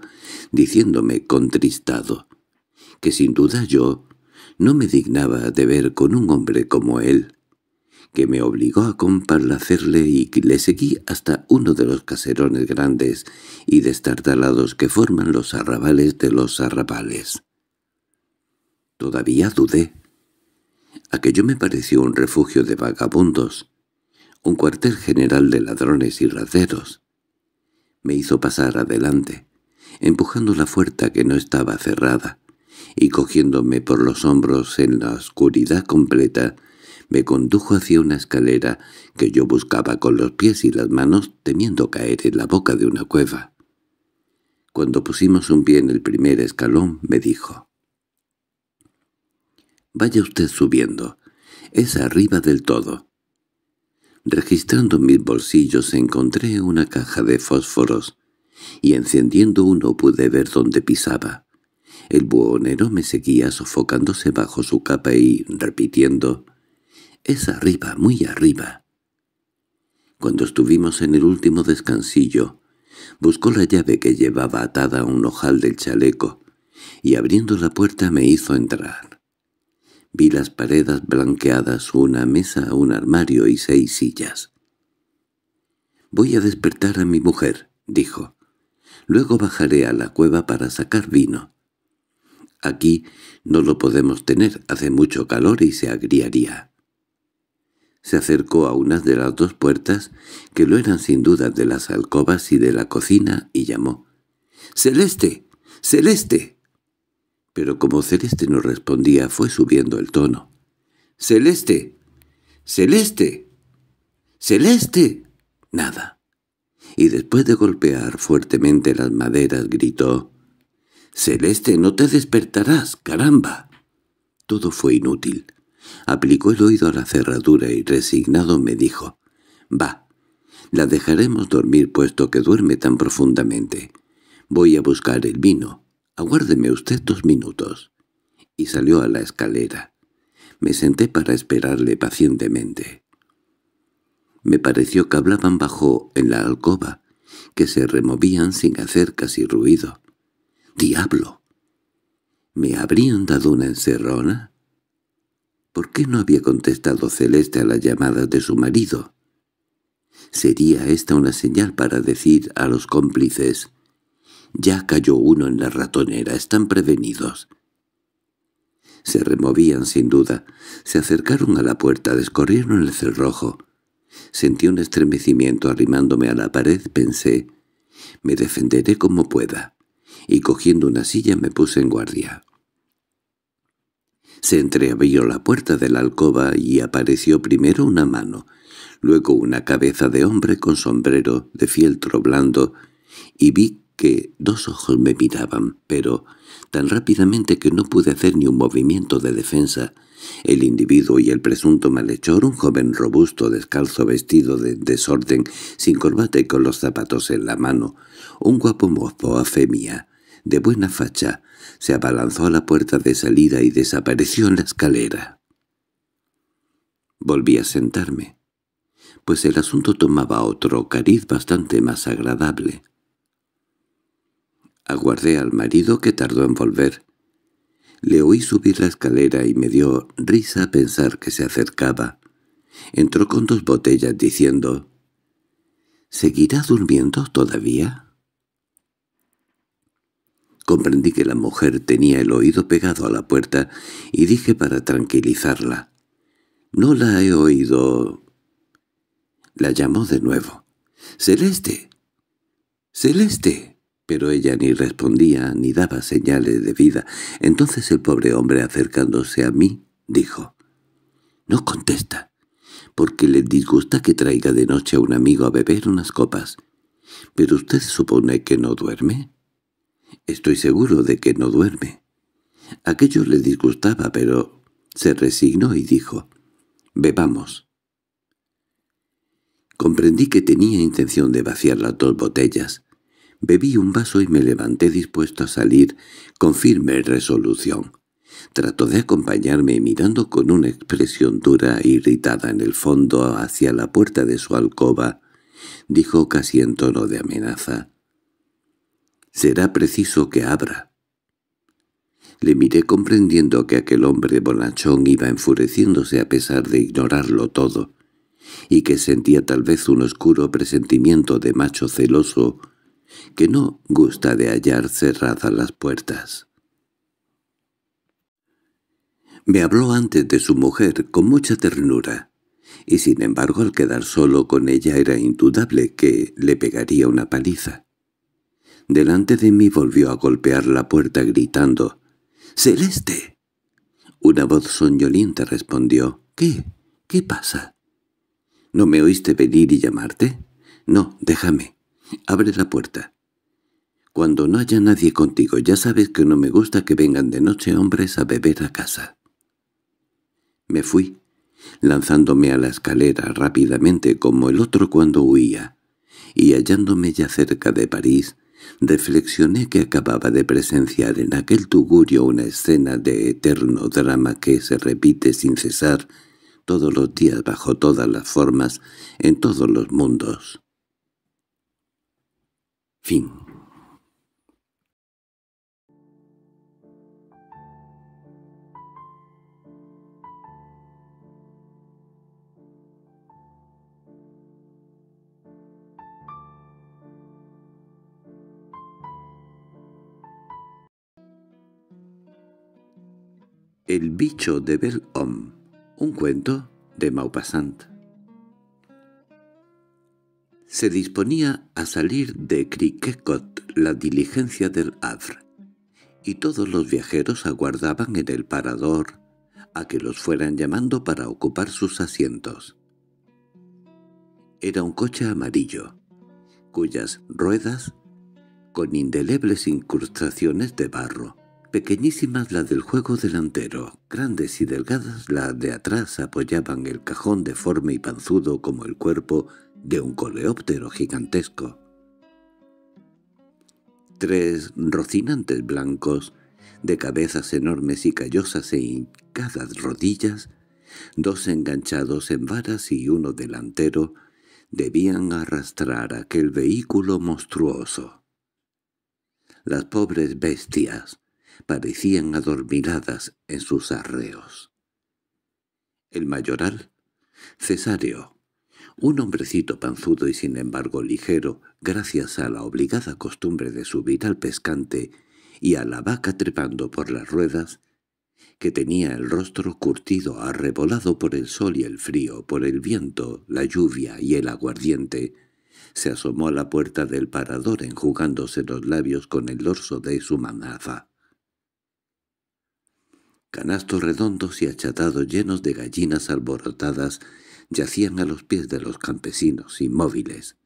diciéndome contristado, que sin duda yo no me dignaba de ver con un hombre como él, que me obligó a complacerle y le seguí hasta uno de los caserones grandes y destartalados que forman los arrabales de los arrabales. Todavía dudé. Aquello me pareció un refugio de vagabundos, un cuartel general de ladrones y rateros. Me hizo pasar adelante, empujando la puerta que no estaba cerrada, y cogiéndome por los hombros en la oscuridad completa, me condujo hacia una escalera que yo buscaba con los pies y las manos temiendo caer en la boca de una cueva. Cuando pusimos un pie en el primer escalón, me dijo, «Vaya usted subiendo. Es arriba del todo». Registrando mis bolsillos encontré una caja de fósforos, y encendiendo uno pude ver dónde pisaba. El buhonero me seguía sofocándose bajo su capa y repitiendo, «Es arriba, muy arriba». Cuando estuvimos en el último descansillo, buscó la llave que llevaba atada a un ojal del chaleco, y abriendo la puerta me hizo entrar. Vi las paredes blanqueadas, una mesa, un armario y seis sillas. «Voy a despertar a mi mujer», dijo. «Luego bajaré a la cueva para sacar vino. Aquí no lo podemos tener, hace mucho calor y se agriaría». Se acercó a una de las dos puertas, que lo eran sin duda de las alcobas y de la cocina, y llamó. «¡Celeste! ¡Celeste!» pero como Celeste no respondía fue subiendo el tono. —¡Celeste! ¡Celeste! ¡Celeste! Nada. Y después de golpear fuertemente las maderas gritó —¡Celeste, no te despertarás, caramba! Todo fue inútil. Aplicó el oído a la cerradura y resignado me dijo —Va, la dejaremos dormir puesto que duerme tan profundamente. Voy a buscar el vino. «Aguárdeme usted dos minutos». Y salió a la escalera. Me senté para esperarle pacientemente. Me pareció que hablaban bajo en la alcoba, que se removían sin hacer casi ruido. ¡Diablo! ¿Me habrían dado una encerrona? ¿Por qué no había contestado Celeste a las llamadas de su marido? ¿Sería esta una señal para decir a los cómplices ya cayó uno en la ratonera, están prevenidos. Se removían sin duda, se acercaron a la puerta, descorrieron el cerrojo. Sentí un estremecimiento arrimándome a la pared, pensé, me defenderé como pueda, y cogiendo una silla me puse en guardia. Se entreabrió la puerta de la alcoba y apareció primero una mano, luego una cabeza de hombre con sombrero de fieltro blando, y vi que dos ojos me miraban, pero tan rápidamente que no pude hacer ni un movimiento de defensa. El individuo y el presunto malhechor, un joven robusto, descalzo, vestido de desorden, sin corbata y con los zapatos en la mano, un guapo mozo a fe mía, de buena facha, se abalanzó a la puerta de salida y desapareció en la escalera. Volví a sentarme, pues el asunto tomaba otro cariz bastante más agradable. Aguardé al marido que tardó en volver. Le oí subir la escalera y me dio risa pensar que se acercaba. Entró con dos botellas diciendo, «¿Seguirá durmiendo todavía?» Comprendí que la mujer tenía el oído pegado a la puerta y dije para tranquilizarla, «No la he oído...» La llamó de nuevo. «¡Celeste! ¡Celeste!» pero ella ni respondía ni daba señales de vida. Entonces el pobre hombre, acercándose a mí, dijo, «No contesta. porque le disgusta que traiga de noche a un amigo a beber unas copas. ¿Pero usted supone que no duerme? Estoy seguro de que no duerme. Aquello le disgustaba, pero se resignó y dijo, «Bebamos». Comprendí que tenía intención de vaciar las dos botellas. Bebí un vaso y me levanté dispuesto a salir con firme resolución. Trató de acompañarme mirando con una expresión dura e irritada en el fondo hacia la puerta de su alcoba. Dijo casi en tono de amenaza. «Será preciso que abra». Le miré comprendiendo que aquel hombre bonachón iba enfureciéndose a pesar de ignorarlo todo, y que sentía tal vez un oscuro presentimiento de macho celoso que no gusta de hallar cerradas las puertas. Me habló antes de su mujer con mucha ternura, y sin embargo al quedar solo con ella era indudable que le pegaría una paliza. Delante de mí volvió a golpear la puerta gritando «¡Celeste!». Una voz soñolienta respondió «¿Qué? ¿Qué pasa?» «¿No me oíste venir y llamarte?» «No, déjame. Abre la puerta». «Cuando no haya nadie contigo, ya sabes que no me gusta que vengan de noche hombres a beber a casa». Me fui, lanzándome a la escalera rápidamente como el otro cuando huía, y hallándome ya cerca de París, reflexioné que acababa de presenciar en aquel tugurio una escena de eterno drama que se repite sin cesar todos los días bajo todas las formas, en todos los mundos. Fin El bicho de Bel-Homme, un cuento de Maupassant. Se disponía a salir de Criquecot la diligencia del Havre, y todos los viajeros aguardaban en el parador a que los fueran llamando para ocupar sus asientos. Era un coche amarillo, cuyas ruedas, con indelebles incrustaciones de barro, Pequeñísimas las del juego delantero, grandes y delgadas las de atrás apoyaban el cajón deforme y panzudo como el cuerpo de un coleóptero gigantesco. Tres rocinantes blancos, de cabezas enormes y callosas e hincadas rodillas, dos enganchados en varas y uno delantero, debían arrastrar aquel vehículo monstruoso. Las pobres bestias, parecían adormiladas en sus arreos. El mayoral, Cesario, un hombrecito panzudo y sin embargo ligero, gracias a la obligada costumbre de subir al pescante y a la vaca trepando por las ruedas, que tenía el rostro curtido arrebolado por el sol y el frío, por el viento, la lluvia y el aguardiente, se asomó a la puerta del parador enjugándose los labios con el dorso de su manaza. Canastos redondos y achatados llenos de gallinas alborotadas yacían a los pies de los campesinos, inmóviles.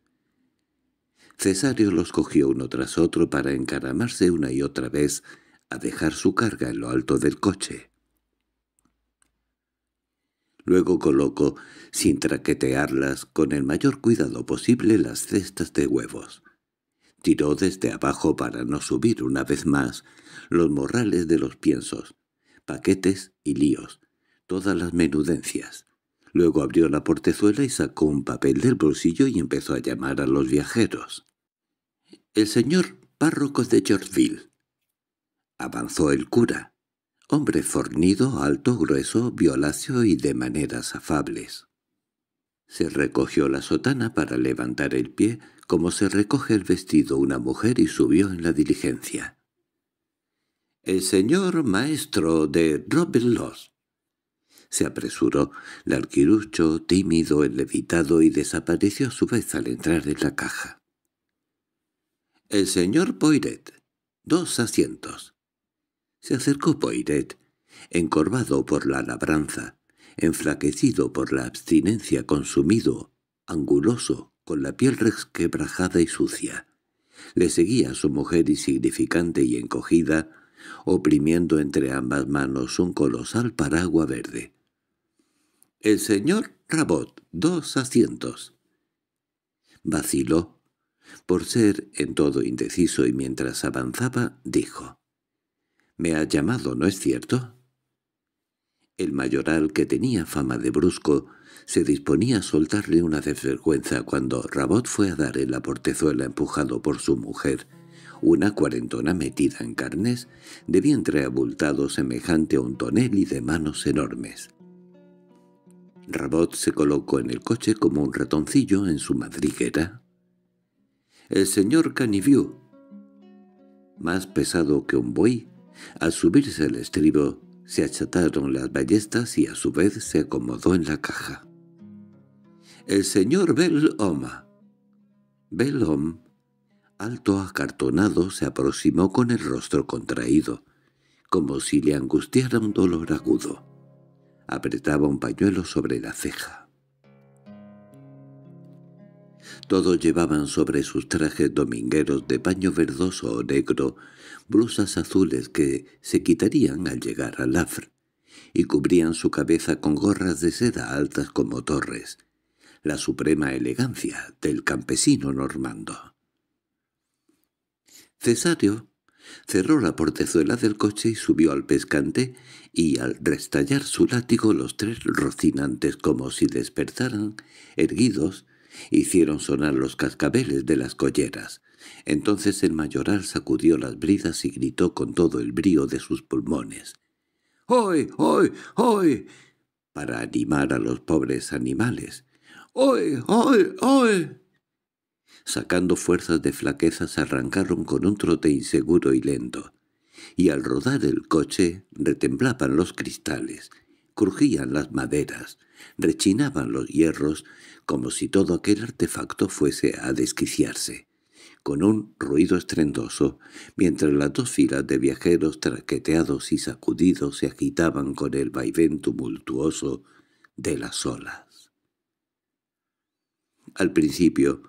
Cesario los cogió uno tras otro para encaramarse una y otra vez a dejar su carga en lo alto del coche. Luego colocó, sin traquetearlas, con el mayor cuidado posible las cestas de huevos. Tiró desde abajo para no subir una vez más los morrales de los piensos, paquetes y líos, todas las menudencias. Luego abrió la portezuela y sacó un papel del bolsillo y empezó a llamar a los viajeros. «El señor párroco de Georgeville». Avanzó el cura, hombre fornido, alto, grueso, violáceo y de maneras afables. Se recogió la sotana para levantar el pie, como se recoge el vestido una mujer y subió en la diligencia. «El señor maestro de Robin-Loss». Se apresuró, larguirucho, tímido, levitado y desapareció a su vez al entrar en la caja. «El señor Poiret. Dos asientos». Se acercó Poiret, encorvado por la labranza, enflaquecido por la abstinencia consumido, anguloso, con la piel resquebrajada y sucia. Le seguía su mujer insignificante y encogida, oprimiendo entre ambas manos un colosal paraguas verde. «El señor Rabot, dos asientos». Vaciló. Por ser en todo indeciso y mientras avanzaba, dijo. «¿Me ha llamado, no es cierto?» El mayoral, que tenía fama de brusco, se disponía a soltarle una desvergüenza cuando Rabot fue a dar en la portezuela empujado por su mujer, una cuarentona metida en carnes, de vientre abultado semejante a un tonel y de manos enormes. Rabot se colocó en el coche como un ratoncillo en su madriguera. El señor Caniviu, más pesado que un buey, al subirse al estribo, se achataron las ballestas y a su vez se acomodó en la caja. El señor Bellhom. Bellhom, alto acartonado, se aproximó con el rostro contraído, como si le angustiara un dolor agudo. Apretaba un pañuelo sobre la ceja. Todos llevaban sobre sus trajes domingueros de paño verdoso o negro blusas azules que se quitarían al llegar al Afr, y cubrían su cabeza con gorras de seda altas como torres, la suprema elegancia del campesino normando. Cesario cerró la portezuela del coche y subió al pescante, y al restallar su látigo los tres rocinantes como si despertaran, erguidos, hicieron sonar los cascabeles de las colleras, entonces el mayoral sacudió las bridas y gritó con todo el brío de sus pulmones. «¡Hoy, hoy, hoy!» para animar a los pobres animales. «¡Hoy, hoy, hoy!» Sacando fuerzas de flaqueza se arrancaron con un trote inseguro y lento, y al rodar el coche retemblaban los cristales, crujían las maderas, rechinaban los hierros, como si todo aquel artefacto fuese a desquiciarse con un ruido estrendoso, mientras las dos filas de viajeros traqueteados y sacudidos se agitaban con el vaivén tumultuoso de las olas. Al principio,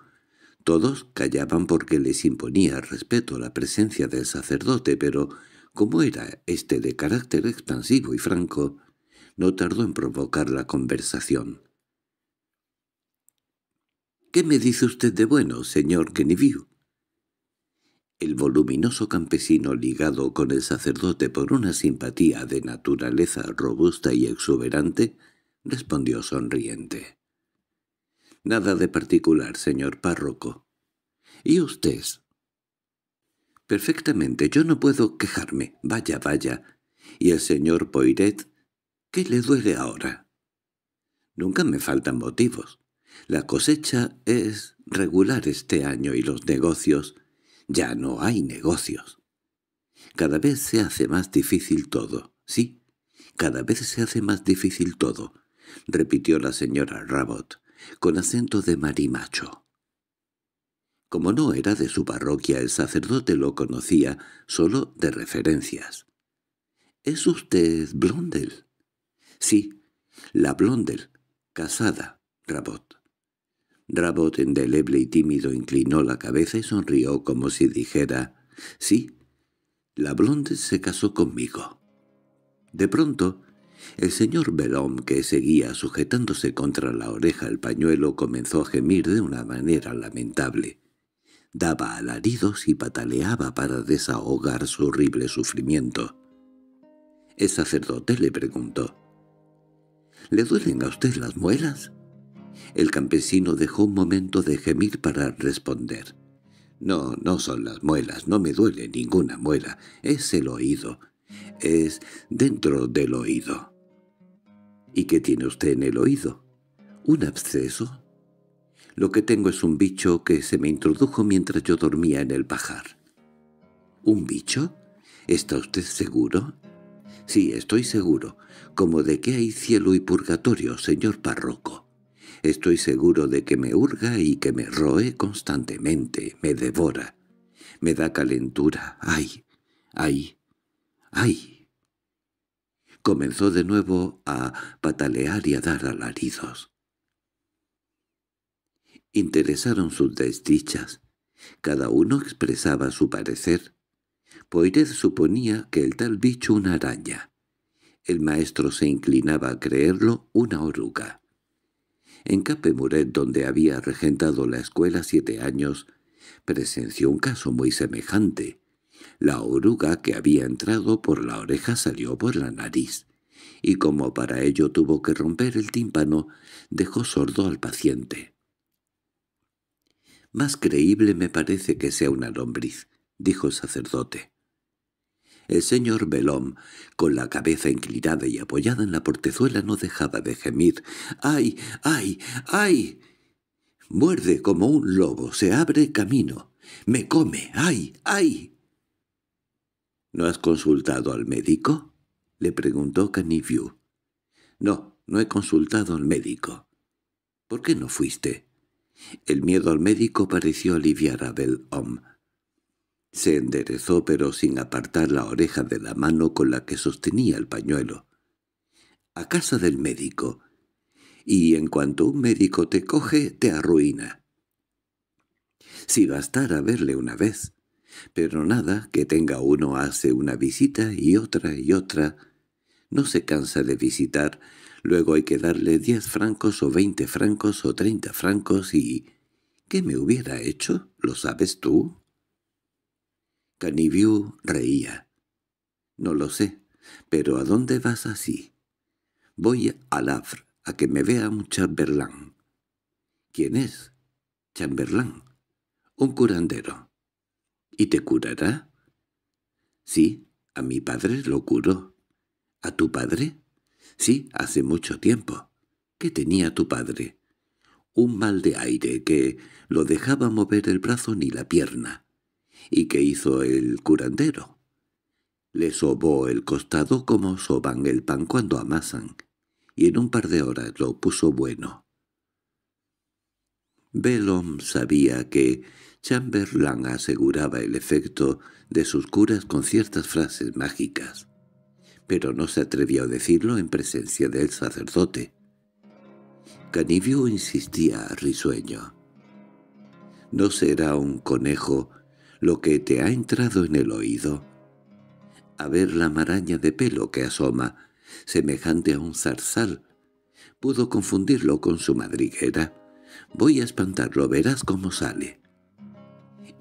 todos callaban porque les imponía respeto la presencia del sacerdote, pero como era éste de carácter expansivo y franco, no tardó en provocar la conversación. —¿Qué me dice usted de bueno, señor Kenneviu? El voluminoso campesino ligado con el sacerdote por una simpatía de naturaleza robusta y exuberante, respondió sonriente. —Nada de particular, señor párroco. —¿Y usted? —Perfectamente, yo no puedo quejarme. Vaya, vaya. ¿Y el señor Poiret? ¿Qué le duele ahora? Nunca me faltan motivos. La cosecha es regular este año y los negocios ya no hay negocios. Cada vez se hace más difícil todo. Sí, cada vez se hace más difícil todo, repitió la señora Rabot, con acento de marimacho. Como no era de su parroquia, el sacerdote lo conocía solo de referencias. —¿Es usted Blondel? —Sí, la Blondel, casada, Rabot. Rabot endeleble y tímido inclinó la cabeza y sonrió como si dijera, «Sí, la blonde se casó conmigo». De pronto, el señor Belom, que seguía sujetándose contra la oreja el pañuelo, comenzó a gemir de una manera lamentable. Daba alaridos y pataleaba para desahogar su horrible sufrimiento. El sacerdote le preguntó, «¿Le duelen a usted las muelas?» El campesino dejó un momento de gemir para responder. «No, no son las muelas, no me duele ninguna muela, es el oído, es dentro del oído». «¿Y qué tiene usted en el oído? ¿Un absceso?» «Lo que tengo es un bicho que se me introdujo mientras yo dormía en el pajar». «¿Un bicho? ¿Está usted seguro?» «Sí, estoy seguro, como de que hay cielo y purgatorio, señor párroco». Estoy seguro de que me hurga y que me roe constantemente, me devora. Me da calentura. ¡Ay! ¡Ay! ¡Ay! Comenzó de nuevo a patalear y a dar alaridos. Interesaron sus desdichas. Cada uno expresaba su parecer. Poiret suponía que el tal bicho una araña. El maestro se inclinaba a creerlo una oruga. En Capemuret, donde había regentado la escuela siete años, presenció un caso muy semejante. La oruga que había entrado por la oreja salió por la nariz, y como para ello tuvo que romper el tímpano, dejó sordo al paciente. «Más creíble me parece que sea una lombriz», dijo el sacerdote. El señor Belón, con la cabeza inclinada y apoyada en la portezuela, no dejaba de gemir. «¡Ay, ay, ay!» Muerde como un lobo, se abre camino. ¡Me come! ¡Ay, ay! —¿No has consultado al médico? —le preguntó Caniviu. —No, no he consultado al médico. —¿Por qué no fuiste? El miedo al médico pareció aliviar a Belhomme. Se enderezó pero sin apartar la oreja de la mano con la que sostenía el pañuelo. —A casa del médico. Y en cuanto un médico te coge, te arruina. Si bastara verle una vez. Pero nada, que tenga uno hace una visita y otra y otra. No se cansa de visitar, luego hay que darle diez francos o veinte francos o treinta francos y... ¿Qué me hubiera hecho? ¿Lo sabes tú? Caniviu reía. «No lo sé, pero ¿a dónde vas así?» «Voy a Havre, a que me vea un chamberlain». «¿Quién es?» «Chamberlain. Un curandero». «¿Y te curará?» «Sí, a mi padre lo curó». «¿A tu padre?» «Sí, hace mucho tiempo». ¿Qué tenía tu padre?» «Un mal de aire que lo dejaba mover el brazo ni la pierna». ¿Y qué hizo el curandero? Le sobó el costado como soban el pan cuando amasan, y en un par de horas lo puso bueno. Bellom sabía que Chamberlain aseguraba el efecto de sus curas con ciertas frases mágicas, pero no se atrevió a decirlo en presencia del sacerdote. Canivio insistía risueño. «¿No será un conejo lo que te ha entrado en el oído. A ver la maraña de pelo que asoma, semejante a un zarzal. Pudo confundirlo con su madriguera. Voy a espantarlo, verás cómo sale.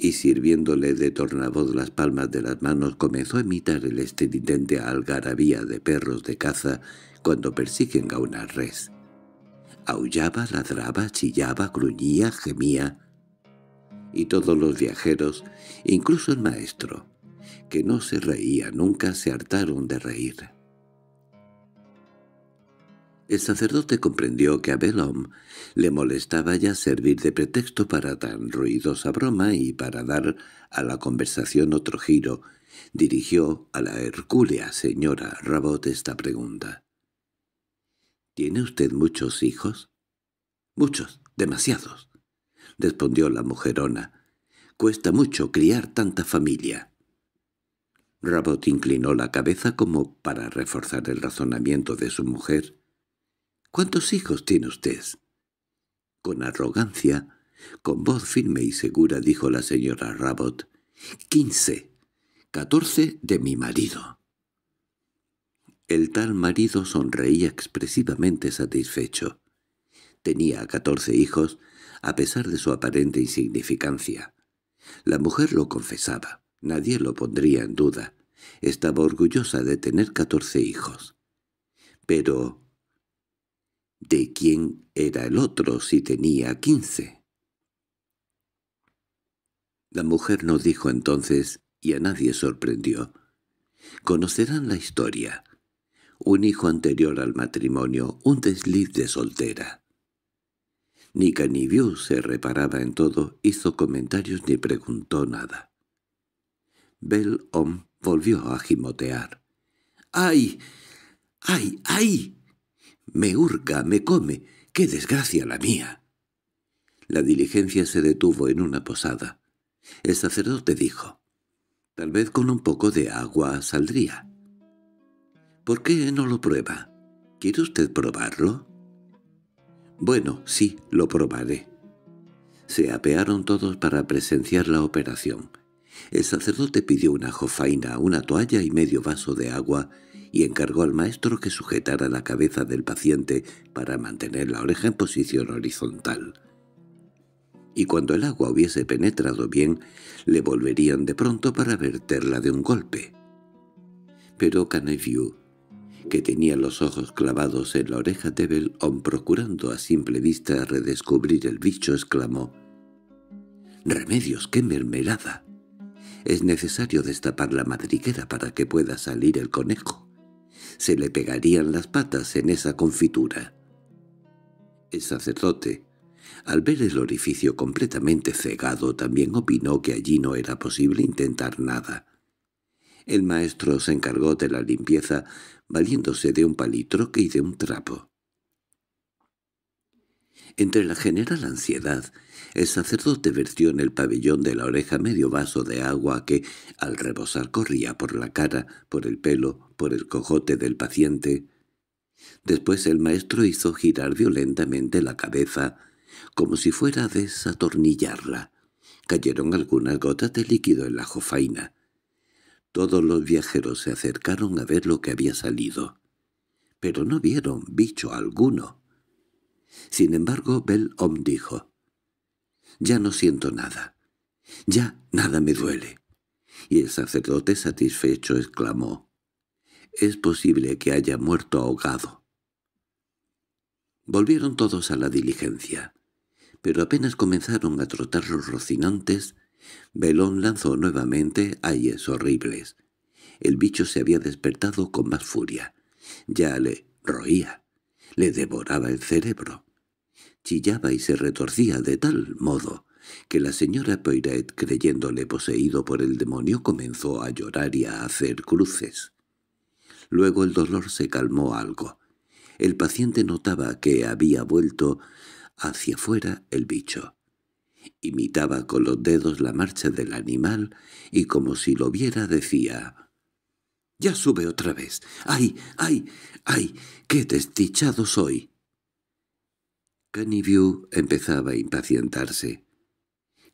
Y sirviéndole de tornavoz las palmas de las manos comenzó a imitar el estridente algarabía de perros de caza cuando persiguen a una res. Aullaba, ladraba, chillaba, gruñía, gemía y todos los viajeros, incluso el maestro, que no se reía nunca, se hartaron de reír. El sacerdote comprendió que a Belhomme le molestaba ya servir de pretexto para tan ruidosa broma y para dar a la conversación otro giro, dirigió a la hercúlea señora Rabot esta pregunta. —¿Tiene usted muchos hijos? —Muchos, demasiados respondió la mujerona. «Cuesta mucho criar tanta familia». Rabot inclinó la cabeza como para reforzar el razonamiento de su mujer. «¿Cuántos hijos tiene usted?» Con arrogancia, con voz firme y segura dijo la señora Rabot. «Quince. Catorce de mi marido». El tal marido sonreía expresivamente satisfecho. Tenía catorce hijos a pesar de su aparente insignificancia. La mujer lo confesaba, nadie lo pondría en duda. Estaba orgullosa de tener catorce hijos. Pero... ¿De quién era el otro si tenía quince? La mujer no dijo entonces, y a nadie sorprendió. Conocerán la historia. Un hijo anterior al matrimonio, un desliz de soltera. Ni Caniviu se reparaba en todo, hizo comentarios ni preguntó nada. Bel Om volvió a gimotear. —¡Ay! ¡Ay! ¡Ay! Me hurga, me come. ¡Qué desgracia la mía! La diligencia se detuvo en una posada. El sacerdote dijo, «Tal vez con un poco de agua saldría». ¿Por qué no lo prueba? ¿Quiere usted probarlo? Bueno, sí, lo probaré. Se apearon todos para presenciar la operación. El sacerdote pidió una jofaina, una toalla y medio vaso de agua y encargó al maestro que sujetara la cabeza del paciente para mantener la oreja en posición horizontal. Y cuando el agua hubiese penetrado bien, le volverían de pronto para verterla de un golpe. Pero Caneview, que tenía los ojos clavados en la oreja de Belón procurando a simple vista redescubrir el bicho, exclamó «¡Remedios, qué mermelada! Es necesario destapar la madriguera para que pueda salir el conejo. Se le pegarían las patas en esa confitura». El sacerdote, al ver el orificio completamente cegado, también opinó que allí no era posible intentar nada. El maestro se encargó de la limpieza valiéndose de un palitroque y de un trapo. Entre la general ansiedad, el sacerdote vertió en el pabellón de la oreja medio vaso de agua que, al rebosar, corría por la cara, por el pelo, por el cojote del paciente. Después el maestro hizo girar violentamente la cabeza, como si fuera a desatornillarla. Cayeron algunas gotas de líquido en la jofaina. Todos los viajeros se acercaron a ver lo que había salido, pero no vieron bicho alguno. Sin embargo, Bell-Om dijo, «Ya no siento nada. Ya nada me duele». Y el sacerdote satisfecho exclamó, «Es posible que haya muerto ahogado». Volvieron todos a la diligencia, pero apenas comenzaron a trotar los rocinantes, Belón lanzó nuevamente ayes horribles. El bicho se había despertado con más furia. Ya le roía, le devoraba el cerebro. Y se retorcía de tal modo que la señora Poiret, creyéndole poseído por el demonio, comenzó a llorar y a hacer cruces. Luego el dolor se calmó algo. El paciente notaba que había vuelto hacia fuera el bicho. Imitaba con los dedos la marcha del animal y como si lo viera decía «¡Ya sube otra vez! ¡Ay, ay, ay! ¡Qué desdichado soy!» Caniview empezaba a impacientarse.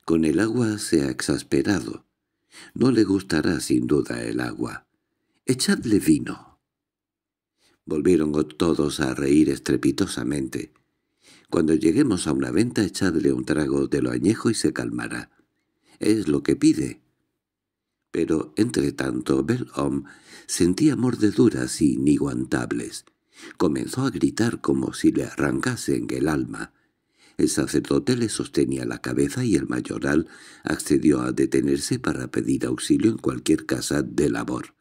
Con el agua se ha exasperado. No le gustará sin duda el agua. «Echadle vino». Volvieron todos a reír estrepitosamente. Cuando lleguemos a una venta echadle un trago de lo añejo y se calmará. Es lo que pide. Pero, entre tanto, Bellhomme sentía mordeduras iniguantables. Comenzó a gritar como si le arrancasen el alma. El sacerdote le sostenía la cabeza y el mayoral accedió a detenerse para pedir auxilio en cualquier casa de labor.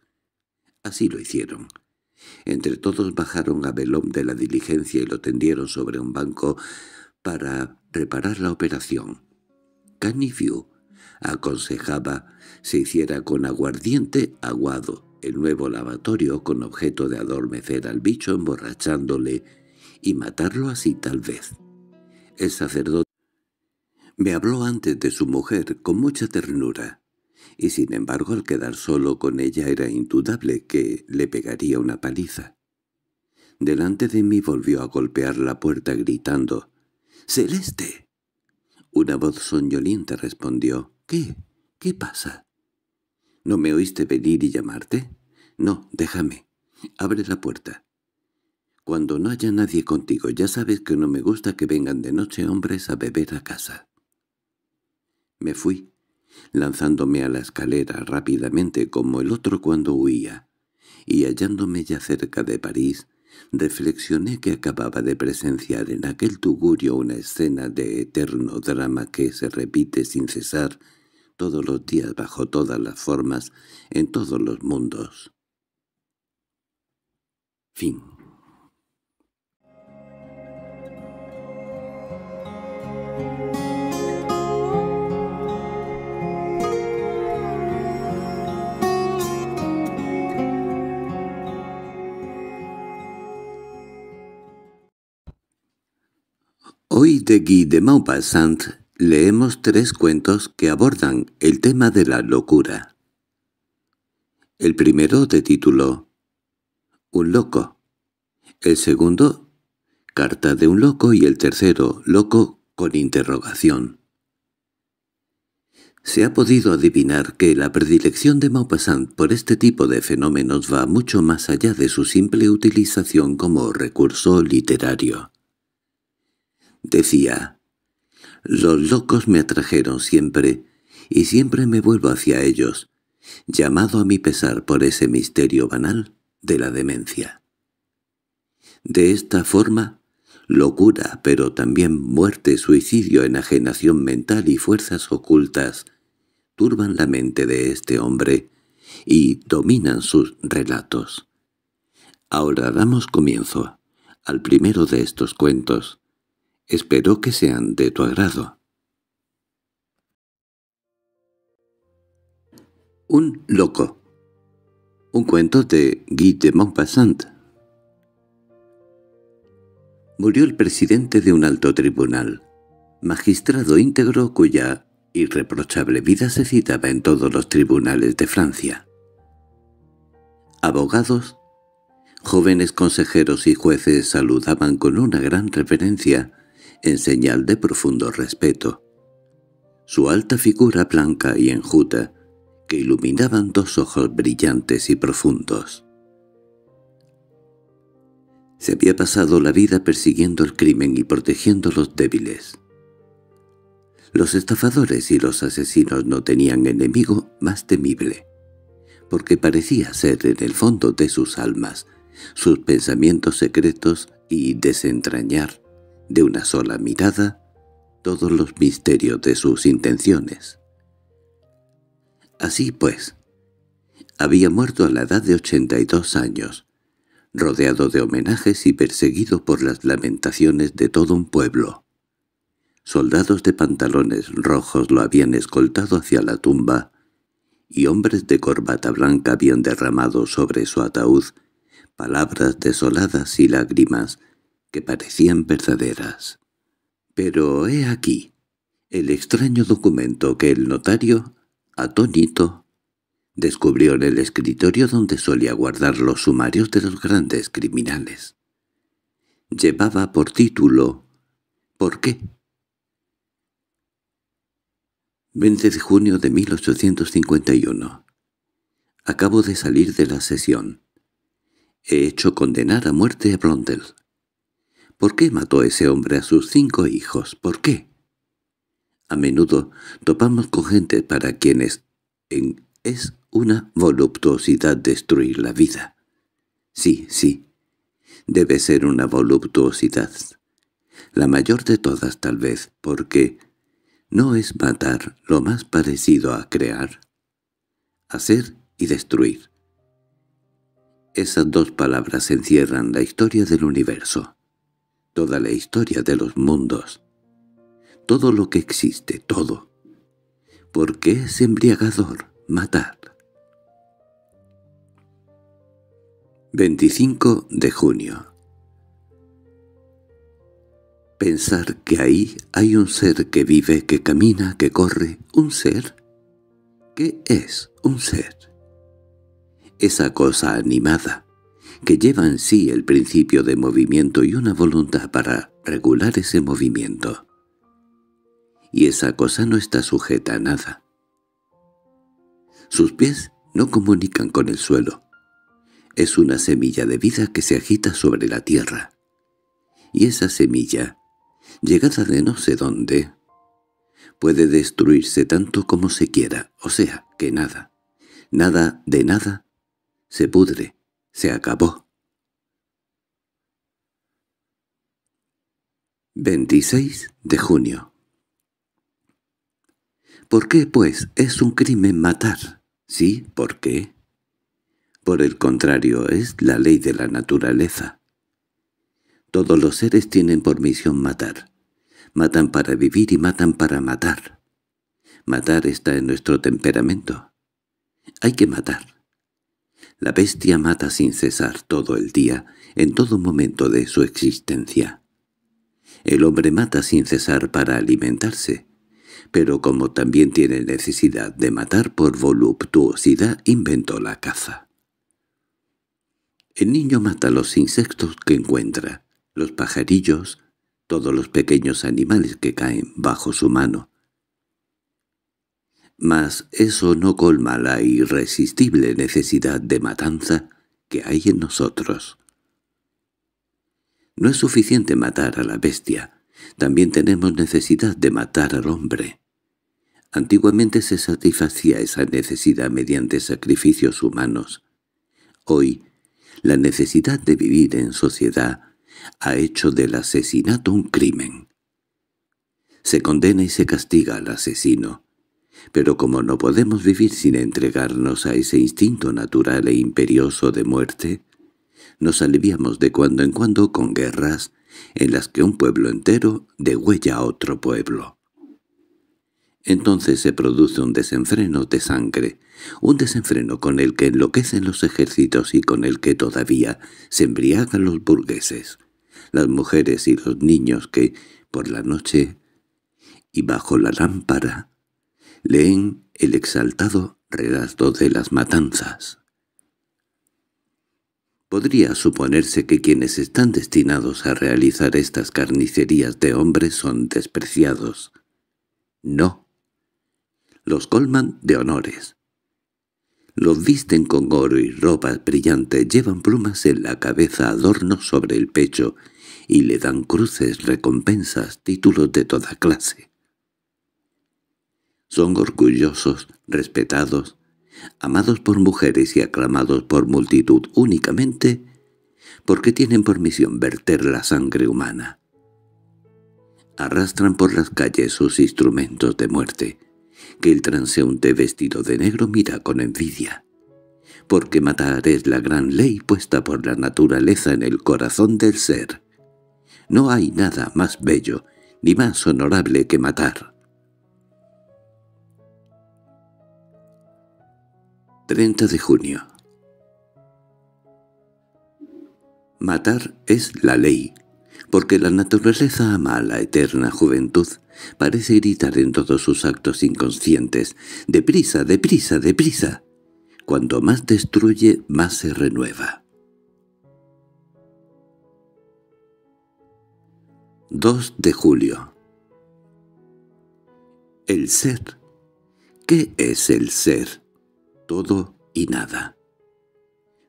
Así lo hicieron. Entre todos bajaron a Belón de la diligencia y lo tendieron sobre un banco para reparar la operación. Canifiu aconsejaba se hiciera con aguardiente aguado el nuevo lavatorio con objeto de adormecer al bicho emborrachándole y matarlo así tal vez. El sacerdote me habló antes de su mujer con mucha ternura y sin embargo al quedar solo con ella era indudable que le pegaría una paliza. Delante de mí volvió a golpear la puerta gritando «¡Celeste!». Una voz soñolienta respondió «¿Qué? ¿Qué pasa?» «¿No me oíste venir y llamarte?» «No, déjame. Abre la puerta». «Cuando no haya nadie contigo, ya sabes que no me gusta que vengan de noche hombres a beber a casa». Me fui lanzándome a la escalera rápidamente como el otro cuando huía, y hallándome ya cerca de París, reflexioné que acababa de presenciar en aquel tugurio una escena de eterno drama que se repite sin cesar todos los días bajo todas las formas en todos los mundos. Fin Hoy de Guy de Maupassant leemos tres cuentos que abordan el tema de la locura. El primero de título un loco. El segundo, carta de un loco y el tercero, loco con interrogación. Se ha podido adivinar que la predilección de Maupassant por este tipo de fenómenos va mucho más allá de su simple utilización como recurso literario. Decía, «Los locos me atrajeron siempre, y siempre me vuelvo hacia ellos, llamado a mi pesar por ese misterio banal de la demencia». De esta forma, locura, pero también muerte, suicidio, enajenación mental y fuerzas ocultas turban la mente de este hombre y dominan sus relatos. Ahora damos comienzo al primero de estos cuentos. Espero que sean de tu agrado. Un loco. Un cuento de Guy de Maupassant. Murió el presidente de un alto tribunal, magistrado íntegro cuya irreprochable vida se citaba en todos los tribunales de Francia. Abogados, jóvenes consejeros y jueces saludaban con una gran reverencia, en señal de profundo respeto. Su alta figura blanca y enjuta, que iluminaban dos ojos brillantes y profundos. Se había pasado la vida persiguiendo el crimen y protegiendo los débiles. Los estafadores y los asesinos no tenían enemigo más temible, porque parecía ser en el fondo de sus almas, sus pensamientos secretos y desentrañar, de una sola mirada, todos los misterios de sus intenciones. Así pues, había muerto a la edad de ochenta y dos años, rodeado de homenajes y perseguido por las lamentaciones de todo un pueblo. Soldados de pantalones rojos lo habían escoltado hacia la tumba, y hombres de corbata blanca habían derramado sobre su ataúd palabras desoladas y lágrimas que parecían verdaderas. Pero he aquí el extraño documento que el notario, atónito, descubrió en el escritorio donde solía guardar los sumarios de los grandes criminales. Llevaba por título «¿Por qué?» 20 de junio de 1851. Acabo de salir de la sesión. He hecho condenar a muerte a Blondel. ¿Por qué mató ese hombre a sus cinco hijos? ¿Por qué? A menudo topamos con gente para quienes en es una voluptuosidad destruir la vida. Sí, sí, debe ser una voluptuosidad. La mayor de todas tal vez, porque ¿No es matar lo más parecido a crear? Hacer y destruir. Esas dos palabras encierran la historia del universo, toda la historia de los mundos, todo lo que existe, todo. Porque es embriagador matar. 25 de junio Pensar que ahí hay un ser que vive, que camina, que corre, un ser. ¿Qué es un ser? Esa cosa animada, que lleva en sí el principio de movimiento y una voluntad para regular ese movimiento. Y esa cosa no está sujeta a nada. Sus pies no comunican con el suelo. Es una semilla de vida que se agita sobre la tierra. Y esa semilla llegada de no sé dónde, puede destruirse tanto como se quiera, o sea, que nada, nada de nada, se pudre, se acabó. 26 de junio ¿Por qué, pues, es un crimen matar? Sí, ¿por qué? Por el contrario, es la ley de la naturaleza. Todos los seres tienen por misión matar. Matan para vivir y matan para matar. Matar está en nuestro temperamento. Hay que matar. La bestia mata sin cesar todo el día, en todo momento de su existencia. El hombre mata sin cesar para alimentarse, pero como también tiene necesidad de matar por voluptuosidad, inventó la caza. El niño mata los insectos que encuentra, los pajarillos, todos los pequeños animales que caen bajo su mano. Mas eso no colma la irresistible necesidad de matanza que hay en nosotros. No es suficiente matar a la bestia, también tenemos necesidad de matar al hombre. Antiguamente se satisfacía esa necesidad mediante sacrificios humanos. Hoy, la necesidad de vivir en sociedad ha hecho del asesinato un crimen. Se condena y se castiga al asesino. Pero como no podemos vivir sin entregarnos a ese instinto natural e imperioso de muerte, nos aliviamos de cuando en cuando con guerras en las que un pueblo entero degüella a otro pueblo. Entonces se produce un desenfreno de sangre, un desenfreno con el que enloquecen los ejércitos y con el que todavía se embriagan los burgueses, las mujeres y los niños que, por la noche y bajo la lámpara, leen el exaltado relato de las matanzas. Podría suponerse que quienes están destinados a realizar estas carnicerías de hombres son despreciados. No los colman de honores. Los visten con oro y ropas brillantes, llevan plumas en la cabeza, adornos sobre el pecho, y le dan cruces, recompensas, títulos de toda clase. Son orgullosos, respetados, amados por mujeres y aclamados por multitud únicamente porque tienen por misión verter la sangre humana. Arrastran por las calles sus instrumentos de muerte, que el transeúnte vestido de negro mira con envidia. Porque matar es la gran ley puesta por la naturaleza en el corazón del ser. No hay nada más bello ni más honorable que matar. 30 de junio Matar es la ley, porque la naturaleza ama a la eterna juventud, parece gritar en todos sus actos inconscientes, «¡Deprisa, deprisa, deprisa!». Cuanto más destruye, más se renueva. 2 de julio El ser. ¿Qué es el ser? Todo y nada.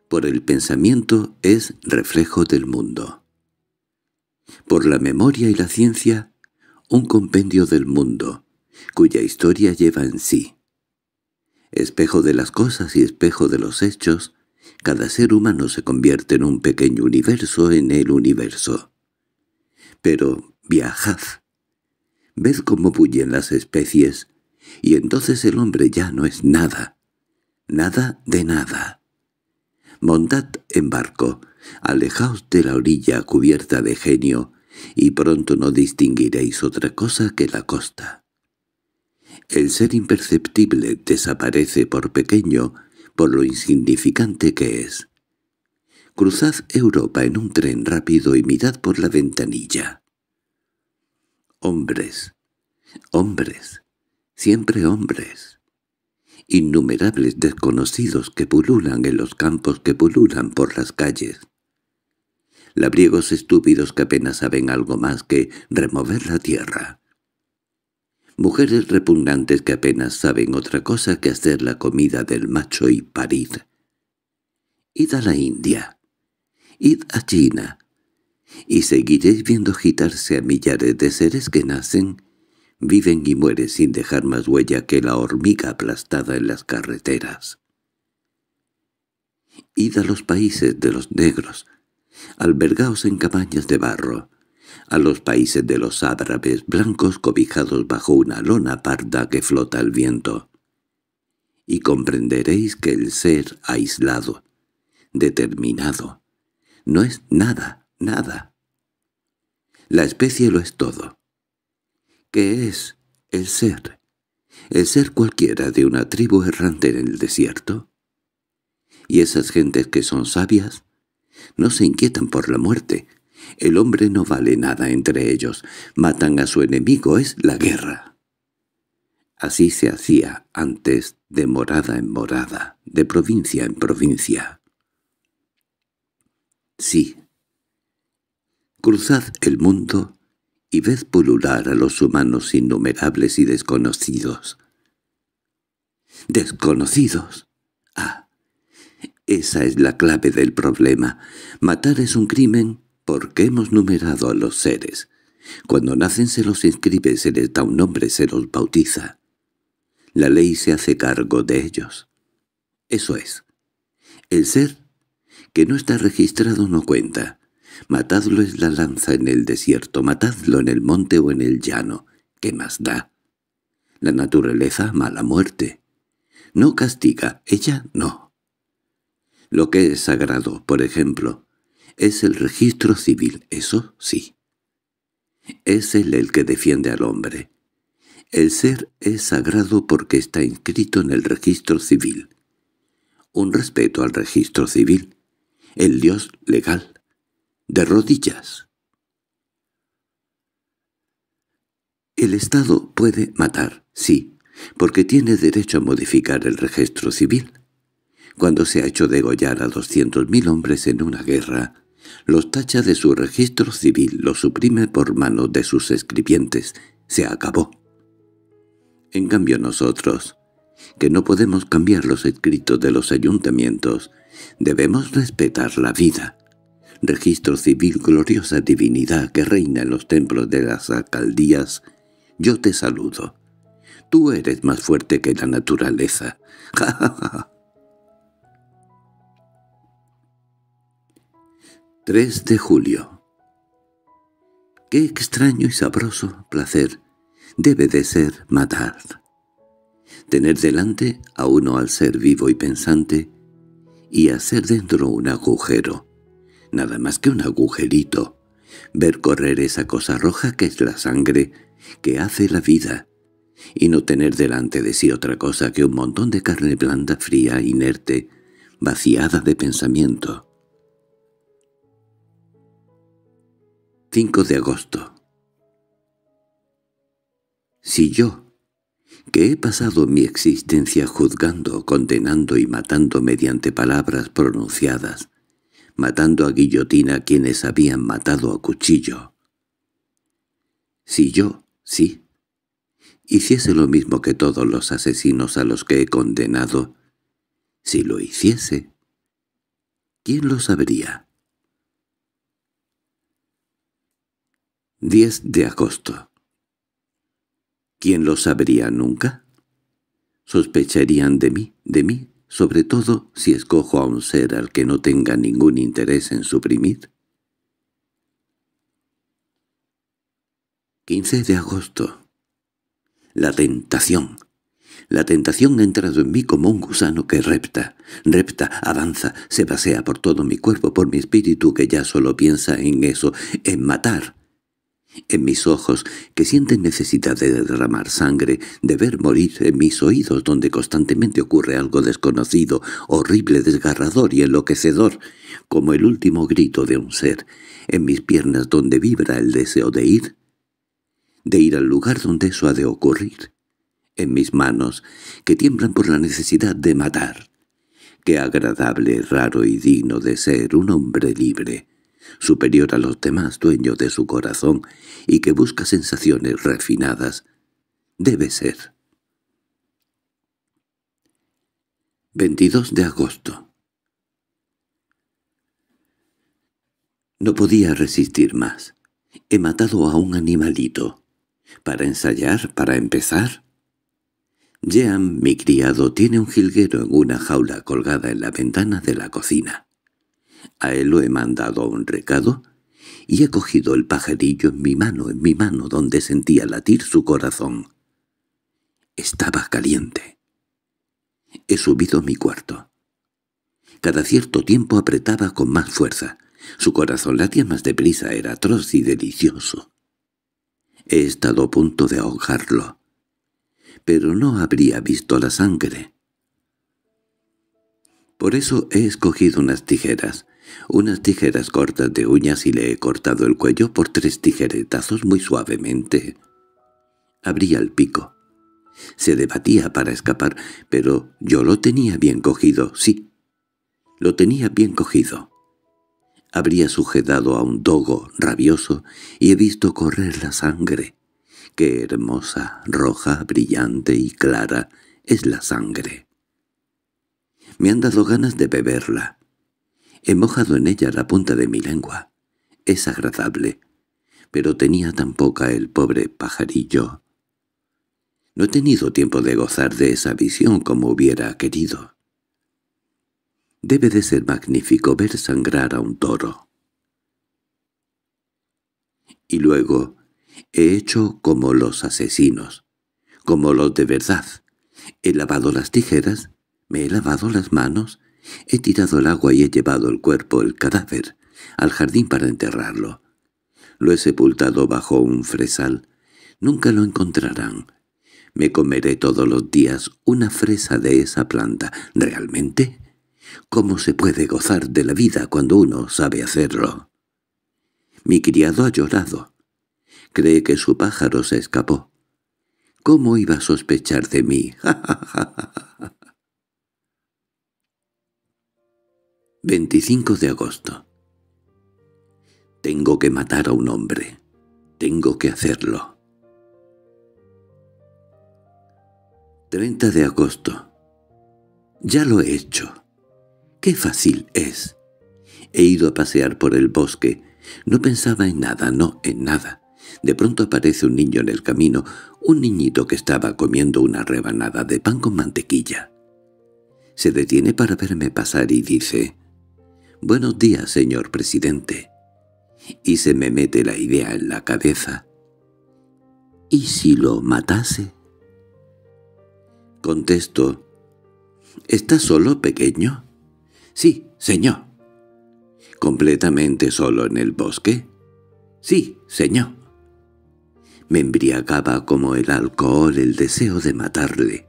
Por el pensamiento es reflejo del mundo. Por la memoria y la ciencia un compendio del mundo, cuya historia lleva en sí. Espejo de las cosas y espejo de los hechos, cada ser humano se convierte en un pequeño universo en el universo. Pero viajad, ved cómo bullen las especies, y entonces el hombre ya no es nada, nada de nada. Montad en barco, alejaos de la orilla cubierta de genio, y pronto no distinguiréis otra cosa que la costa. El ser imperceptible desaparece por pequeño, por lo insignificante que es. Cruzad Europa en un tren rápido y mirad por la ventanilla. Hombres, hombres, siempre hombres. Innumerables desconocidos que pululan en los campos que pululan por las calles labriegos estúpidos que apenas saben algo más que remover la tierra. Mujeres repugnantes que apenas saben otra cosa que hacer la comida del macho y parir. Id a la India, id a China, y seguiréis viendo agitarse a millares de seres que nacen, viven y mueren sin dejar más huella que la hormiga aplastada en las carreteras. Id a los países de los negros, albergaos en cabañas de barro, a los países de los árabes blancos cobijados bajo una lona parda que flota al viento. Y comprenderéis que el ser aislado, determinado, no es nada, nada. La especie lo es todo. ¿Qué es el ser? ¿El ser cualquiera de una tribu errante en el desierto? ¿Y esas gentes que son sabias? No se inquietan por la muerte. El hombre no vale nada entre ellos. Matan a su enemigo, es la guerra. Así se hacía antes de morada en morada, de provincia en provincia. Sí. Cruzad el mundo y pulular a los humanos innumerables y desconocidos. ¿Desconocidos? Ah, esa es la clave del problema. Matar es un crimen porque hemos numerado a los seres. Cuando nacen se los inscribe, se les da un nombre, se los bautiza. La ley se hace cargo de ellos. Eso es. El ser que no está registrado no cuenta. Matadlo es la lanza en el desierto, matadlo en el monte o en el llano. ¿Qué más da? La naturaleza mala muerte. No castiga, ella no. Lo que es sagrado, por ejemplo, es el registro civil, eso sí. Es él el que defiende al hombre. El ser es sagrado porque está inscrito en el registro civil. Un respeto al registro civil. El Dios legal. De rodillas. El Estado puede matar, sí, porque tiene derecho a modificar el registro civil. Cuando se ha hecho degollar a doscientos mil hombres en una guerra, los tacha de su registro civil, los suprime por mano de sus escribientes. Se acabó. En cambio nosotros, que no podemos cambiar los escritos de los ayuntamientos, debemos respetar la vida. Registro civil gloriosa divinidad que reina en los templos de las alcaldías, yo te saludo. Tú eres más fuerte que la naturaleza. ¡Ja, ja, ja! 3 de julio. Qué extraño y sabroso placer debe de ser matar. Tener delante a uno al ser vivo y pensante y hacer dentro un agujero, nada más que un agujerito, ver correr esa cosa roja que es la sangre que hace la vida, y no tener delante de sí otra cosa que un montón de carne blanda, fría, inerte, vaciada de pensamiento. 5 de agosto. Si yo, que he pasado mi existencia juzgando, condenando y matando mediante palabras pronunciadas, matando a guillotina a quienes habían matado a cuchillo, si yo, sí, hiciese lo mismo que todos los asesinos a los que he condenado, si lo hiciese, ¿quién lo sabría? 10 de agosto. ¿Quién lo sabría nunca? ¿Sospecharían de mí, de mí, sobre todo si escojo a un ser al que no tenga ningún interés en suprimir? 15 de agosto. La tentación. La tentación ha entrado en mí como un gusano que repta, repta, avanza, se pasea por todo mi cuerpo, por mi espíritu que ya solo piensa en eso, en matar, en mis ojos, que sienten necesidad de derramar sangre, de ver morir en mis oídos donde constantemente ocurre algo desconocido, horrible, desgarrador y enloquecedor, como el último grito de un ser, en mis piernas donde vibra el deseo de ir, de ir al lugar donde eso ha de ocurrir, en mis manos, que tiemblan por la necesidad de matar. Qué agradable, raro y digno de ser un hombre libre, superior a los demás, dueño de su corazón y que busca sensaciones refinadas, debe ser. 22 de agosto No podía resistir más. He matado a un animalito. ¿Para ensayar? ¿Para empezar? Jean, mi criado, tiene un jilguero en una jaula colgada en la ventana de la cocina. A él lo he mandado un recado y he cogido el pajarillo en mi mano, en mi mano donde sentía latir su corazón. Estaba caliente. He subido a mi cuarto. Cada cierto tiempo apretaba con más fuerza. Su corazón latía más deprisa, era atroz y delicioso. He estado a punto de ahogarlo, pero no habría visto la sangre. Por eso he escogido unas tijeras, unas tijeras cortas de uñas y le he cortado el cuello por tres tijeretazos muy suavemente. Abría el pico. Se debatía para escapar, pero yo lo tenía bien cogido, sí. Lo tenía bien cogido. Habría sujetado a un dogo rabioso y he visto correr la sangre. Qué hermosa, roja, brillante y clara es la sangre. Me han dado ganas de beberla. He mojado en ella la punta de mi lengua. Es agradable, pero tenía tan poca el pobre pajarillo. No he tenido tiempo de gozar de esa visión como hubiera querido. Debe de ser magnífico ver sangrar a un toro. Y luego he hecho como los asesinos, como los de verdad. He lavado las tijeras, me he lavado las manos, he tirado el agua y he llevado el cuerpo, el cadáver, al jardín para enterrarlo. Lo he sepultado bajo un fresal. Nunca lo encontrarán. Me comeré todos los días una fresa de esa planta. ¿Realmente? ¿Cómo se puede gozar de la vida cuando uno sabe hacerlo? Mi criado ha llorado. Cree que su pájaro se escapó. ¿Cómo iba a sospechar de mí? 25 de agosto Tengo que matar a un hombre. Tengo que hacerlo. 30 de agosto Ya lo he hecho. ¡Qué fácil es! He ido a pasear por el bosque. No pensaba en nada, no en nada. De pronto aparece un niño en el camino, un niñito que estaba comiendo una rebanada de pan con mantequilla. Se detiene para verme pasar y dice, «Buenos días, señor presidente». Y se me mete la idea en la cabeza. ¿Y si lo matase? Contesto, «¿Está solo, pequeño?» —Sí, señor. —¿Completamente solo en el bosque? —Sí, señor. Me embriagaba como el alcohol el deseo de matarle.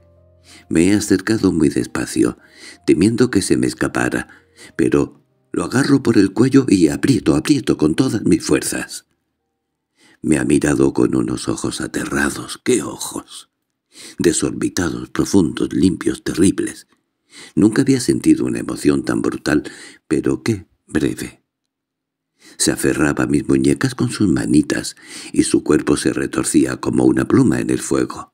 Me he acercado muy despacio, temiendo que se me escapara, pero lo agarro por el cuello y aprieto, aprieto con todas mis fuerzas. Me ha mirado con unos ojos aterrados. ¡Qué ojos! Desorbitados, profundos, limpios, terribles. Nunca había sentido una emoción tan brutal, pero qué breve. Se aferraba a mis muñecas con sus manitas, y su cuerpo se retorcía como una pluma en el fuego.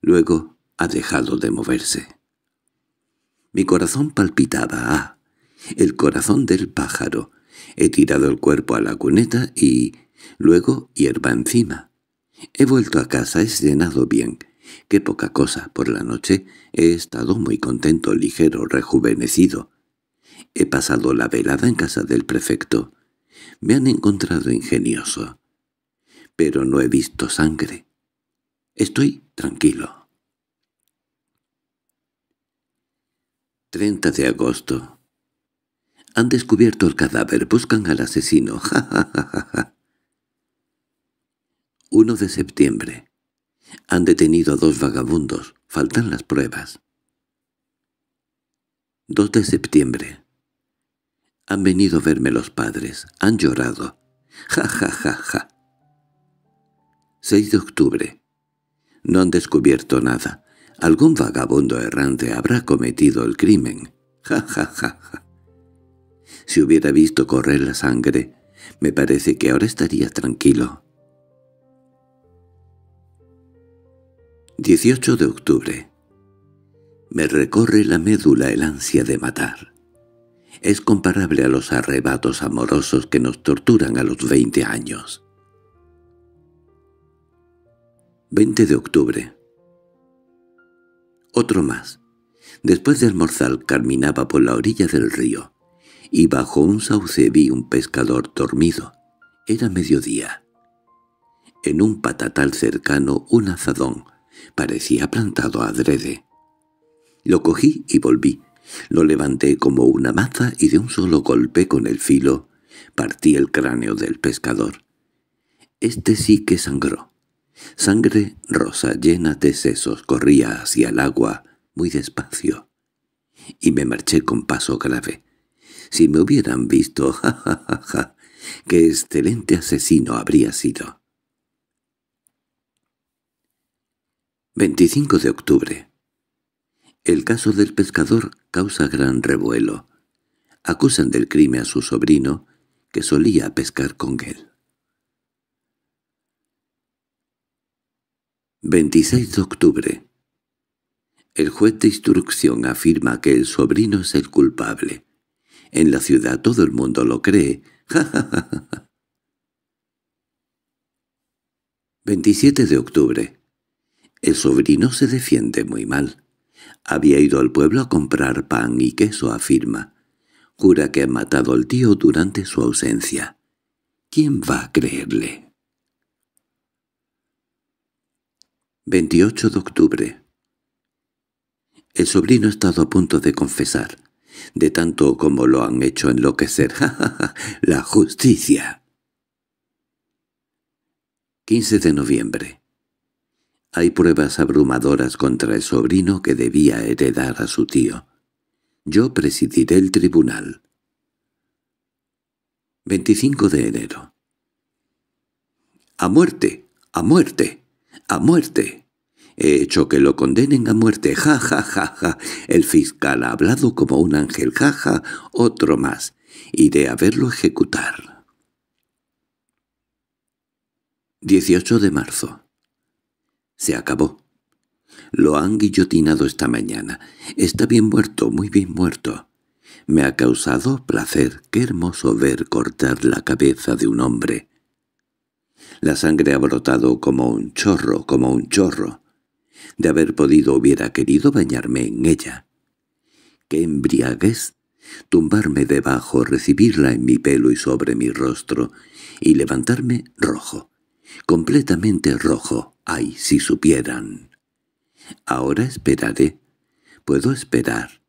Luego ha dejado de moverse. Mi corazón palpitaba, ah, el corazón del pájaro. He tirado el cuerpo a la cuneta y, luego, hierba encima. He vuelto a casa, he cenado bien, Qué poca cosa, por la noche he estado muy contento, ligero, rejuvenecido. He pasado la velada en casa del prefecto. Me han encontrado ingenioso. Pero no he visto sangre. Estoy tranquilo. 30 de agosto. Han descubierto el cadáver, buscan al asesino. Ja, ja, ja, ja. 1 de septiembre. Han detenido a dos vagabundos. Faltan las pruebas. 2 de septiembre. Han venido a verme los padres. Han llorado. Ja, ja, ja, ja. 6 de octubre. No han descubierto nada. Algún vagabundo errante habrá cometido el crimen. Ja, ja, ja, ja. Si hubiera visto correr la sangre, me parece que ahora estaría tranquilo. 18 de octubre. Me recorre la médula el ansia de matar. Es comparable a los arrebatos amorosos que nos torturan a los veinte años. 20 de octubre. Otro más. Después de almorzar caminaba por la orilla del río, y bajo un sauce vi un pescador dormido. Era mediodía. En un patatal cercano un azadón, Parecía plantado adrede. Lo cogí y volví. Lo levanté como una maza y de un solo golpe con el filo partí el cráneo del pescador. Este sí que sangró. Sangre rosa llena de sesos corría hacia el agua muy despacio. Y me marché con paso grave. Si me hubieran visto, ja, ja, ja, ja, qué excelente asesino habría sido. 25 de octubre. El caso del pescador causa gran revuelo. Acusan del crimen a su sobrino que solía pescar con él. 26 de octubre. El juez de instrucción afirma que el sobrino es el culpable. En la ciudad todo el mundo lo cree. 27 de octubre. El sobrino se defiende muy mal. Había ido al pueblo a comprar pan y queso, afirma. Jura que ha matado al tío durante su ausencia. ¿Quién va a creerle? 28 de octubre. El sobrino ha estado a punto de confesar, de tanto como lo han hecho enloquecer. ¡La justicia! 15 de noviembre. Hay pruebas abrumadoras contra el sobrino que debía heredar a su tío. Yo presidiré el tribunal. 25 de enero. ¡A muerte! ¡A muerte! ¡A muerte! He hecho que lo condenen a muerte. Ja, ja, ja, ja. El fiscal ha hablado como un ángel. Ja, ja. Otro más. Iré a verlo ejecutar. 18 de marzo. Se acabó. Lo han guillotinado esta mañana. Está bien muerto, muy bien muerto. Me ha causado placer. Qué hermoso ver cortar la cabeza de un hombre. La sangre ha brotado como un chorro, como un chorro. De haber podido hubiera querido bañarme en ella. ¡Qué embriaguez! Tumbarme debajo, recibirla en mi pelo y sobre mi rostro, y levantarme rojo completamente rojo. ¡Ay, si supieran! Ahora esperaré. Puedo esperar.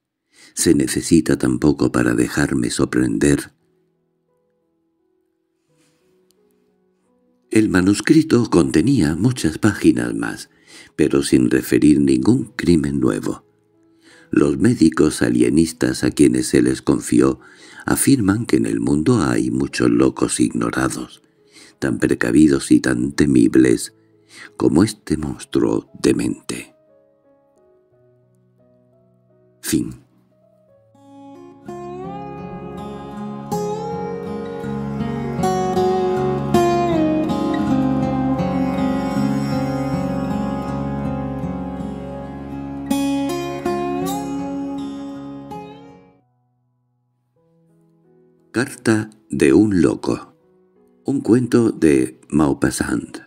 Se necesita tan poco para dejarme sorprender. El manuscrito contenía muchas páginas más, pero sin referir ningún crimen nuevo. Los médicos alienistas a quienes se les confió afirman que en el mundo hay muchos locos ignorados tan precavidos y tan temibles como este monstruo demente. Fin Carta de un loco un cuento de Maupassant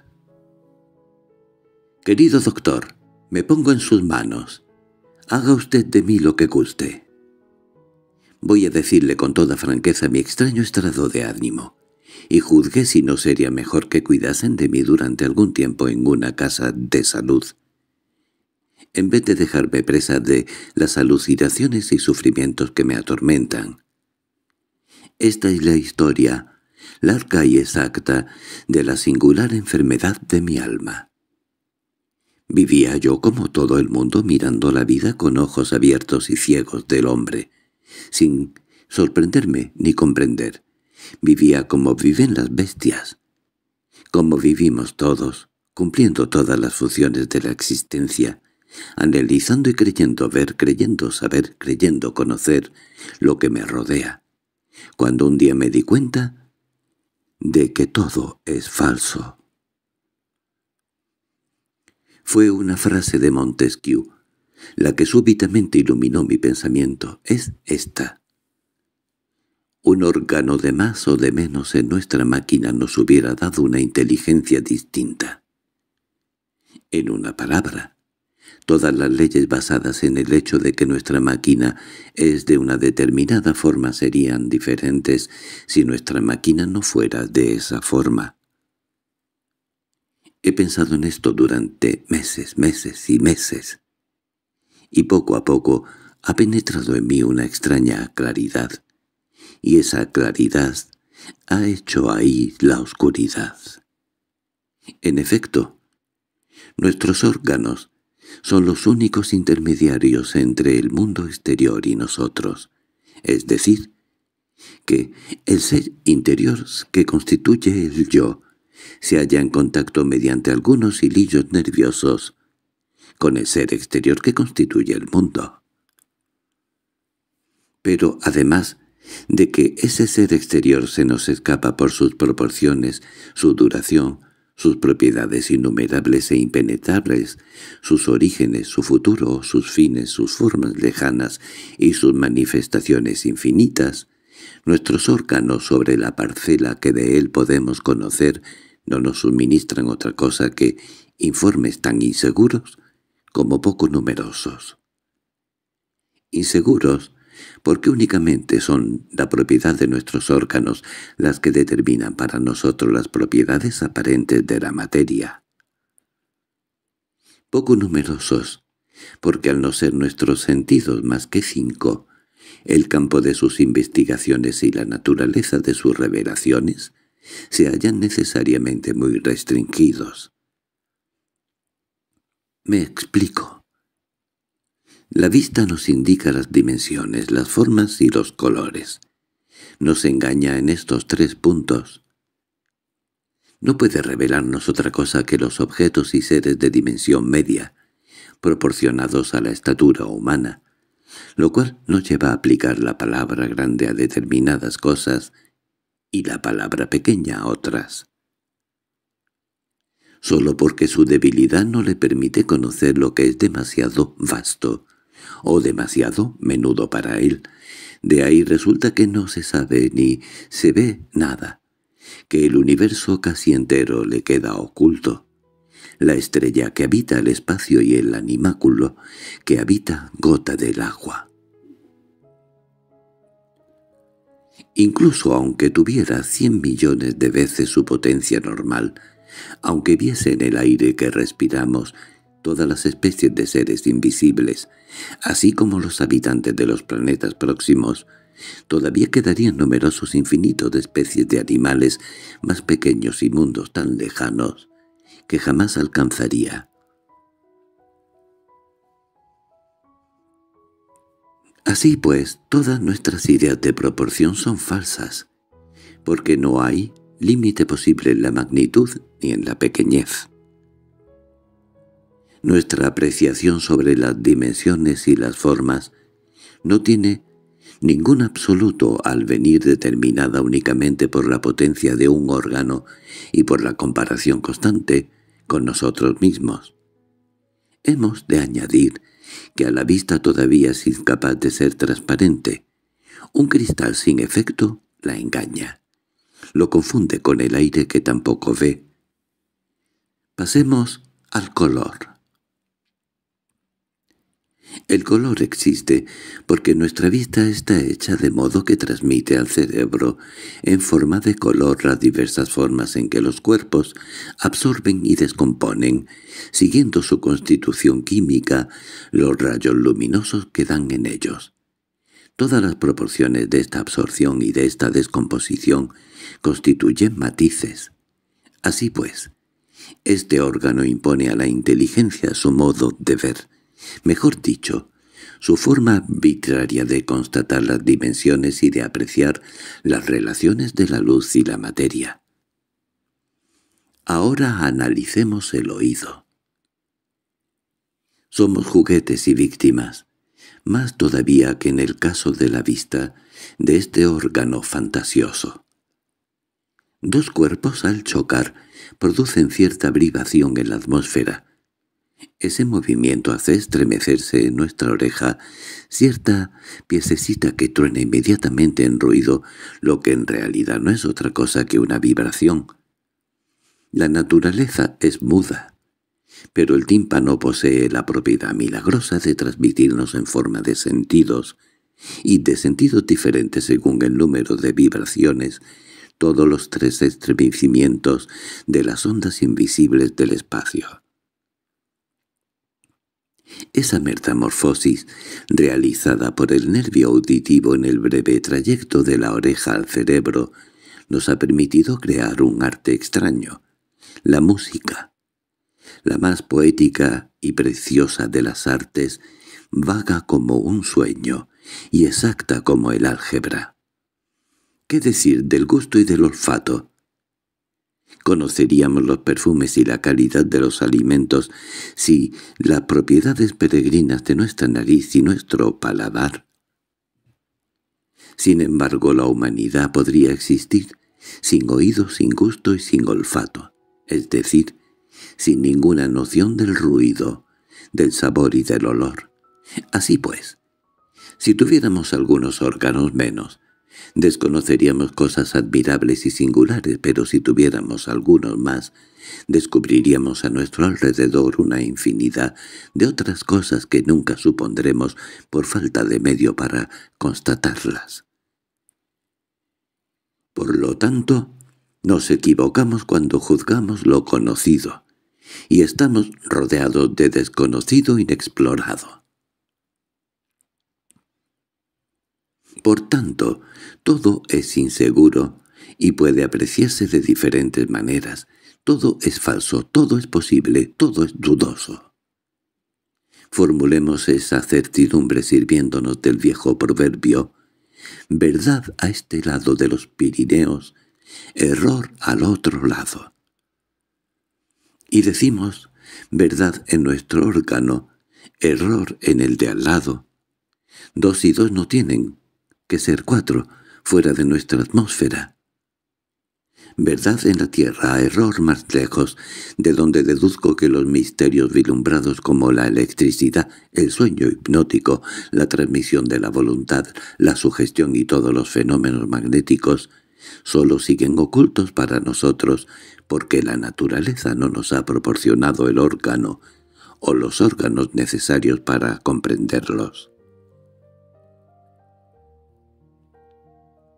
Querido doctor, me pongo en sus manos. Haga usted de mí lo que guste. Voy a decirle con toda franqueza mi extraño estado de ánimo, y juzgue si no sería mejor que cuidasen de mí durante algún tiempo en una casa de salud, en vez de dejarme presa de las alucinaciones y sufrimientos que me atormentan. Esta es la historia larga y exacta de la singular enfermedad de mi alma. Vivía yo como todo el mundo mirando la vida con ojos abiertos y ciegos del hombre, sin sorprenderme ni comprender. Vivía como viven las bestias, como vivimos todos, cumpliendo todas las funciones de la existencia, analizando y creyendo ver, creyendo saber, creyendo conocer lo que me rodea. Cuando un día me di cuenta de que todo es falso. Fue una frase de Montesquieu, la que súbitamente iluminó mi pensamiento. Es esta. Un órgano de más o de menos en nuestra máquina nos hubiera dado una inteligencia distinta. En una palabra, Todas las leyes basadas en el hecho de que nuestra máquina es de una determinada forma serían diferentes si nuestra máquina no fuera de esa forma. He pensado en esto durante meses, meses y meses, y poco a poco ha penetrado en mí una extraña claridad, y esa claridad ha hecho ahí la oscuridad. En efecto, nuestros órganos son los únicos intermediarios entre el mundo exterior y nosotros, es decir, que el ser interior que constituye el yo se halla en contacto mediante algunos hilillos nerviosos con el ser exterior que constituye el mundo. Pero además de que ese ser exterior se nos escapa por sus proporciones, su duración, sus propiedades innumerables e impenetrables, sus orígenes, su futuro, sus fines, sus formas lejanas y sus manifestaciones infinitas, nuestros órganos sobre la parcela que de él podemos conocer no nos suministran otra cosa que informes tan inseguros como poco numerosos. Inseguros porque únicamente son la propiedad de nuestros órganos las que determinan para nosotros las propiedades aparentes de la materia. Poco numerosos, porque al no ser nuestros sentidos más que cinco, el campo de sus investigaciones y la naturaleza de sus revelaciones se hallan necesariamente muy restringidos. Me explico. La vista nos indica las dimensiones, las formas y los colores. Nos engaña en estos tres puntos. No puede revelarnos otra cosa que los objetos y seres de dimensión media, proporcionados a la estatura humana, lo cual nos lleva a aplicar la palabra grande a determinadas cosas y la palabra pequeña a otras. Solo porque su debilidad no le permite conocer lo que es demasiado vasto, o demasiado menudo para él. De ahí resulta que no se sabe ni se ve nada, que el universo casi entero le queda oculto. La estrella que habita el espacio y el animáculo que habita gota del agua. Incluso aunque tuviera cien millones de veces su potencia normal, aunque viese en el aire que respiramos todas las especies de seres invisibles, así como los habitantes de los planetas próximos, todavía quedarían numerosos infinitos de especies de animales más pequeños y mundos tan lejanos que jamás alcanzaría. Así pues, todas nuestras ideas de proporción son falsas, porque no hay límite posible en la magnitud ni en la pequeñez. Nuestra apreciación sobre las dimensiones y las formas no tiene ningún absoluto al venir determinada únicamente por la potencia de un órgano y por la comparación constante con nosotros mismos. Hemos de añadir que a la vista todavía es incapaz de ser transparente. Un cristal sin efecto la engaña. Lo confunde con el aire que tampoco ve. Pasemos al color. El color existe porque nuestra vista está hecha de modo que transmite al cerebro en forma de color las diversas formas en que los cuerpos absorben y descomponen, siguiendo su constitución química, los rayos luminosos que dan en ellos. Todas las proporciones de esta absorción y de esta descomposición constituyen matices. Así pues, este órgano impone a la inteligencia su modo de ver, Mejor dicho, su forma arbitraria de constatar las dimensiones y de apreciar las relaciones de la luz y la materia. Ahora analicemos el oído. Somos juguetes y víctimas, más todavía que en el caso de la vista, de este órgano fantasioso. Dos cuerpos al chocar producen cierta vibración en la atmósfera, ese movimiento hace estremecerse en nuestra oreja cierta piececita que truena inmediatamente en ruido, lo que en realidad no es otra cosa que una vibración. La naturaleza es muda, pero el tímpano posee la propiedad milagrosa de transmitirnos en forma de sentidos, y de sentidos diferentes según el número de vibraciones, todos los tres estremecimientos de las ondas invisibles del espacio. Esa metamorfosis, realizada por el nervio auditivo en el breve trayecto de la oreja al cerebro, nos ha permitido crear un arte extraño, la música. La más poética y preciosa de las artes, vaga como un sueño y exacta como el álgebra. ¿Qué decir del gusto y del olfato? Conoceríamos los perfumes y la calidad de los alimentos si las propiedades peregrinas de nuestra nariz y nuestro paladar Sin embargo, la humanidad podría existir sin oído, sin gusto y sin olfato, es decir, sin ninguna noción del ruido, del sabor y del olor. Así pues, si tuviéramos algunos órganos menos, desconoceríamos cosas admirables y singulares, pero si tuviéramos algunos más, descubriríamos a nuestro alrededor una infinidad de otras cosas que nunca supondremos por falta de medio para constatarlas. Por lo tanto, nos equivocamos cuando juzgamos lo conocido, y estamos rodeados de desconocido inexplorado. Por tanto, todo es inseguro y puede apreciarse de diferentes maneras. Todo es falso, todo es posible, todo es dudoso. Formulemos esa certidumbre sirviéndonos del viejo proverbio verdad a este lado de los Pirineos, error al otro lado. Y decimos verdad en nuestro órgano, error en el de al lado. Dos y dos no tienen que ser cuatro, fuera de nuestra atmósfera verdad en la tierra, error más lejos, de donde deduzco que los misterios vilumbrados como la electricidad, el sueño hipnótico, la transmisión de la voluntad, la sugestión y todos los fenómenos magnéticos, solo siguen ocultos para nosotros, porque la naturaleza no nos ha proporcionado el órgano o los órganos necesarios para comprenderlos.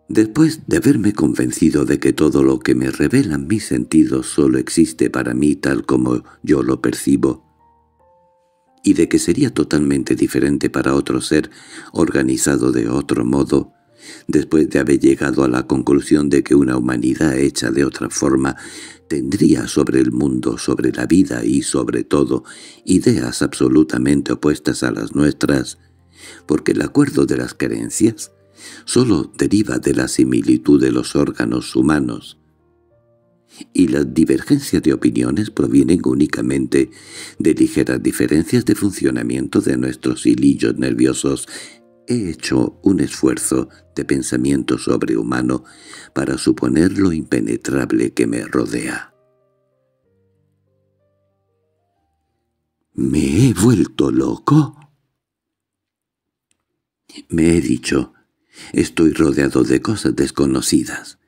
Después de haberme convencido de que todo lo que me revelan mis sentidos solo existe para mí tal como yo lo percibo, y de que sería totalmente diferente para otro ser organizado de otro modo, después de haber llegado a la conclusión de que una humanidad hecha de otra forma tendría sobre el mundo, sobre la vida y sobre todo ideas absolutamente opuestas a las nuestras, porque el acuerdo de las creencias solo deriva de la similitud de los órganos humanos, y las divergencias de opiniones provienen únicamente de ligeras diferencias de funcionamiento de nuestros hilillos nerviosos. He hecho un esfuerzo de pensamiento sobrehumano para suponer lo impenetrable que me rodea. ¿Me he vuelto loco? Me he dicho, Estoy rodeado de cosas desconocidas.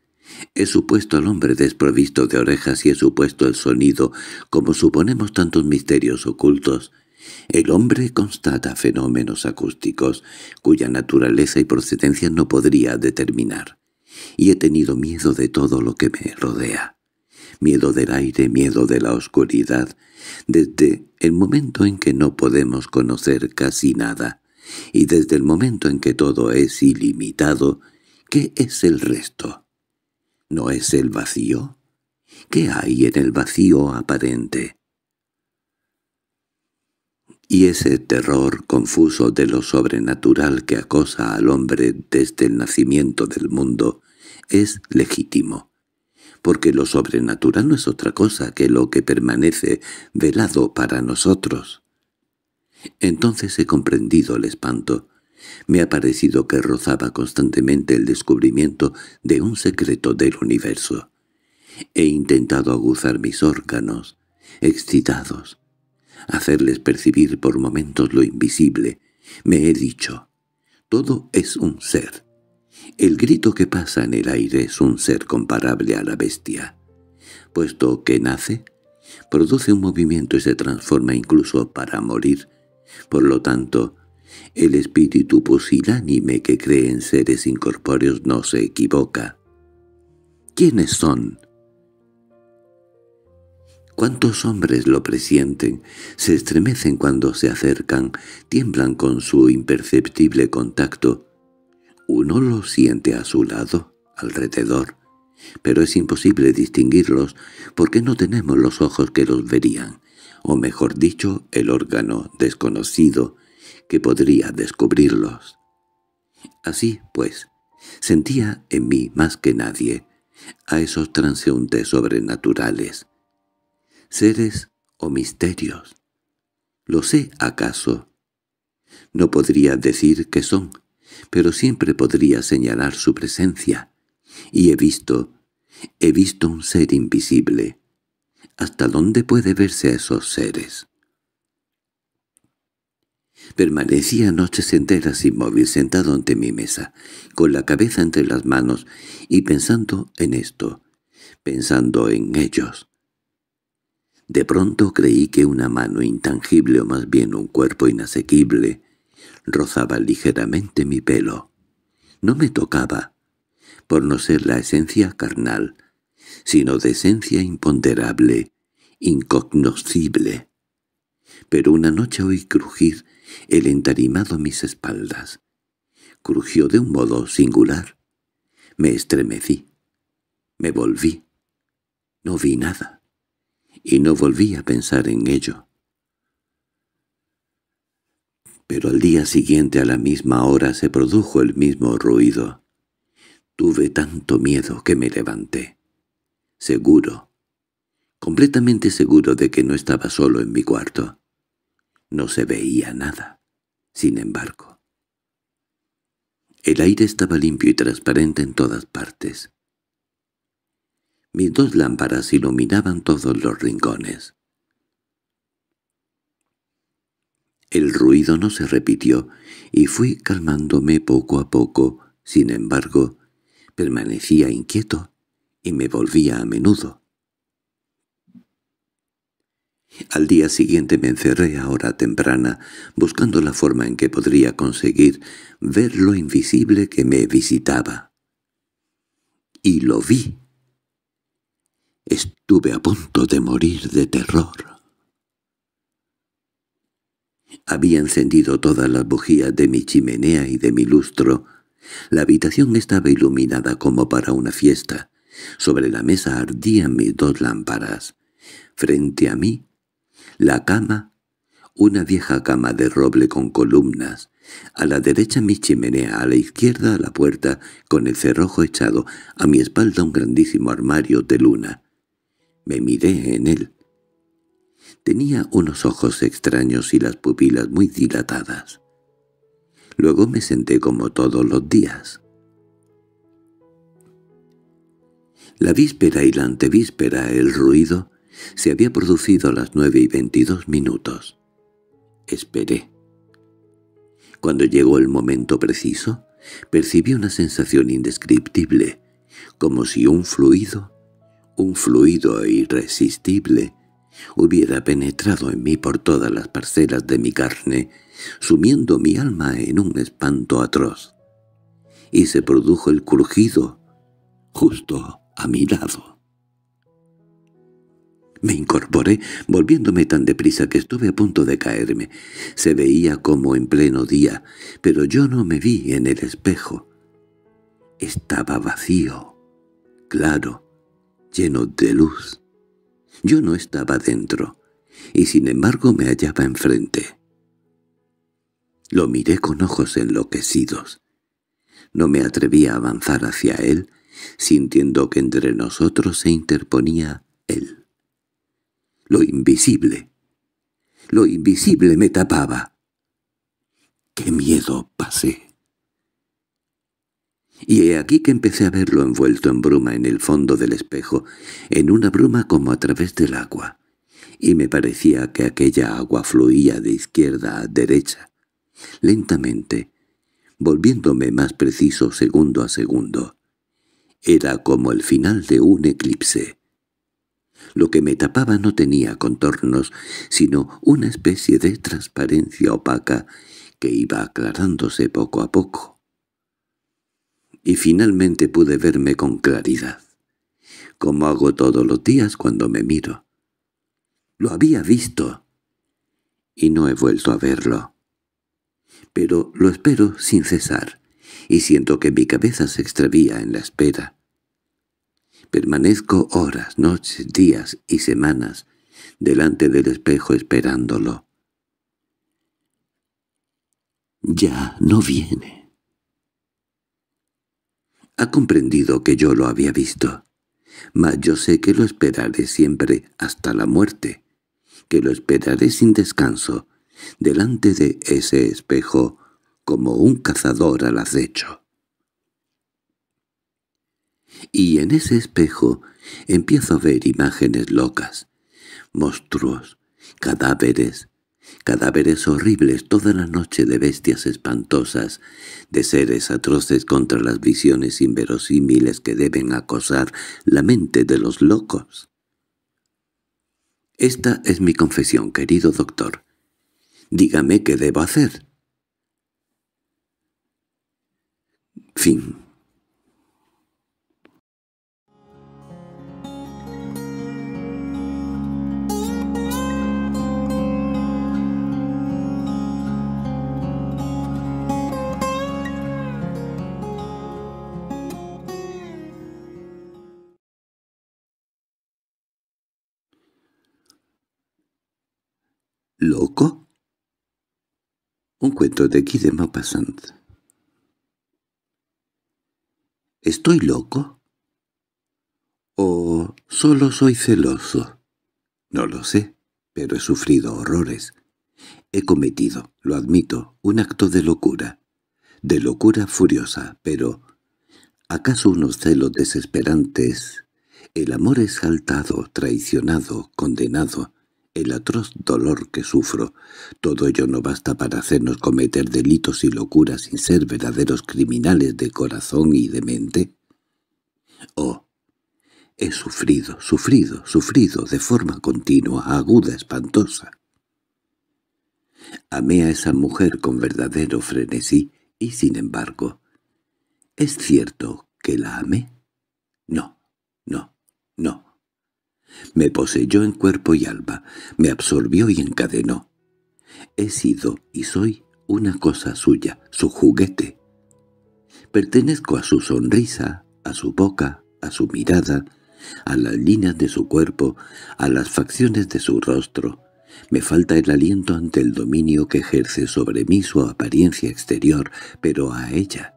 He supuesto al hombre desprovisto de orejas y he supuesto el sonido, como suponemos tantos misterios ocultos. El hombre constata fenómenos acústicos, cuya naturaleza y procedencia no podría determinar. Y he tenido miedo de todo lo que me rodea. Miedo del aire, miedo de la oscuridad, desde el momento en que no podemos conocer casi nada y desde el momento en que todo es ilimitado, ¿qué es el resto? ¿No es el vacío? ¿Qué hay en el vacío aparente? Y ese terror confuso de lo sobrenatural que acosa al hombre desde el nacimiento del mundo es legítimo, porque lo sobrenatural no es otra cosa que lo que permanece velado para nosotros. Entonces he comprendido el espanto. Me ha parecido que rozaba constantemente el descubrimiento de un secreto del universo. He intentado aguzar mis órganos, excitados, hacerles percibir por momentos lo invisible. Me he dicho, todo es un ser. El grito que pasa en el aire es un ser comparable a la bestia. Puesto que nace, produce un movimiento y se transforma incluso para morir, por lo tanto, el espíritu pusilánime que cree en seres incorpóreos no se equivoca. ¿Quiénes son? ¿Cuántos hombres lo presienten, se estremecen cuando se acercan, tiemblan con su imperceptible contacto? Uno lo siente a su lado, alrededor, pero es imposible distinguirlos porque no tenemos los ojos que los verían o mejor dicho, el órgano desconocido que podría descubrirlos. Así, pues, sentía en mí más que nadie a esos transeúntes sobrenaturales, seres o misterios. ¿Lo sé acaso? No podría decir qué son, pero siempre podría señalar su presencia. Y he visto, he visto un ser invisible. ¿Hasta dónde puede verse a esos seres? Permanecía noches enteras inmóvil sentado ante mi mesa, con la cabeza entre las manos y pensando en esto, pensando en ellos. De pronto creí que una mano intangible o más bien un cuerpo inasequible rozaba ligeramente mi pelo. No me tocaba, por no ser la esencia carnal, sino de esencia imponderable, incognoscible. Pero una noche oí crujir el entarimado a mis espaldas. Crujió de un modo singular. Me estremecí. Me volví. No vi nada. Y no volví a pensar en ello. Pero al día siguiente a la misma hora se produjo el mismo ruido. Tuve tanto miedo que me levanté. Seguro, completamente seguro de que no estaba solo en mi cuarto. No se veía nada, sin embargo. El aire estaba limpio y transparente en todas partes. Mis dos lámparas iluminaban todos los rincones. El ruido no se repitió y fui calmándome poco a poco, sin embargo, permanecía inquieto y me volvía a menudo. Al día siguiente me encerré a hora temprana, buscando la forma en que podría conseguir ver lo invisible que me visitaba. Y lo vi. Estuve a punto de morir de terror. Había encendido todas las bujías de mi chimenea y de mi lustro. La habitación estaba iluminada como para una fiesta. Sobre la mesa ardían mis dos lámparas. Frente a mí la cama, una vieja cama de roble con columnas. A la derecha mi chimenea, a la izquierda la puerta, con el cerrojo echado, a mi espalda un grandísimo armario de luna. Me miré en él. Tenía unos ojos extraños y las pupilas muy dilatadas. Luego me senté como todos los días. La víspera y la antevíspera el ruido se había producido a las nueve y veintidós minutos. Esperé. Cuando llegó el momento preciso, percibí una sensación indescriptible, como si un fluido, un fluido irresistible, hubiera penetrado en mí por todas las parcelas de mi carne, sumiendo mi alma en un espanto atroz. Y se produjo el crujido justo a mi lado. Me incorporé, volviéndome tan deprisa que estuve a punto de caerme. Se veía como en pleno día, pero yo no me vi en el espejo. Estaba vacío, claro, lleno de luz. Yo no estaba dentro, y sin embargo me hallaba enfrente. Lo miré con ojos enloquecidos. No me atreví a avanzar hacia él, sintiendo que entre nosotros se interponía él. Lo invisible. Lo invisible me tapaba. ¡Qué miedo pasé! Y he aquí que empecé a verlo envuelto en bruma en el fondo del espejo, en una bruma como a través del agua, y me parecía que aquella agua fluía de izquierda a derecha, lentamente, volviéndome más preciso segundo a segundo. Era como el final de un eclipse. Lo que me tapaba no tenía contornos, sino una especie de transparencia opaca que iba aclarándose poco a poco. Y finalmente pude verme con claridad, como hago todos los días cuando me miro. Lo había visto, y no he vuelto a verlo. Pero lo espero sin cesar, y siento que mi cabeza se extravía en la espera. Permanezco horas, noches, días y semanas delante del espejo esperándolo. Ya no viene. Ha comprendido que yo lo había visto, mas yo sé que lo esperaré siempre hasta la muerte, que lo esperaré sin descanso, delante de ese espejo como un cazador al acecho. Y en ese espejo empiezo a ver imágenes locas, monstruos, cadáveres, cadáveres horribles toda la noche de bestias espantosas, de seres atroces contra las visiones inverosímiles que deben acosar la mente de los locos. Esta es mi confesión, querido doctor. Dígame qué debo hacer. Fin ¿Loco? Un cuento de Guy de Maupassant. ¿Estoy loco? ¿O solo soy celoso? No lo sé, pero he sufrido horrores. He cometido, lo admito, un acto de locura. De locura furiosa, pero... ¿Acaso unos celos desesperantes? El amor exaltado, traicionado, condenado, el atroz dolor que sufro, todo ello no basta para hacernos cometer delitos y locuras sin ser verdaderos criminales de corazón y de mente. Oh, he sufrido, sufrido, sufrido de forma continua, aguda, espantosa. Amé a esa mujer con verdadero frenesí y, sin embargo, ¿es cierto que la amé? No, no, no. Me poseyó en cuerpo y alma, me absorbió y encadenó. He sido y soy una cosa suya, su juguete. Pertenezco a su sonrisa, a su boca, a su mirada, a las líneas de su cuerpo, a las facciones de su rostro. Me falta el aliento ante el dominio que ejerce sobre mí su apariencia exterior, pero a ella,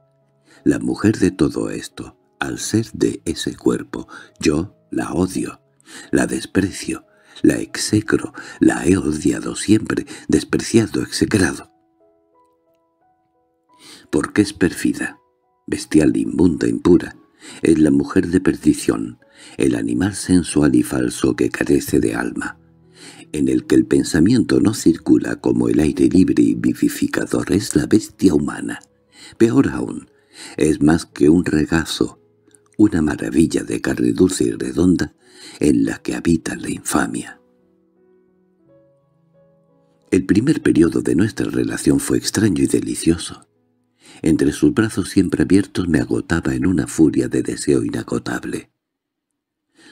la mujer de todo esto, al ser de ese cuerpo, yo la odio. La desprecio, la execro, la he odiado siempre, despreciado, execrado. Porque es perfida, bestial, inmunda, impura. Es la mujer de perdición, el animal sensual y falso que carece de alma, en el que el pensamiento no circula como el aire libre y vivificador es la bestia humana. Peor aún, es más que un regazo, una maravilla de carne dulce y redonda en la que habita la infamia. El primer periodo de nuestra relación fue extraño y delicioso. Entre sus brazos siempre abiertos me agotaba en una furia de deseo inagotable.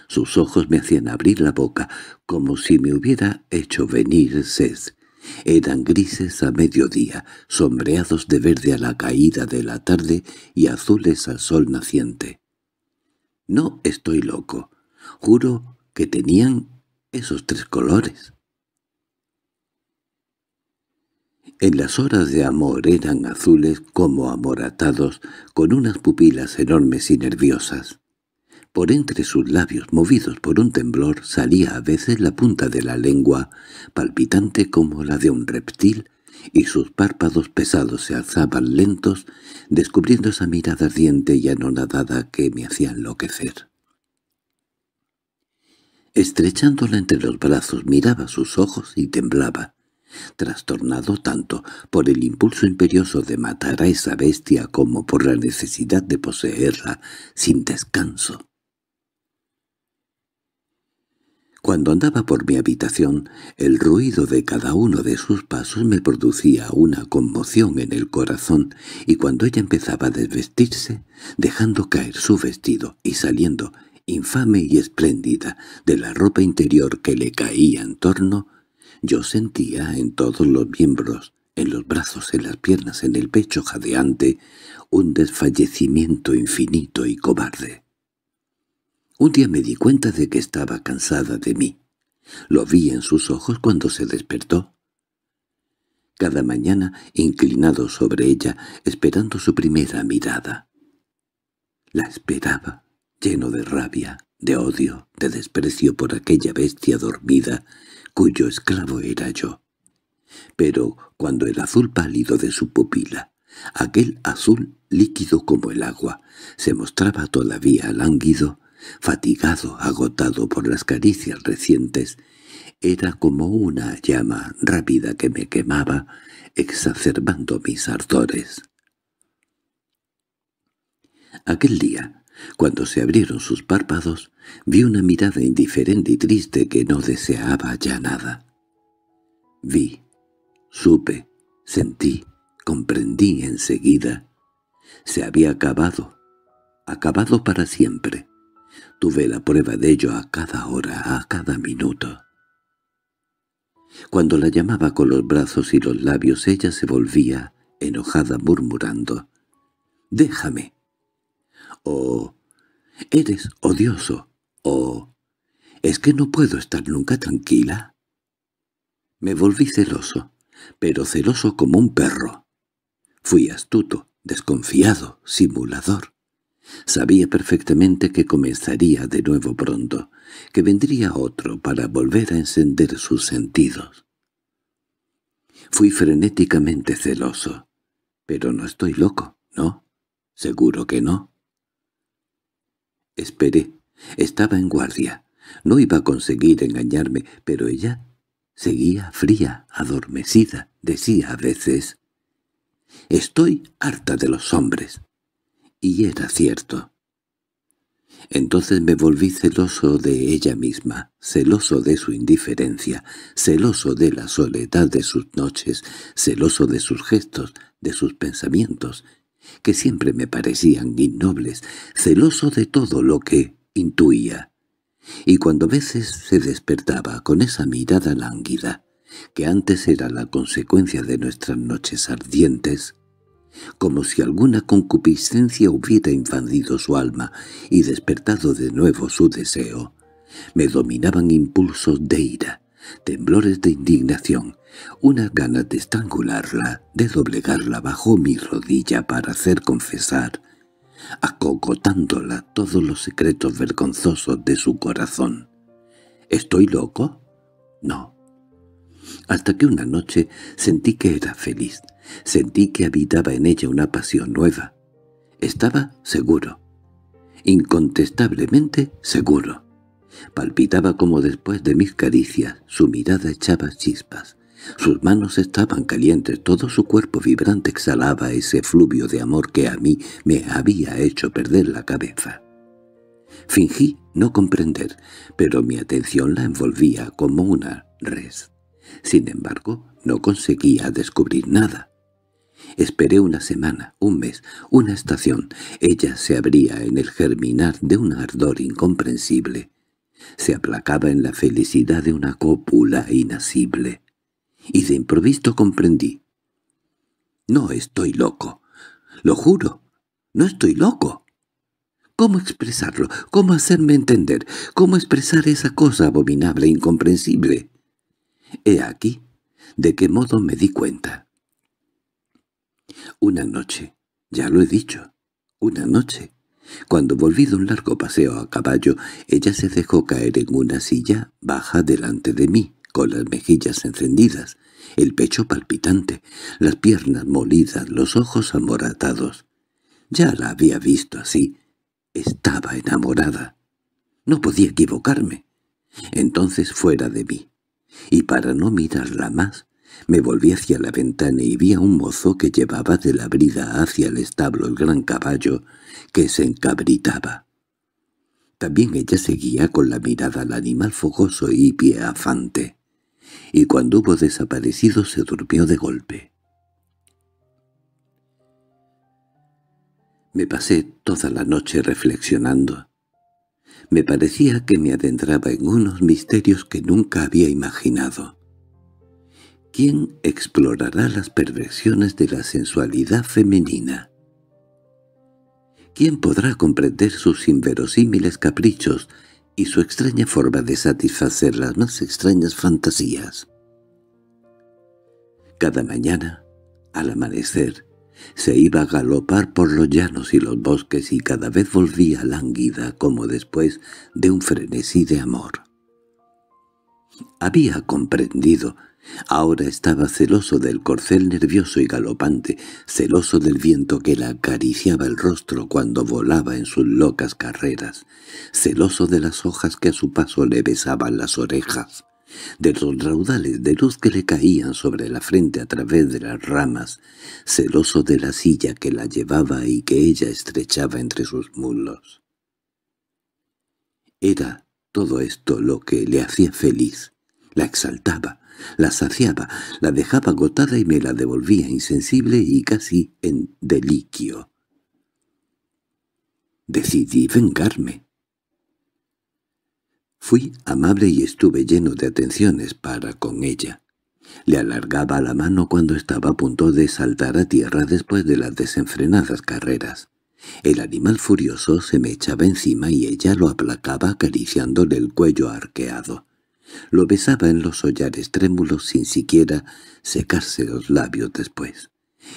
Sus ojos me hacían abrir la boca como si me hubiera hecho venir sed. Eran grises a mediodía, sombreados de verde a la caída de la tarde y azules al sol naciente. No estoy loco. Juro que tenían esos tres colores. En las horas de amor eran azules como amoratados, con unas pupilas enormes y nerviosas. Por entre sus labios, movidos por un temblor, salía a veces la punta de la lengua, palpitante como la de un reptil, y sus párpados pesados se alzaban lentos, descubriendo esa mirada ardiente y anonadada que me hacía enloquecer. Estrechándola entre los brazos miraba sus ojos y temblaba, trastornado tanto por el impulso imperioso de matar a esa bestia como por la necesidad de poseerla sin descanso. Cuando andaba por mi habitación, el ruido de cada uno de sus pasos me producía una conmoción en el corazón, y cuando ella empezaba a desvestirse, dejando caer su vestido y saliendo infame y espléndida, de la ropa interior que le caía en torno, yo sentía en todos los miembros, en los brazos, en las piernas, en el pecho jadeante, un desfallecimiento infinito y cobarde. Un día me di cuenta de que estaba cansada de mí. Lo vi en sus ojos cuando se despertó. Cada mañana, inclinado sobre ella, esperando su primera mirada. La esperaba, lleno de rabia, de odio, de desprecio por aquella bestia dormida, cuyo esclavo era yo. Pero cuando el azul pálido de su pupila, Aquel azul líquido como el agua se mostraba todavía lánguido, fatigado, agotado por las caricias recientes. Era como una llama rápida que me quemaba, exacerbando mis ardores. Aquel día, cuando se abrieron sus párpados, vi una mirada indiferente y triste que no deseaba ya nada. Vi, supe, sentí, comprendí enseguida. Se había acabado, acabado para siempre. Tuve la prueba de ello a cada hora, a cada minuto. Cuando la llamaba con los brazos y los labios, ella se volvía, enojada, murmurando. «¡Déjame!» o «Eres odioso» o «¿Es que no puedo estar nunca tranquila?» Me volví celoso, pero celoso como un perro. Fui astuto, desconfiado, simulador. Sabía perfectamente que comenzaría de nuevo pronto, que vendría otro para volver a encender sus sentidos. Fui frenéticamente celoso. Pero no estoy loco, ¿no? Seguro que no. Esperé. Estaba en guardia. No iba a conseguir engañarme, pero ella seguía fría, adormecida. Decía a veces, «Estoy harta de los hombres». Y era cierto. Entonces me volví celoso de ella misma, celoso de su indiferencia, celoso de la soledad de sus noches, celoso de sus gestos, de sus pensamientos, que siempre me parecían innobles, celoso de todo lo que intuía. Y cuando a veces se despertaba con esa mirada lánguida, que antes era la consecuencia de nuestras noches ardientes, como si alguna concupiscencia hubiera invadido su alma y despertado de nuevo su deseo, me dominaban impulsos de ira, temblores de indignación, una gana de estrangularla, de doblegarla bajo mi rodilla para hacer confesar, acogotándola todos los secretos vergonzosos de su corazón. ¿Estoy loco? No. Hasta que una noche sentí que era feliz, sentí que habitaba en ella una pasión nueva. Estaba seguro, incontestablemente seguro. Palpitaba como después de mis caricias, su mirada echaba chispas, sus manos estaban calientes, todo su cuerpo vibrante exhalaba ese fluvio de amor que a mí me había hecho perder la cabeza. Fingí no comprender, pero mi atención la envolvía como una res. Sin embargo, no conseguía descubrir nada. Esperé una semana, un mes, una estación. Ella se abría en el germinar de un ardor incomprensible. Se aplacaba en la felicidad de una cópula inasible y de improviso comprendí. No estoy loco. Lo juro. No estoy loco. ¿Cómo expresarlo? ¿Cómo hacerme entender? ¿Cómo expresar esa cosa abominable e incomprensible? He aquí de qué modo me di cuenta. Una noche, ya lo he dicho, una noche, cuando volví de un largo paseo a caballo, ella se dejó caer en una silla baja delante de mí con las mejillas encendidas, el pecho palpitante, las piernas molidas, los ojos amoratados. Ya la había visto así. Estaba enamorada. No podía equivocarme. Entonces fuera de mí. Y para no mirarla más, me volví hacia la ventana y vi a un mozo que llevaba de la brida hacia el establo el gran caballo, que se encabritaba. También ella seguía con la mirada al animal fogoso y pieafante y cuando hubo desaparecido se durmió de golpe. Me pasé toda la noche reflexionando. Me parecía que me adentraba en unos misterios que nunca había imaginado. ¿Quién explorará las perversiones de la sensualidad femenina? ¿Quién podrá comprender sus inverosímiles caprichos y su extraña forma de satisfacer las más extrañas fantasías. Cada mañana, al amanecer, se iba a galopar por los llanos y los bosques y cada vez volvía lánguida como después de un frenesí de amor. Había comprendido. Ahora estaba celoso del corcel nervioso y galopante, celoso del viento que le acariciaba el rostro cuando volaba en sus locas carreras, celoso de las hojas que a su paso le besaban las orejas, de los raudales de luz que le caían sobre la frente a través de las ramas, celoso de la silla que la llevaba y que ella estrechaba entre sus muslos. Era todo esto lo que le hacía feliz, la exaltaba, la saciaba, la dejaba agotada y me la devolvía insensible y casi en deliquio. Decidí vengarme. Fui amable y estuve lleno de atenciones para con ella. Le alargaba la mano cuando estaba a punto de saltar a tierra después de las desenfrenadas carreras. El animal furioso se me echaba encima y ella lo aplacaba acariciándole el cuello arqueado. Lo besaba en los hollares trémulos sin siquiera secarse los labios después,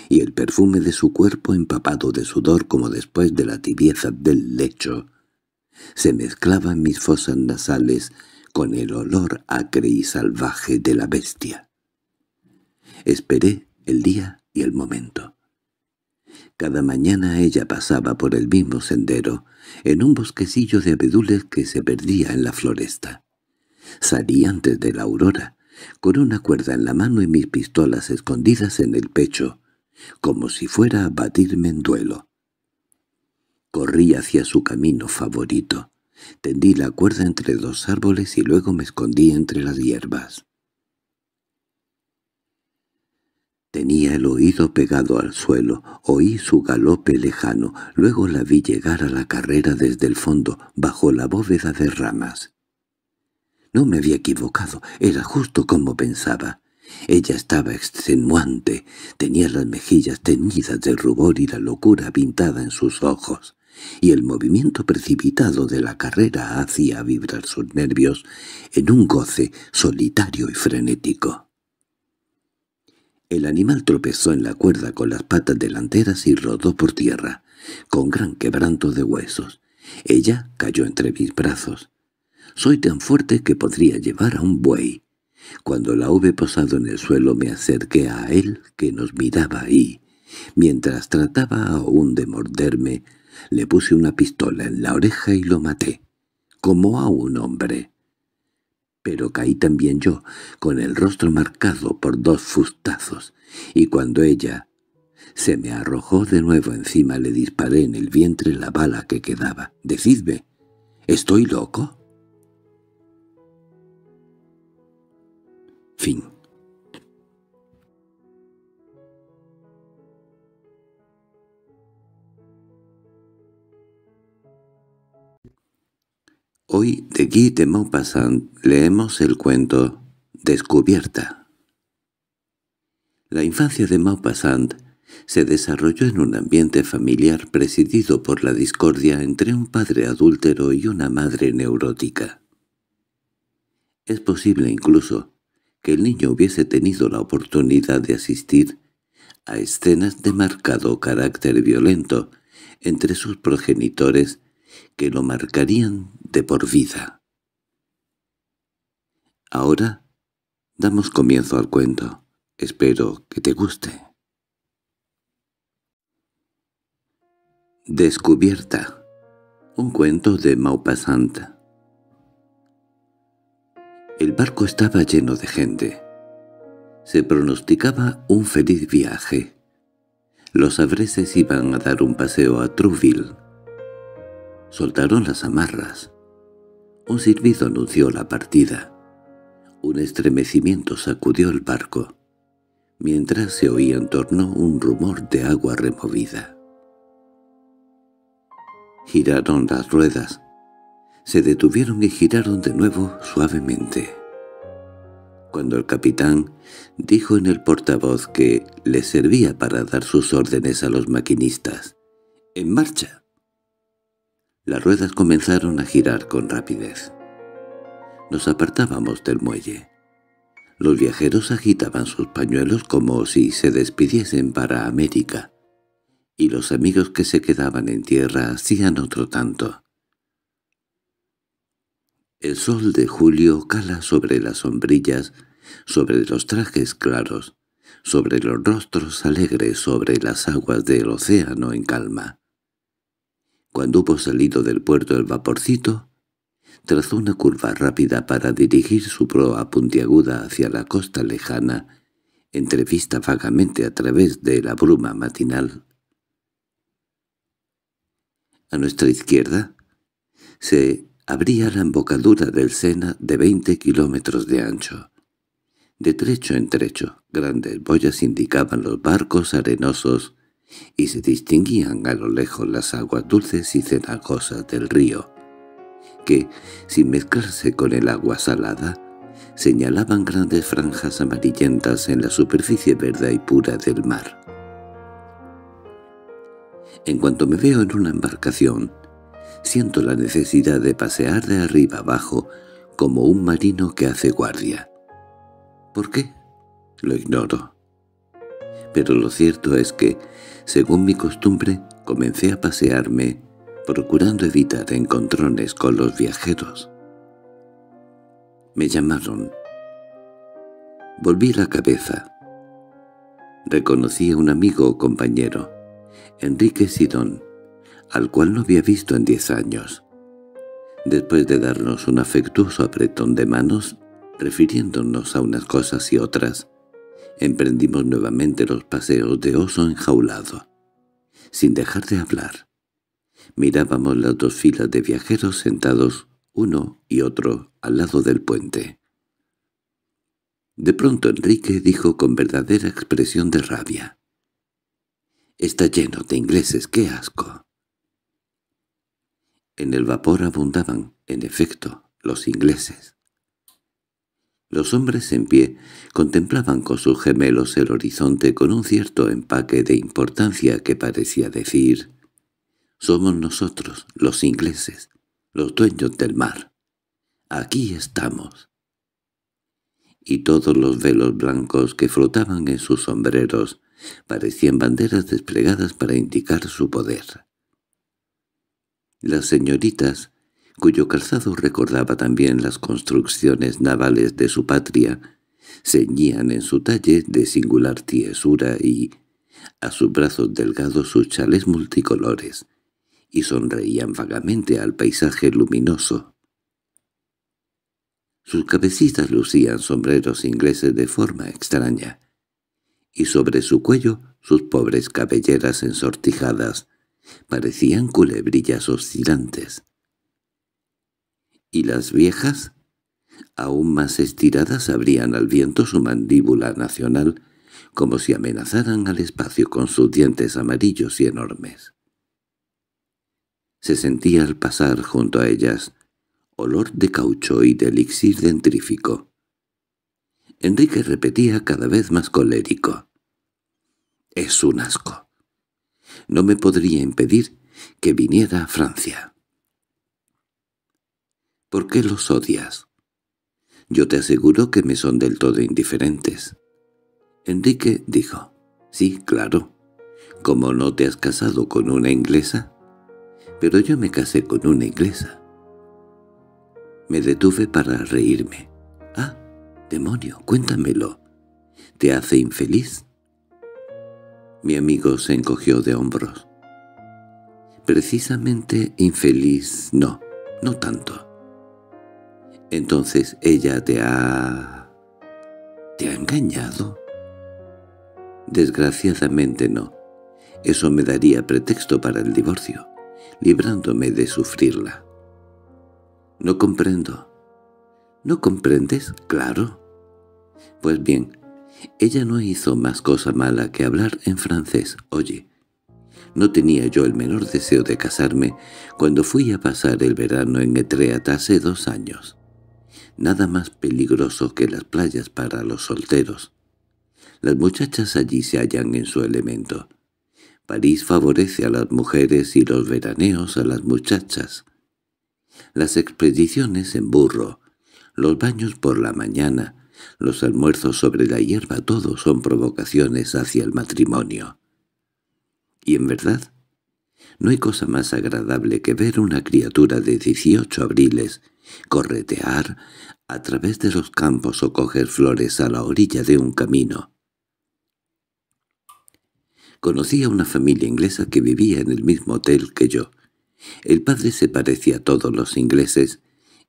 y el perfume de su cuerpo empapado de sudor como después de la tibieza del lecho se mezclaba en mis fosas nasales con el olor acre y salvaje de la bestia. Esperé el día y el momento. Cada mañana ella pasaba por el mismo sendero, en un bosquecillo de abedules que se perdía en la floresta. Salí antes de la aurora, con una cuerda en la mano y mis pistolas escondidas en el pecho, como si fuera a batirme en duelo. Corrí hacia su camino favorito. Tendí la cuerda entre dos árboles y luego me escondí entre las hierbas. Tenía el oído pegado al suelo, oí su galope lejano, luego la vi llegar a la carrera desde el fondo, bajo la bóveda de ramas. No me había equivocado, era justo como pensaba. Ella estaba extenuante, tenía las mejillas teñidas de rubor y la locura pintada en sus ojos, y el movimiento precipitado de la carrera hacía vibrar sus nervios en un goce solitario y frenético. El animal tropezó en la cuerda con las patas delanteras y rodó por tierra, con gran quebranto de huesos. Ella cayó entre mis brazos. Soy tan fuerte que podría llevar a un buey. Cuando la hube posado en el suelo me acerqué a él, que nos miraba y, mientras trataba aún de morderme, le puse una pistola en la oreja y lo maté, como a un hombre. Pero caí también yo, con el rostro marcado por dos fustazos, y cuando ella se me arrojó de nuevo encima le disparé en el vientre la bala que quedaba. «Decidme, ¿estoy loco?» Fin. Hoy de Guy de Maupassant leemos el cuento Descubierta. La infancia de Maupassant se desarrolló en un ambiente familiar presidido por la discordia entre un padre adúltero y una madre neurótica. Es posible incluso que el niño hubiese tenido la oportunidad de asistir a escenas de marcado carácter violento entre sus progenitores que lo marcarían de por vida. Ahora damos comienzo al cuento. Espero que te guste. Descubierta. Un cuento de Maupassant. El barco estaba lleno de gente. Se pronosticaba un feliz viaje. Los abreses iban a dar un paseo a Trouville. Soltaron las amarras. Un silbido anunció la partida. Un estremecimiento sacudió el barco, mientras se oía en torno un rumor de agua removida. Giraron las ruedas se detuvieron y giraron de nuevo suavemente. Cuando el capitán dijo en el portavoz que le servía para dar sus órdenes a los maquinistas, «¡En marcha!», las ruedas comenzaron a girar con rapidez. Nos apartábamos del muelle. Los viajeros agitaban sus pañuelos como si se despidiesen para América, y los amigos que se quedaban en tierra hacían otro tanto. El sol de julio cala sobre las sombrillas, sobre los trajes claros, sobre los rostros alegres, sobre las aguas del océano en calma. Cuando hubo salido del puerto el vaporcito, trazó una curva rápida para dirigir su proa puntiaguda hacia la costa lejana, entrevista vagamente a través de la bruma matinal. A nuestra izquierda se abría la embocadura del Sena de veinte kilómetros de ancho. De trecho en trecho, grandes boyas indicaban los barcos arenosos y se distinguían a lo lejos las aguas dulces y cenagosas del río, que, sin mezclarse con el agua salada, señalaban grandes franjas amarillentas en la superficie verde y pura del mar. En cuanto me veo en una embarcación, siento la necesidad de pasear de arriba abajo como un marino que hace guardia. ¿Por qué? Lo ignoro. Pero lo cierto es que, según mi costumbre, comencé a pasearme, procurando evitar encontrones con los viajeros. Me llamaron. Volví la cabeza. Reconocí a un amigo o compañero, Enrique Sidón, al cual no había visto en diez años. Después de darnos un afectuoso apretón de manos, refiriéndonos a unas cosas y otras, emprendimos nuevamente los paseos de oso enjaulado, sin dejar de hablar. Mirábamos las dos filas de viajeros sentados uno y otro al lado del puente. De pronto Enrique dijo con verdadera expresión de rabia. «Está lleno de ingleses, qué asco». En el vapor abundaban, en efecto, los ingleses. Los hombres en pie contemplaban con sus gemelos el horizonte con un cierto empaque de importancia que parecía decir «Somos nosotros, los ingleses, los dueños del mar. Aquí estamos. Y todos los velos blancos que flotaban en sus sombreros parecían banderas desplegadas para indicar su poder. Las señoritas, cuyo calzado recordaba también las construcciones navales de su patria, ceñían en su talle de singular tiesura y, a sus brazos delgados sus chales multicolores, y sonreían vagamente al paisaje luminoso. Sus cabecitas lucían sombreros ingleses de forma extraña, y sobre su cuello sus pobres cabelleras ensortijadas parecían culebrillas oscilantes. Y las viejas, aún más estiradas, abrían al viento su mandíbula nacional, como si amenazaran al espacio con sus dientes amarillos y enormes. Se sentía al pasar junto a ellas olor de caucho y de elixir dentrífico. Enrique repetía cada vez más colérico. «Es un asco. No me podría impedir que viniera a Francia». «¿Por qué los odias?» «Yo te aseguro que me son del todo indiferentes». Enrique dijo, «Sí, claro. ¿Cómo no te has casado con una inglesa?» pero yo me casé con una inglesa. Me detuve para reírme. —Ah, demonio, cuéntamelo. ¿Te hace infeliz? Mi amigo se encogió de hombros. Precisamente infeliz no, no tanto. Entonces ella te ha... ¿Te ha engañado? Desgraciadamente no. Eso me daría pretexto para el divorcio librándome de sufrirla. —No comprendo. —¿No comprendes? Claro. Pues bien, ella no hizo más cosa mala que hablar en francés. Oye, no tenía yo el menor deseo de casarme cuando fui a pasar el verano en Etreat hace dos años. Nada más peligroso que las playas para los solteros. Las muchachas allí se hallan en su elemento. París favorece a las mujeres y los veraneos a las muchachas. Las expediciones en burro, los baños por la mañana, los almuerzos sobre la hierba, todos son provocaciones hacia el matrimonio. Y en verdad, no hay cosa más agradable que ver una criatura de dieciocho abriles corretear a través de los campos o coger flores a la orilla de un camino. Conocí a una familia inglesa que vivía en el mismo hotel que yo. El padre se parecía a todos los ingleses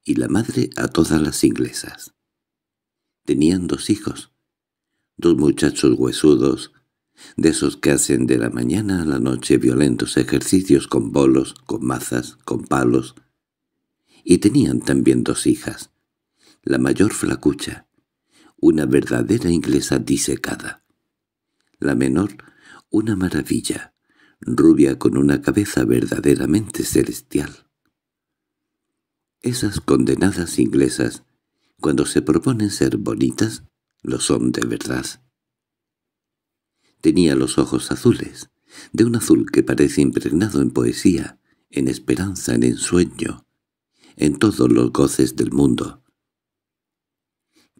y la madre a todas las inglesas. Tenían dos hijos, dos muchachos huesudos, de esos que hacen de la mañana a la noche violentos ejercicios con bolos, con mazas, con palos. Y tenían también dos hijas, la mayor flacucha, una verdadera inglesa disecada. La menor, una maravilla, rubia con una cabeza verdaderamente celestial. Esas condenadas inglesas, cuando se proponen ser bonitas, lo son de verdad. Tenía los ojos azules, de un azul que parece impregnado en poesía, en esperanza, en ensueño, en todos los goces del mundo.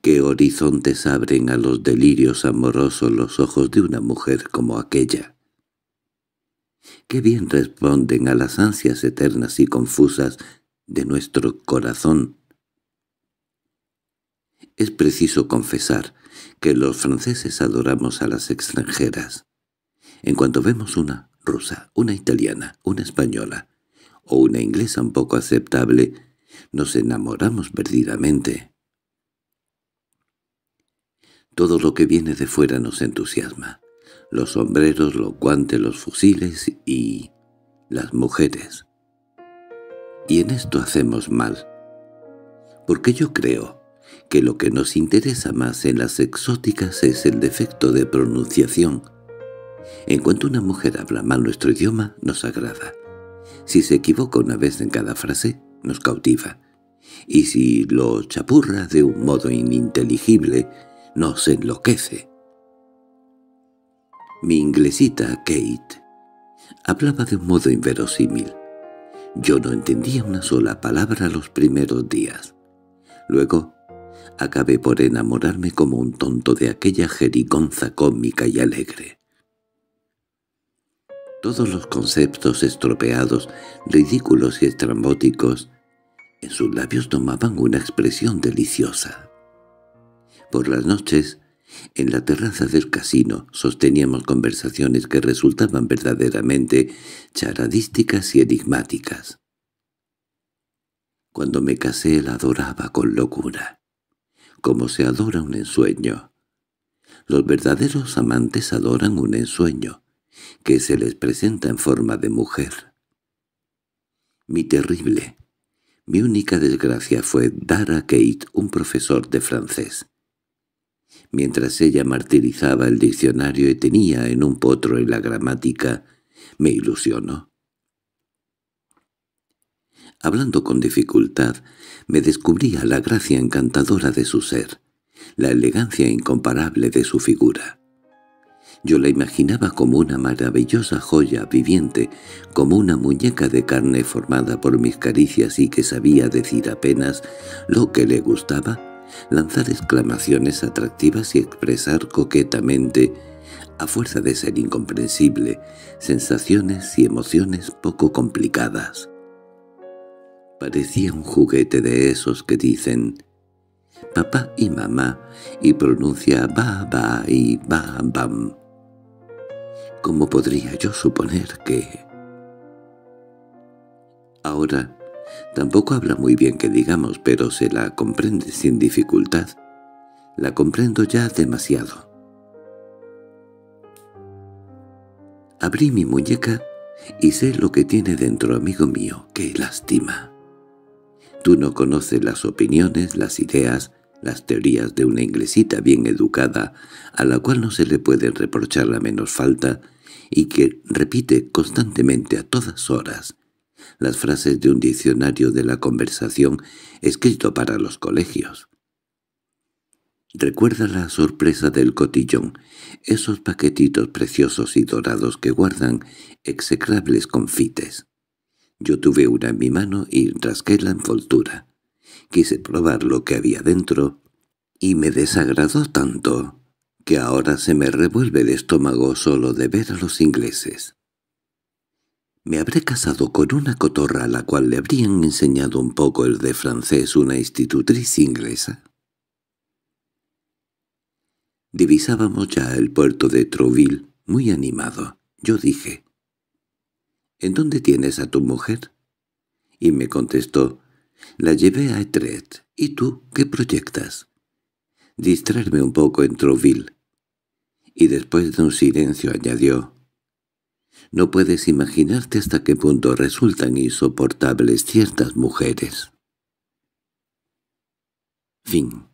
¿Qué horizontes abren a los delirios amorosos los ojos de una mujer como aquella? Qué bien responden a las ansias eternas y confusas de nuestro corazón. Es preciso confesar que los franceses adoramos a las extranjeras. En cuanto vemos una rusa, una italiana, una española o una inglesa un poco aceptable, nos enamoramos perdidamente. Todo lo que viene de fuera nos entusiasma. Los sombreros, los guantes, los fusiles y las mujeres. Y en esto hacemos mal. Porque yo creo que lo que nos interesa más en las exóticas es el defecto de pronunciación. En cuanto una mujer habla mal nuestro idioma, nos agrada. Si se equivoca una vez en cada frase, nos cautiva. Y si lo chapurra de un modo ininteligible, nos enloquece. Mi inglesita, Kate, hablaba de un modo inverosímil. Yo no entendía una sola palabra los primeros días. Luego acabé por enamorarme como un tonto de aquella jerigonza cómica y alegre. Todos los conceptos estropeados, ridículos y estrambóticos, en sus labios tomaban una expresión deliciosa. Por las noches, en la terraza del casino, sosteníamos conversaciones que resultaban verdaderamente charadísticas y enigmáticas. Cuando me casé la adoraba con locura como se adora un ensueño. Los verdaderos amantes adoran un ensueño, que se les presenta en forma de mujer. Mi terrible, mi única desgracia fue dar a Kate un profesor de francés. Mientras ella martirizaba el diccionario y tenía en un potro en la gramática, me ilusionó. Hablando con dificultad, me descubría la gracia encantadora de su ser, la elegancia incomparable de su figura. Yo la imaginaba como una maravillosa joya viviente, como una muñeca de carne formada por mis caricias y que sabía decir apenas lo que le gustaba, lanzar exclamaciones atractivas y expresar coquetamente, a fuerza de ser incomprensible, sensaciones y emociones poco complicadas. Parecía un juguete de esos que dicen papá y mamá y pronuncia ba ba y ba bam. ¿Cómo podría yo suponer que...? Ahora, tampoco habla muy bien que digamos, pero se la comprende sin dificultad. La comprendo ya demasiado. Abrí mi muñeca y sé lo que tiene dentro, amigo mío. ¡Qué lástima! Tú no conoces las opiniones, las ideas, las teorías de una inglesita bien educada, a la cual no se le puede reprochar la menos falta, y que repite constantemente a todas horas las frases de un diccionario de la conversación escrito para los colegios. Recuerda la sorpresa del cotillón, esos paquetitos preciosos y dorados que guardan execrables confites. Yo tuve una en mi mano y rasqué la envoltura. Quise probar lo que había dentro, y me desagradó tanto que ahora se me revuelve el estómago solo de ver a los ingleses. Me habré casado con una cotorra a la cual le habrían enseñado un poco el de francés una institutriz inglesa. Divisábamos ya el puerto de Trouville, muy animado. Yo dije, ¿En dónde tienes a tu mujer? Y me contestó, la llevé a Etret. ¿Y tú qué proyectas? Distraerme un poco en Trouville. Y después de un silencio añadió, no puedes imaginarte hasta qué punto resultan insoportables ciertas mujeres. Fin